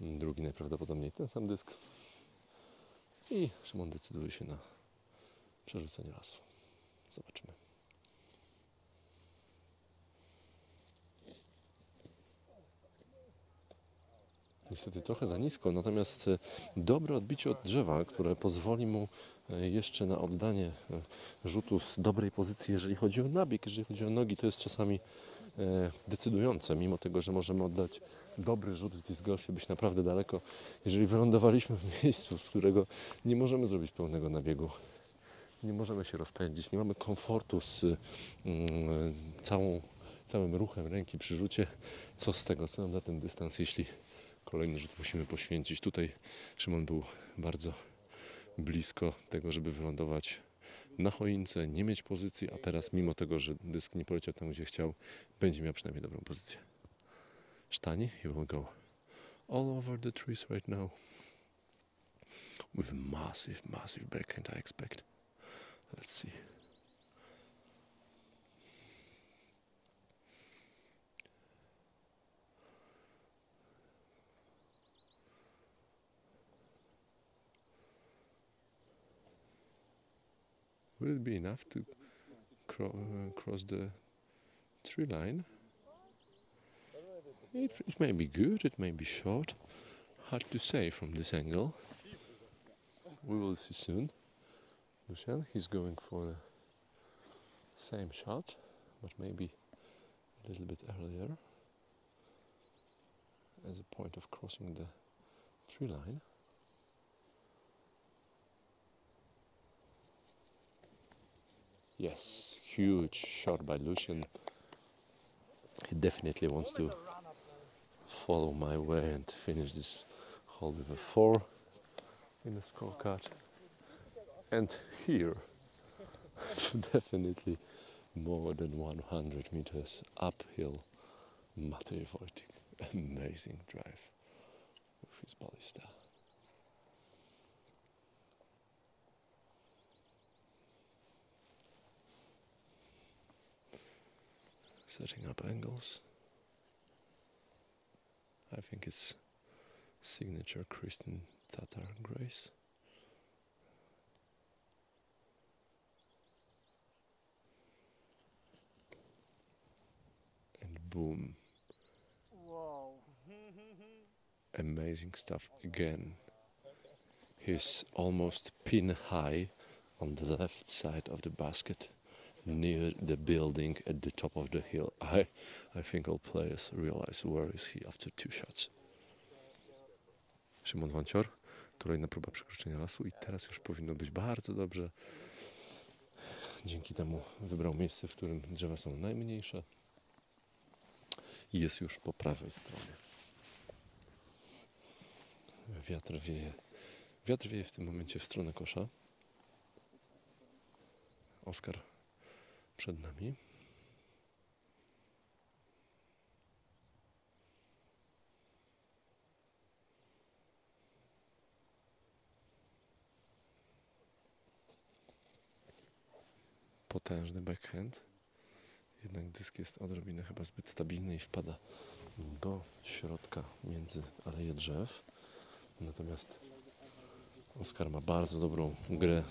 Drugi najprawdopodobniej ten sam dysk. I Szymon decyduje się na przerzucenie lasu. Zobaczymy. Niestety trochę za nisko, natomiast e, dobre odbicie od drzewa, które pozwoli mu e, jeszcze na oddanie e, rzutu z dobrej pozycji, jeżeli chodzi o nabieg, jeżeli chodzi o nogi, to jest czasami decydujące, mimo tego, że możemy oddać dobry rzut w disc golfie, być naprawdę daleko. Jeżeli wylądowaliśmy w miejscu, z którego nie możemy zrobić pełnego nabiegu, nie możemy się rozpędzić, nie mamy komfortu z mm, całą, całym ruchem ręki przy rzucie, co z tego, co nam da ten dystans, jeśli kolejny rzut musimy poświęcić. Tutaj Szymon był bardzo blisko tego, żeby wylądować na choince, nie mieć pozycji, a teraz mimo tego, że dysk nie poleciał tam, gdzie chciał, będzie miał przynajmniej dobrą pozycję. Sztani, he will go all over the trees right now. With massive, massive backhand, I expect. Let's see. Will it be enough to cro- uh, cross the tree line? It, it may be good, it may be short. Hard to say from this angle. We will see soon. Lucian, he's going for the same shot, but maybe a little bit earlier as a point of crossing the tree line. Yes, huge shot by Lucian. He definitely wants to follow my way and finish this hole with a four in the scorecard. And here, definitely more than 100 meters uphill, Matej Wojtik. Amazing drive with his ballista. Setting up angles. I think it's signature Christian Tatar grace. And boom. Wow. Amazing stuff again. He's almost pin high on the left side of the basket. Near the building at the top of the hill. I, I think all players realize where is he after two shots. Szymon Wancior, kolejna próba przekroczenia lasu i teraz już powinno być bardzo dobrze. Dzięki temu wybrał miejsce, w którym drzewa są najmniejsze i jest już po prawej stronie. Wiatr wieje. Wiatr wieje w tym momencie w stronę kosza. Oskar przed nami. Potężny backhand. Jednak dysk jest odrobinę chyba zbyt stabilny i wpada do środka między aleje drzew. Natomiast Oskar ma bardzo dobrą grę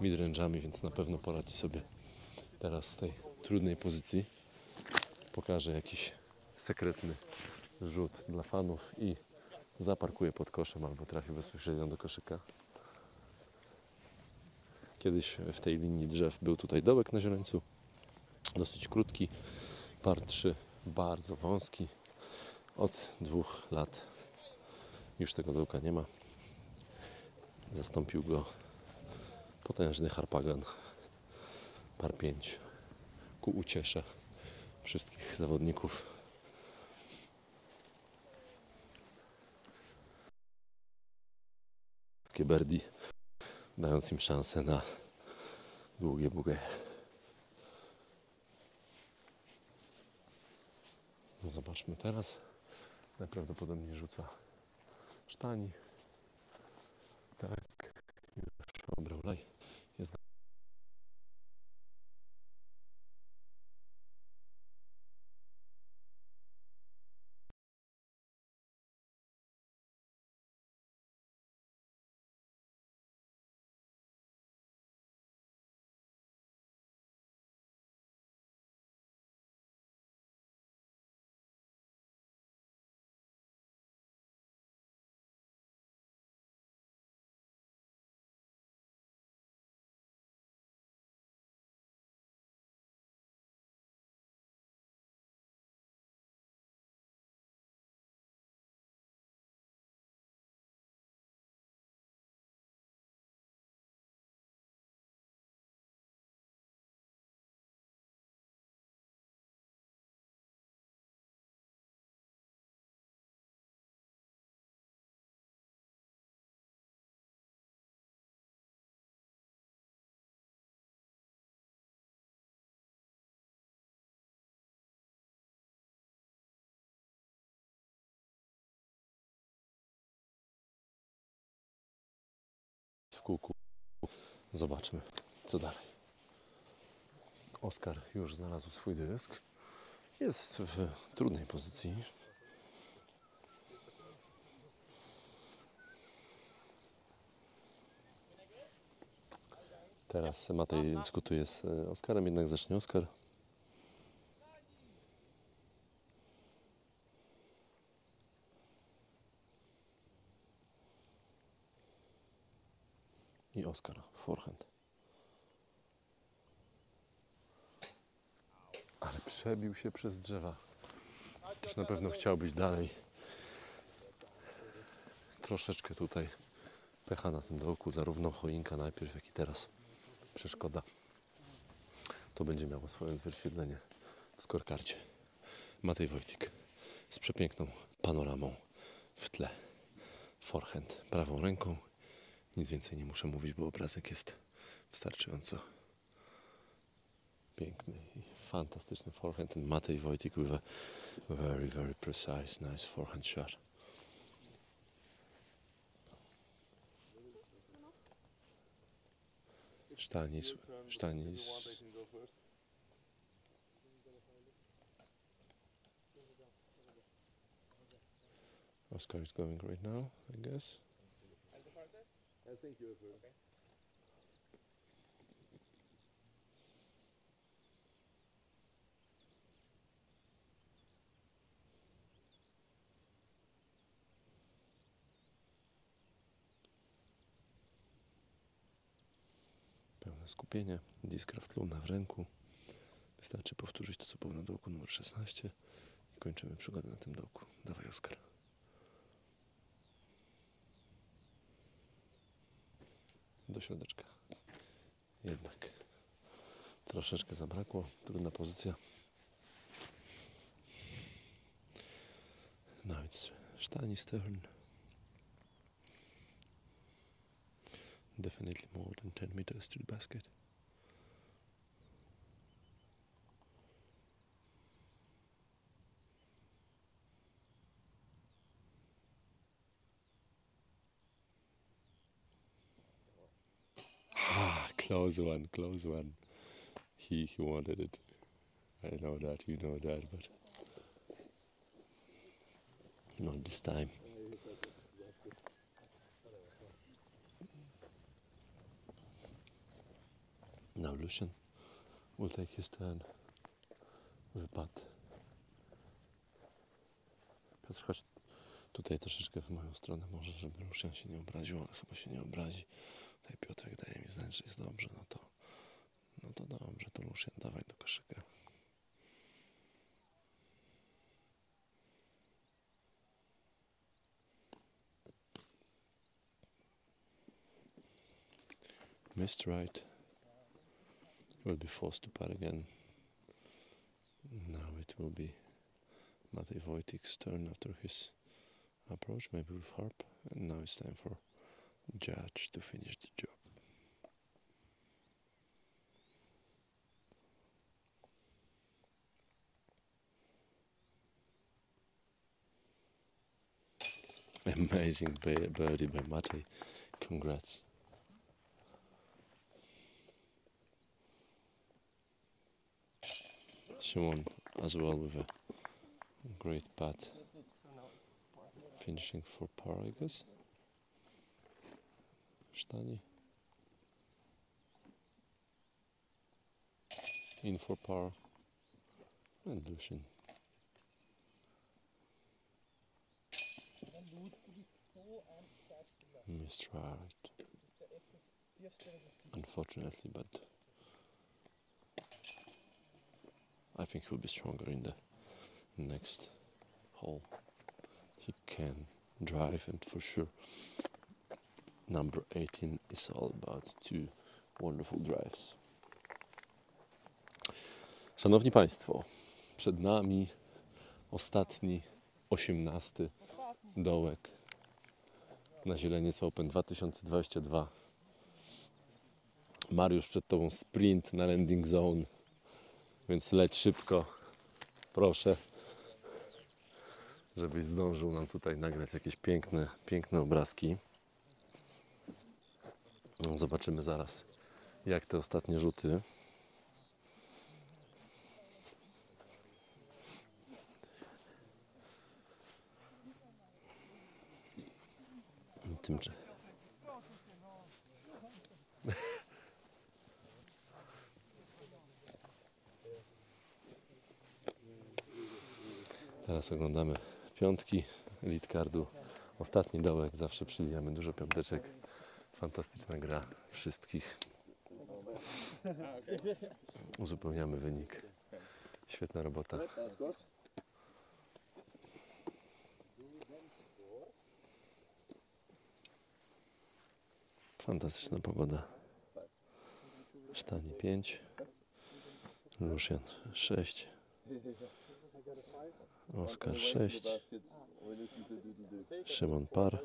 midrange'ami, więc na pewno poradzi sobie teraz z tej trudnej pozycji. Pokaże jakiś sekretny rzut dla fanów i zaparkuje pod koszem albo trafi bezpośrednio do koszyka. Kiedyś w tej linii drzew był tutaj dołek na źreńcu, dosyć krótki, par 3, bardzo wąski. Od dwóch lat już tego dołka nie ma. Zastąpił go potężny harpagan par 5 ku uciesze wszystkich zawodników. Takie birdie, dając im szansę na długie bugę. No zobaczmy teraz. Najprawdopodobniej rzuca sztani. Tak, już obrał laj. Kółku. Zobaczmy, co dalej. Oskar już znalazł swój dysk. Jest w trudnej pozycji. Teraz Matej dyskutuje z Oskarem, jednak zacznie Oskar. Oskar, forehand. Ale przebił się przez drzewa. Też na pewno chciał być dalej. Troszeczkę tutaj pecha na tym dołku, zarówno choinka najpierw, jak i teraz. Przeszkoda. To będzie miało swoje odzwierciedlenie w skorkarcie. Matej Wojtik z przepiękną panoramą w tle. Forehand prawą ręką. Nic więcej nie muszę mówić, bo obrazek jest wystarczająco piękny i fantastyczny forehand. And Matej Wojtik with a very, very precise, nice forehand shot. Sztanis, Sztanis. Oscar is going right now, I guess. Pełne skupienie. Discraft Luna w ręku. Wystarczy powtórzyć to, co było na dołku numer 16 i kończymy przygodę na tym dołku. Dawaj, Oskar. Do środeczka. Jednak troszeczkę zabrakło. Trudna pozycja. Now it's Stani's turn. Definitely more than 10 meters to the basket. Close one, close one. He he wanted it. I know that, you know that, but not this time. Now Lucian will take his turn with putt. Piotr, chodź tutaj troszeczkę w moją stronę może, żeby Lucian się nie obraził, ale chyba się nie obrazi. Tutaj Piotrek daje mi znać, że jest dobrze, no to no to dobrze, to dawaj do koszyka. Missed right. Will be forced to putt again. Now it will be Matej Wojtik's turn after his approach, maybe with harp. And now it's time for Judge to finish the job. Amazing birdie by Matej. Congrats. Shimon as well with a great putt. Finishing for par, I guess. In for par. And. Missed right. Unfortunately, but I think he'll be stronger in the next hole. He can drive, and for sure, number 18 is all about two wonderful drives. Szanowni Państwo, przed nami ostatni, osiemnasty dołek na Zieleniec Open 2022. Mariusz, przed Tobą sprint na landing zone, więc leć szybko, proszę, żebyś zdążył nam tutaj nagrać jakieś piękne, piękne obrazki. Zobaczymy zaraz, jak te ostatnie rzuty. Tymcze. Teraz oglądamy piątki Elite Cardu. Ostatni dołek, zawsze przybijamy dużo piąteczek. Fantastyczna gra wszystkich. Uzupełniamy wynik. Świetna robota. Fantastyczna pogoda. Sztani 5. Lucian 6. Oskar 6. Szymon Par.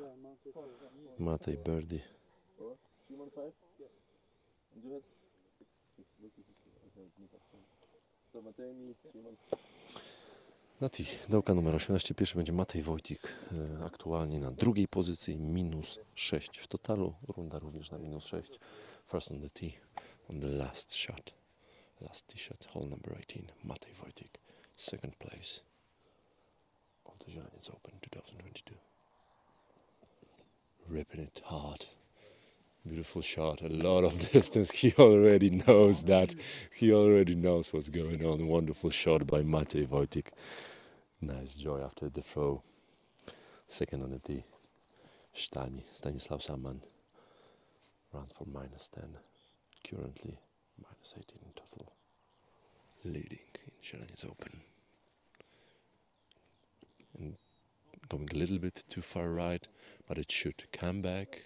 Matej Birdie. Shimon five? And you had? So Matemi, Shimon. Nati, dołka numer 18. Pierwszy będzie Matej Wojtik. e, Aktualnie na drugiej pozycji. Minus 6 w totalu. Runda również na minus 6. First on the tee. On the last shot. Last tee shot. Hole number 18. Matej Wojtik. Second place. On the Zieleniec Open 2022. Ripping it hard. Beautiful shot. A lot of distance. He already knows that. He already knows what's going on. Wonderful shot by Matej Wojtik. Nice joy after the throw. Second on the tee. Stani, Stanislav Saman. Round for minus 10. Currently minus 18 in total. Leading in Zieleniec Open. And going a little bit too far right, but it should come back.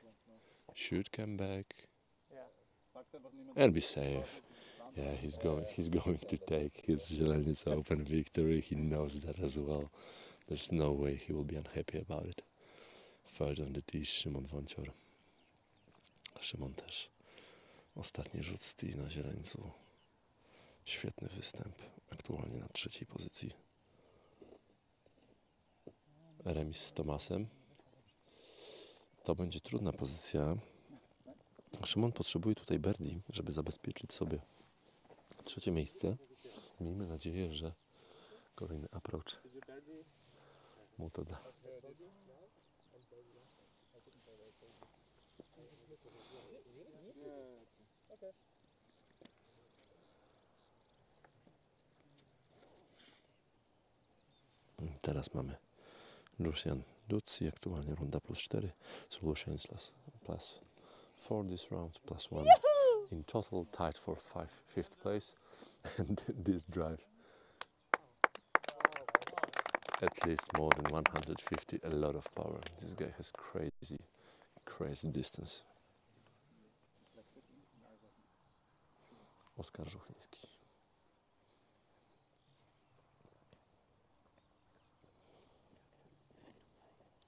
Should come back and be safe. Yeah, he's going. He's going to take his Zieleniec Open victory. He knows that as well. There's no way he will be unhappy about it. Third on the tee, Szymon Wącior. Szymon też. Ostatni rzut z tee na Zieleńcu. Świetny występ. Aktualnie na trzeciej pozycji. Remis z Tomasem. To będzie trudna pozycja. Szymon potrzebuje tutaj birdie, żeby zabezpieczyć sobie trzecie miejsce. Miejmy nadzieję, że kolejny approach mu to da. Teraz mamy Lucian Dutzi, aktualnie runda plus 4. So Lucian is plus, plus 4 this round, plus 1 in total, tied for five, fifth place. And this drive at least more than 150, a lot of power. This guy has crazy, crazy distance. Oskar Żuchliński.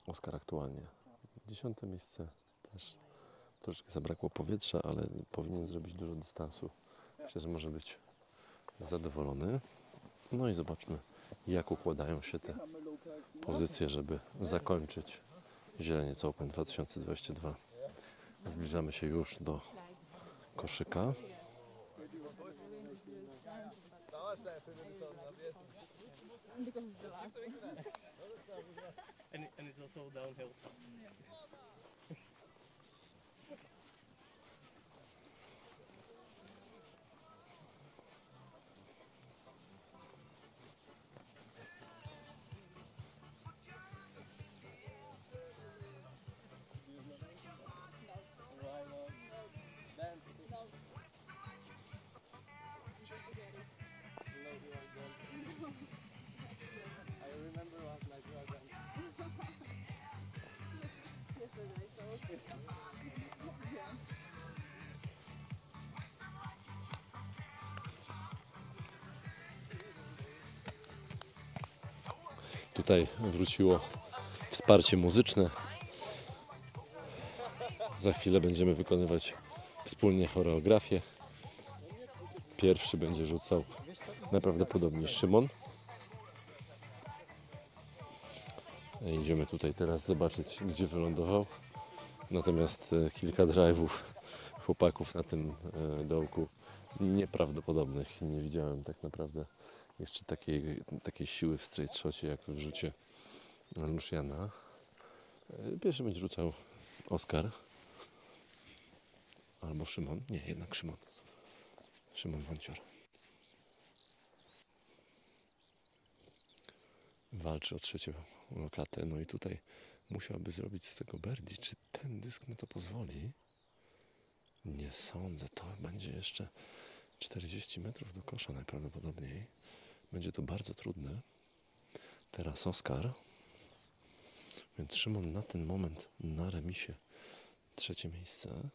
Oskar aktualnie. Dziesiąte miejsce też. Troszeczkę zabrakło powietrza, ale powinien zrobić dużo dystansu. Myślę, że może być zadowolony. No i zobaczmy, jak układają się te pozycje, żeby zakończyć Zieleniec Open 2022. Zbliżamy się już do koszyka. And, and it's also downhill. Tutaj wróciło wsparcie muzyczne. Za chwilę będziemy wykonywać wspólnie choreografię. Pierwszy będzie rzucał najprawdopodobniej Szymon. Idziemy tutaj teraz zobaczyć, gdzie wylądował. Natomiast e, kilka drive'ów chłopaków na tym e, dołku nieprawdopodobnych. Nie widziałem tak naprawdę jeszcze takiej, takiej siły w straight shocie jak w rzucie Luciana. E, Pierwszy będzie rzucał Oskar. Albo Szymon. Nie, jednak Szymon. Szymon Wącior. Walczy o trzecią lokatę. No i tutaj musiałby zrobić z tego birdie. Czy ten dysk na to pozwoli? Nie sądzę. To będzie jeszcze 40 metrów do kosza najprawdopodobniej. Będzie to bardzo trudne. Teraz Oskar. Więc Szymon na ten moment na remisie trzecie miejsce.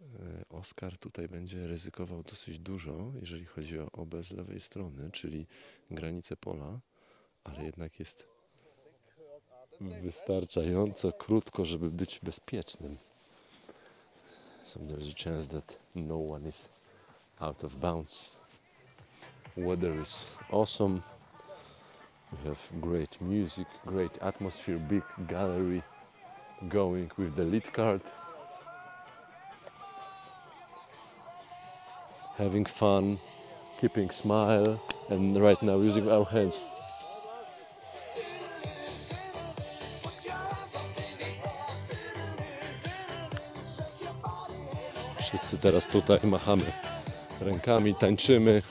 E, Oskar tutaj będzie ryzykował dosyć dużo, jeżeli chodzi o obę z lewej strony, czyli granicę pola, ale jednak jest wystarczająco krótko, żeby być bezpiecznym. So there's a chance that no one is out of bounds. Weather is awesome. We have great music, great atmosphere, big gallery going with the lead card. Having fun, keeping smile, and right now using our hands. Wszyscy teraz tutaj machamy rękami, tańczymy.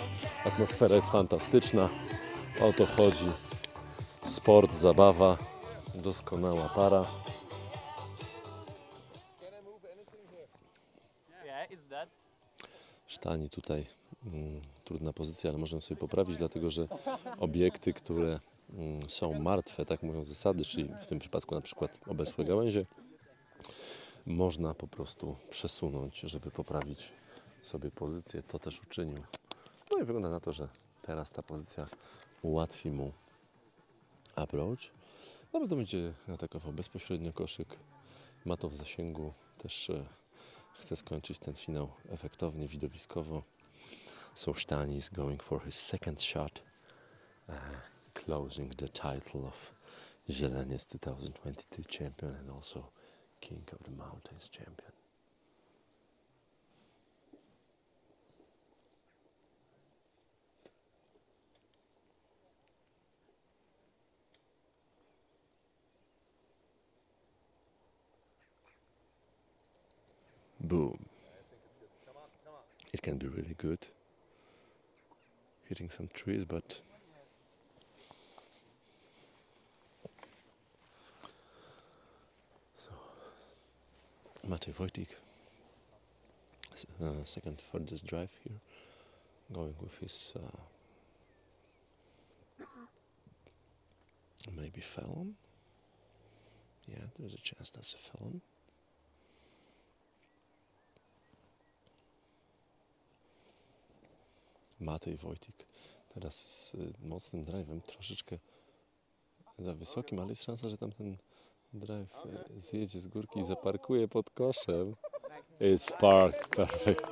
Atmosfera jest fantastyczna. O to chodzi. Sport, zabawa, doskonała para. Sztani tutaj mm, trudna pozycja, ale możemy sobie poprawić, dlatego że obiekty, które mm, są martwe, tak mówią zasady, czyli w tym przypadku na przykład obecłe gałęzie, można po prostu przesunąć, żeby poprawić sobie pozycję. To też uczynił. No i wygląda na to, że teraz ta pozycja ułatwi mu approach. Na pewno będzie atakował bezpośrednio koszyk. Ma to w zasięgu. Też e, chce skończyć ten finał efektownie, widowiskowo. So Stani is going for his second shot, uh, closing the title of Zieleniec 2022 champion and also King of the Mountains champion. Boom. It can be really good hitting some trees, but so Matej Wojtik, uh, second furthest drive here, going with his uh, maybe felon. Yeah, there's a chance that's a Fallon. Matej Wojtik teraz z mocnym drive'em, troszeczkę za wysokim, ale jest szansa, że tam ten drive zjedzie z górki i zaparkuje pod koszem. It's parked, perfect.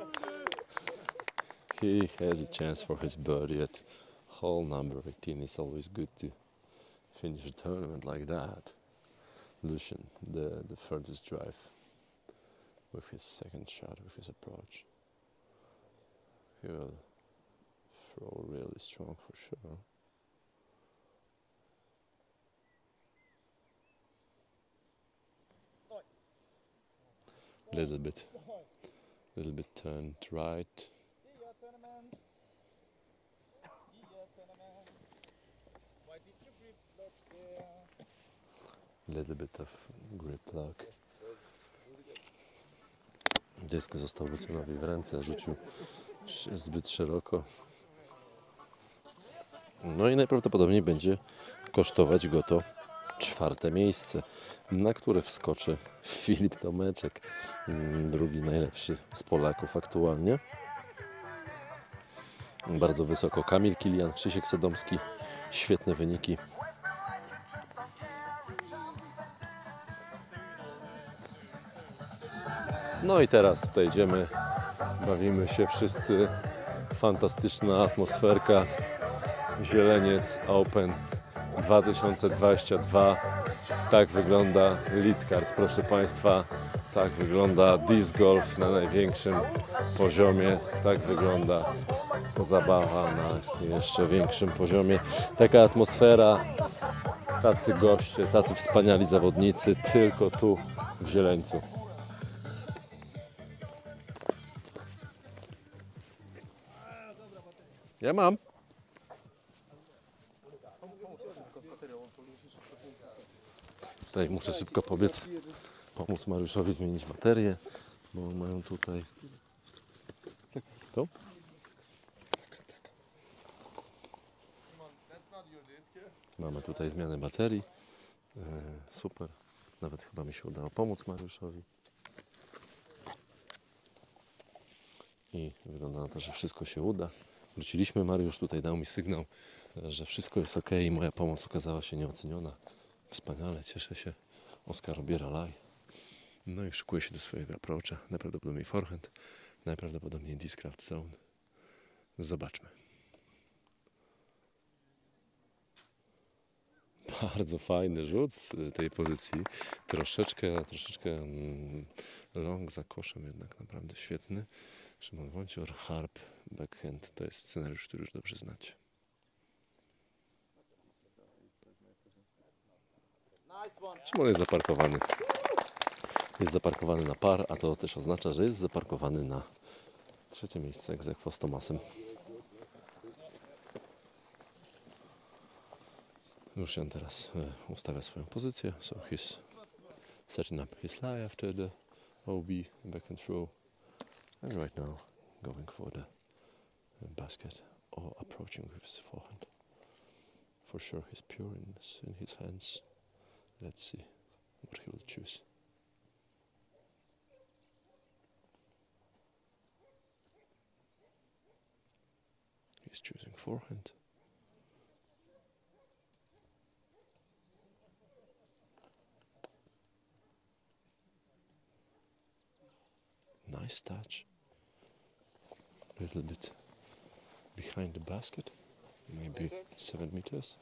He has a chance for his birdie at hole number 18. It's always good to finish a tournament like that. Lucian, the, the furthest drive with his second shot, with his approach. He will throw really strong for sure. Little bit, little bit turned right. Little bit of grip lock. Dysk został Lucjanowi w ręce, rzucił zbyt szeroko. No i najprawdopodobniej będzie kosztować go to czwarte miejsce, na które wskoczy Filip Tomeczek, mm, drugi najlepszy z Polaków aktualnie. Bardzo wysoko Kamil Kilian, Krzysiek Sodomski, świetne wyniki. No i teraz tutaj idziemy, bawimy się wszyscy. Fantastyczna atmosferka. Zieleniec Open 2022. Tak wygląda lead card, proszę Państwa. Tak wygląda disc golf na największym poziomie. Tak wygląda zabawa na jeszcze większym poziomie. Taka atmosfera, tacy goście, tacy wspaniali zawodnicy, tylko tu w Zieleńcu. Ja mam. Tutaj muszę szybko pobiec, pomóc Mariuszowi zmienić baterię, bo mają tutaj. Tu? Mamy tutaj zmianę baterii. E, super. Nawet chyba mi się udało pomóc Mariuszowi. I wygląda na to, że wszystko się uda. Wróciliśmy, Mariusz tutaj dał mi sygnał, że wszystko jest ok i moja pomoc okazała się nieoceniona. Wspaniale, cieszę się. Oskar obiera laj. No i szykuje się do swojego approacha. Najprawdopodobniej forehand, najprawdopodobniej Discraft Zone. Zobaczmy. Bardzo fajny rzut z tej pozycji. Troszeczkę, troszeczkę mm, long za koszem jednak naprawdę świetny. Szymon Wącior, harp, backhand to jest scenariusz, który już dobrze znacie. Szymon jest zaparkowany. Jest zaparkowany na par, a to też oznacza, że jest zaparkowany na trzecie miejsce egzekwo z Tomasem. Lucian teraz e, ustawia swoją pozycję. So he's setting up his lie after the OB back and throw. And right now going for the basket or approaching with his forehand. For sure he's pure in his hands. Let's see what he will choose. He's choosing forehand. Nice touch. A little bit behind the basket, maybe seven meters.